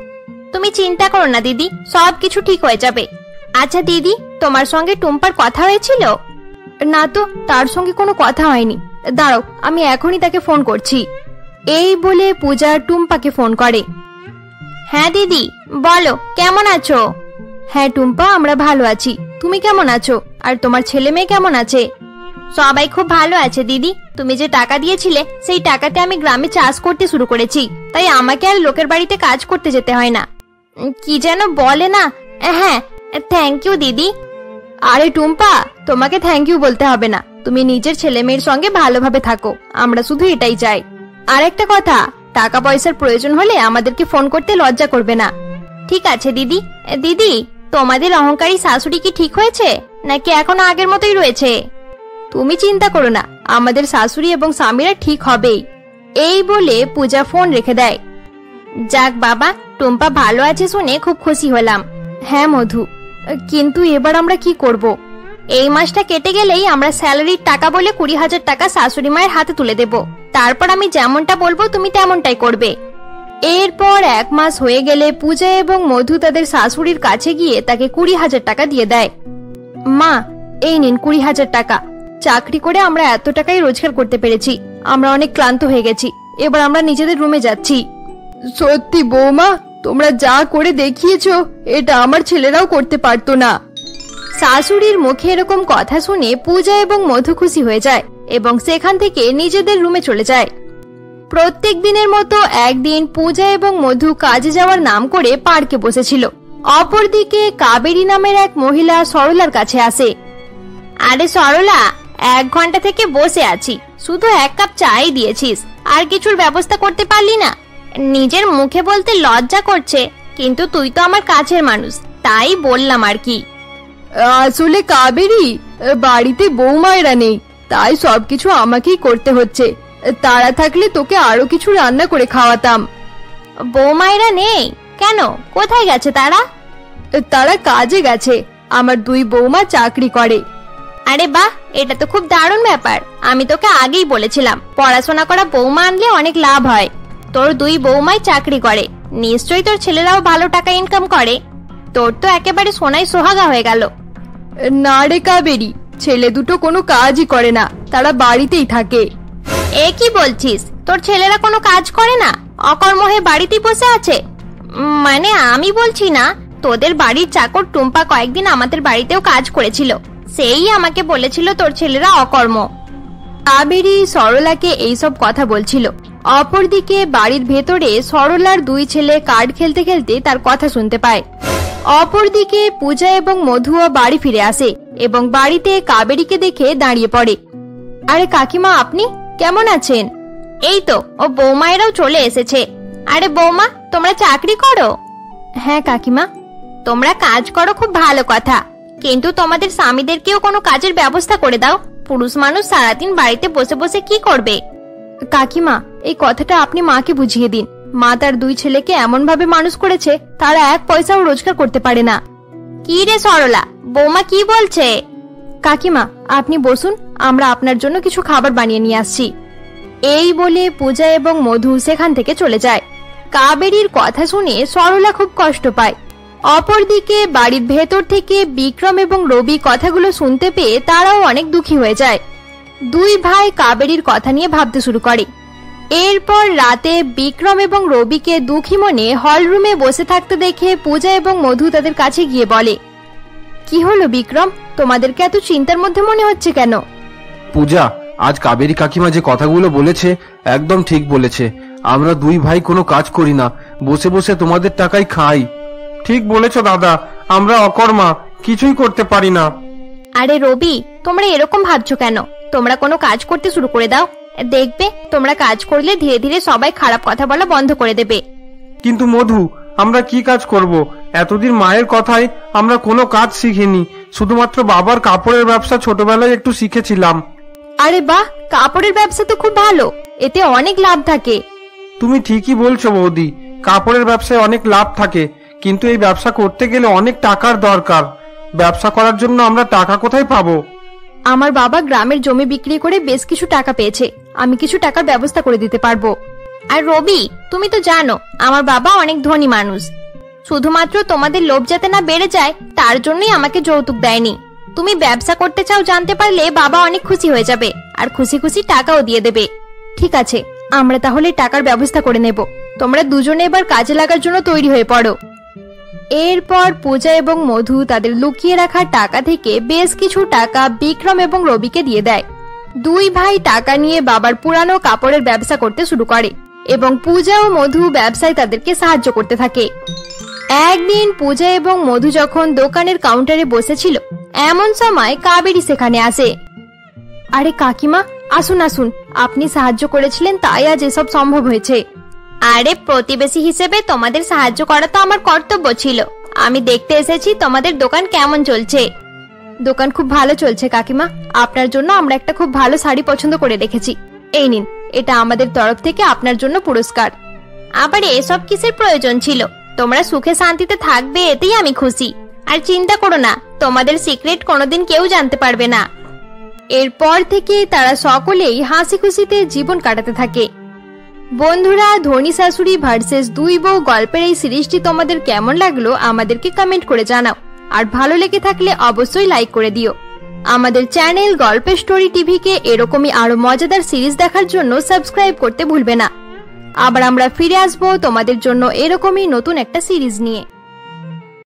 তুমি চিন্তা করো না দিদি, সব কিছু ঠিক হয়ে যাবে। আচ্ছা দিদি, তোমার সঙ্গে টুম্পার কথা হয়েছিল? না তো, তার সঙ্গে কোনো কথা হয়নি। দাঁড়াও, আমি এখনই তাকে ফোন করছি। এই বলে পূজা টুম্পাকে ফোন করে। হ্যাঁ দিদি, বলো, কেমন আছো? হ্যাঁ টুম্পা, আমরা ভালো আছি। তুমি কেমন আছো? আর তোমার ছেলে মেয়ে কেমন আছে? সবাই খুব ভালো আছে, দিদি। তুমি যে টাকা দিয়েছিলে, সেই টাকাতে আমি গ্রামে চাষ করতে শুরু করেছি। তাই আমাকে আর লোকের বাড়িতে কাজ করতে যেতে হয় না। কি যেন বলে না? হ্যাঁ থ্যাংক ইউ দিদি। আরে টুম্পা, তোমাকে থ্যাংক ইউ বলতে হবে না। তুমি নিজের ছেলে মেয়ের সঙ্গে ভালোভাবে থাকো। আমরা শুধু এটাই চাই। আর একটা কথা, টাকা পয়সার প্রয়োজন হলে আমাদেরকে ফোন করতে লজ্জা করবে না। ঠিক আছে, দিদি। দিদি তোমাদের অহংকারী শাশুড়ি কি ঠিক হয়েছে? নাকি এখনও আগের মতোই রয়েছে? তুমি চিন্তা করো না, আমাদের শাশুড়ি এবং স্বামীরা ঠিক হবেই। এই বলে পূজা ফোন রেখে দেয়। যাক বাবা, টুম্পা ভালো আছে শুনে খুব খুশি হলাম। হ্যাঁ মধু। কিন্তু এবার আমরা কি করব? এই মাসটা কেটে গেলেই আমরা স্যালারির টাকা বলে কুড়ি হাজার টাকা শাশুড়ি মায়ের হাতে তুলে দেব। তারপর আমি যেমনটা বলব, তুমি তেমনটাই করবে। এরপর এক মাস হয়ে গেলে পূজা এবং মধু তাদের শাশুড়ির কাছে গিয়ে তাকে কুড়ি হাজার টাকা দিয়ে দেয়। মা, এই নিন কুড়ি হাজার টাকা। চাকরি করে আমরা এত টাকাই রোজগার করতে পেরেছি। আমরা অনেক ক্লান্ত হয়ে গেছি। এবার আমরা নিজেদের রুমে যাচ্ছি। সত্যি বৌমা, তোমরা যা করে দেখিয়েছো, এটা আমার ছেলেরাও করতে পারতো না। শাশুড়ির মুখে এরকম কথা শুনে পূজা এবং মধু খুশি হয়ে যায় এবং সেখান থেকে নিজেদের রুমে চলে যায়। প্রত্যেক দিনের মতো একদিন পূজা এবং মধু কাজে যাওয়ার নাম করে পার্কে বসেছিল। অপরদিকে কাবেরী নামের এক মহিলা সরলার কাছে আসে। আরে সরলা, এক ঘণ্টা থেকে বসে আছি। শুধু এক কাপ চাই দিয়েছিস। আর কিছুর ব্যবস্থা করতে পারলি না? নিজের মুখে বলতে লজ্জা করছে, কিন্তু তুই তো আমার কাছের মানুষ, তাই বললাম আর কি। আসলে কাবেরী বাড়িতে বৌমায়েরা নেই, তাই সবকিছু আমাকেই করতে হচ্ছে। তারা থাকলে তোকে আরও কিছু রান্না করে খাওয়াতাম। বৌমায়েরা নেই? কেন? কোথায় গেছে তারা? তারা কাজে গেছে। আমার দুই বৌমা চাকরি করে। আরে বাহ এটা তো খুব দারুণ ব্যাপার। আমি তোকে আগেই বলেছিলাম পড়াশোনা করা বৌমা আনলে অনেক লাভ হয়। তোর দুই বৌমাই চাকরি করে। নিশ্চয়ই তোর ছেলেরাও ভালো টাকা ইনকাম করে। তোর তো একেবারে সোনাই সোহাগা হয়ে গেল। না রে কাবেরি ছেলে দুটো কোনো কাজই করে না। তারা বাড়িতেই থাকে। এ কি বলছিস? তোর ছেলেরা কোনো কাজ করে না? অকর্ম হয়ে বাড়িতেই বসে আছে? মানে আমি বলছি না, তোদের বাড়ির চাকর টুম্পা কয়েকদিন আমাদের বাড়িতেও কাজ করেছিল। সেই আমাকে বলেছিল তোর ছেলেরা অকর্ম। কাবেরী সরলাকে এইসব কথা বলছিল। অপরদিকে বাড়ির ভেতরে সরলার দুই ছেলে কার্ড খেলতে খেলতে তার কথা শুনতে পায়। অপরদিকে পূজা এবং মধুও বাড়ি ফিরে আসে এবং বাড়িতে কাবেরীকে দেখে দাঁড়িয়ে পড়ে। আরে কাকিমা, আপনি? কেমন আছেন? এই তো, ও বৌমায়েরাও চলে এসেছে। আরে বৌমা, তোমরা চাকরি করো? হ্যাঁ কাকিমা। তোমরা কাজ করো খুব ভালো কথা। কিন্তু তোমাদের স্বামীদেরকেও কোনো কাজের ব্যবস্থা করে দাও। পুরুষ মানুষ সারাদিন বাড়িতে বসে বসে কি করবে? কাকিমা, এই কথাটা আপনি মাকে বুঝিয়ে দিন। মা তার দুই ছেলেকে এমন ভাবে মানুষ করেছে, তারা এক পয়সাও রোজগার করতে পারে না। কি রে সরলা, বৌমা কি বলছে? কাকিমা, আপনি বসুন, আমরা আপনার জন্য কিছু খাবার বানিয়ে নিয়ে আসছি। এই বলে পূজা এবং মধু সেখান থেকে চলে যায়। কাবেরীর কথা শুনে সরলা খুব কষ্ট পায়। অপরদিকে বাড়ির ভেতর থেকে বিক্রম এবং রবি কথাগুলো শুনতে পেয়ে তারাও অনেক দুঃখী হয়ে যায়। দুই ভাই কাবেরীর কথা নিয়ে ভাবতে শুরু করে। এরপর রাতে বিক্রম এবং রবিকে দুঃখী মনে হল রুমে বসে থাকতে দেখে পূজা এবং মধু তাদের কাছে গিয়ে বলে কি হলো বিক্রম? তোমাদেরকে এত চিন্তার মধ্যে মনে হচ্ছে কেন? পূজা আজ কাবেরী কাকিমা যে কথাগুলো বলেছে একদম ঠিক বলেছে। আমরা দুই ভাই কোনো কাজ করি না। বসে বসে তোমাদের টাকাই খাই। ঠিক বলেছ দাদা। আমরা অকর্মা। কিছুই করতে পারি না। আরে রবি তোমরা এরকম ভাবছ কেন? তোমরা কোনো কাজ করতে শুরু করে দাও। দেখবে তোমরা কাজ করলে ধীরে ধীরে সবাই খারাপ কথা বলা বন্ধ করে দেবে। কিন্তু মধু আমরা কি কাজ করব? এতদিন মায়ের কথায় আমরা কোনো কাজ শিখিনি শুধুমাত্র বাবার কাপড়ের ব্যবসা ছোটবেলায় একটু শিখেছিলাম। আরে বাহ কাপড়ের ব্যবসা তো খুব ভালো এতে অনেক লাভ থাকে। তুমি ঠিকই বলছো বৌদি কাপড়ের ব্যবসায় অনেক লাভ থাকে কিন্তু এই ব্যবসা করতে গেলে অনেক টাকার দরকার। ব্যবসা করার জন্য আমরা টাকা কোথায় পাবো? আমার বাবা গ্রামের জমি বিক্রি করে বেশ কিছু টাকা পেয়েছে আমি কিছু টাকার ব্যবস্থা করে দিতে পারব। আর রবি তুমি তো জানো আমার বাবা অনেক ধনী মানুষ। শুধুমাত্র তোমাদের লোভ যাতে না বেড়ে যায়, তার জন্যই আমাকে যৌতুক দেয়নি। তুমি ব্যবসা করতে চাও জানতে পারলে বাবা অনেক খুশি হয়ে যাবে, আর খুশি খুশি টাকাও দিয়ে দেবে। ঠিক আছে, আমরা তাহলে টাকার ব্যবস্থা করে নেব। তোমরা দুজনে এবার কাজে লাগার জন্য তৈরি হয়ে পড়ো। এরপর পূজা এবং মধু তাদের লুকিয়ে রাখা টাকা থেকে বেশ কিছু টাকা বিক্রম এবং রবিকে দিয়ে দেয়। দুই ভাই টাকা নিয়ে বাবার পুরানো কাপড়ের ব্যবসা করতে শুরু করে, এবং পূজা ও মধু ব্যবসায় তাদেরকে সাহায্য করতে থাকে। একদিন পূজা এবং মধু যখন দোকানের কাউন্টারে বসেছিল এমন সময় কাবেরি সেখানে আসে। আরে কাকিমা আসুন আসুন। আপনি সাহায্য করেছিলেন তাই আজ এসব সম্ভব হয়েছে। আরে প্রতিবেশী হিসেবে তোমাদের সাহায্য করা তো আমার কর্তব্য ছিল। আমি দেখতে এসেছি তোমাদের দোকান কেমন চলছে। দোকান খুব ভালো চলছে কাকিমা। আপনার জন্য আমরা একটা খুব ভালো শাড়ি পছন্দ করে রেখেছি। এই নিন এটা আমাদের তরফ থেকে আপনার জন্য পুরস্কার। আবার এসব কিসের প্রয়োজন ছিল? তোমরা সুখে শান্তিতে থাকবে, এতেই আমি খুশি। আর চিন্তা করো না, তোমাদের সিক্রেট কোনোদিন কেউ জানতে পারবে না। এরপর থেকে তারা সকলেই হাসি খুশিতে জীবন কাটাতে থাকে। বন্ধুরা, ধনী শাশুড়ি ভার্সেস দুই বউ গল্পের এই সিরিজটি তোমাদের কেমন লাগল আমাদেরকে কমেন্ট করে জানাও। আর ভালো লেগে থাকলে অবশ্যই লাইক করে দিও। আমাদের চ্যানেল গল্পের স্টোরি টিভিকে এরকমই আরও মজাদার সিরিজ দেখার জন্য সাবস্ক্রাইব করতে ভুলবে না। আবার আমরা ফিরে আসব তোমাদের জন্য এরকমই নতুন একটা সিরিজ নিয়ে।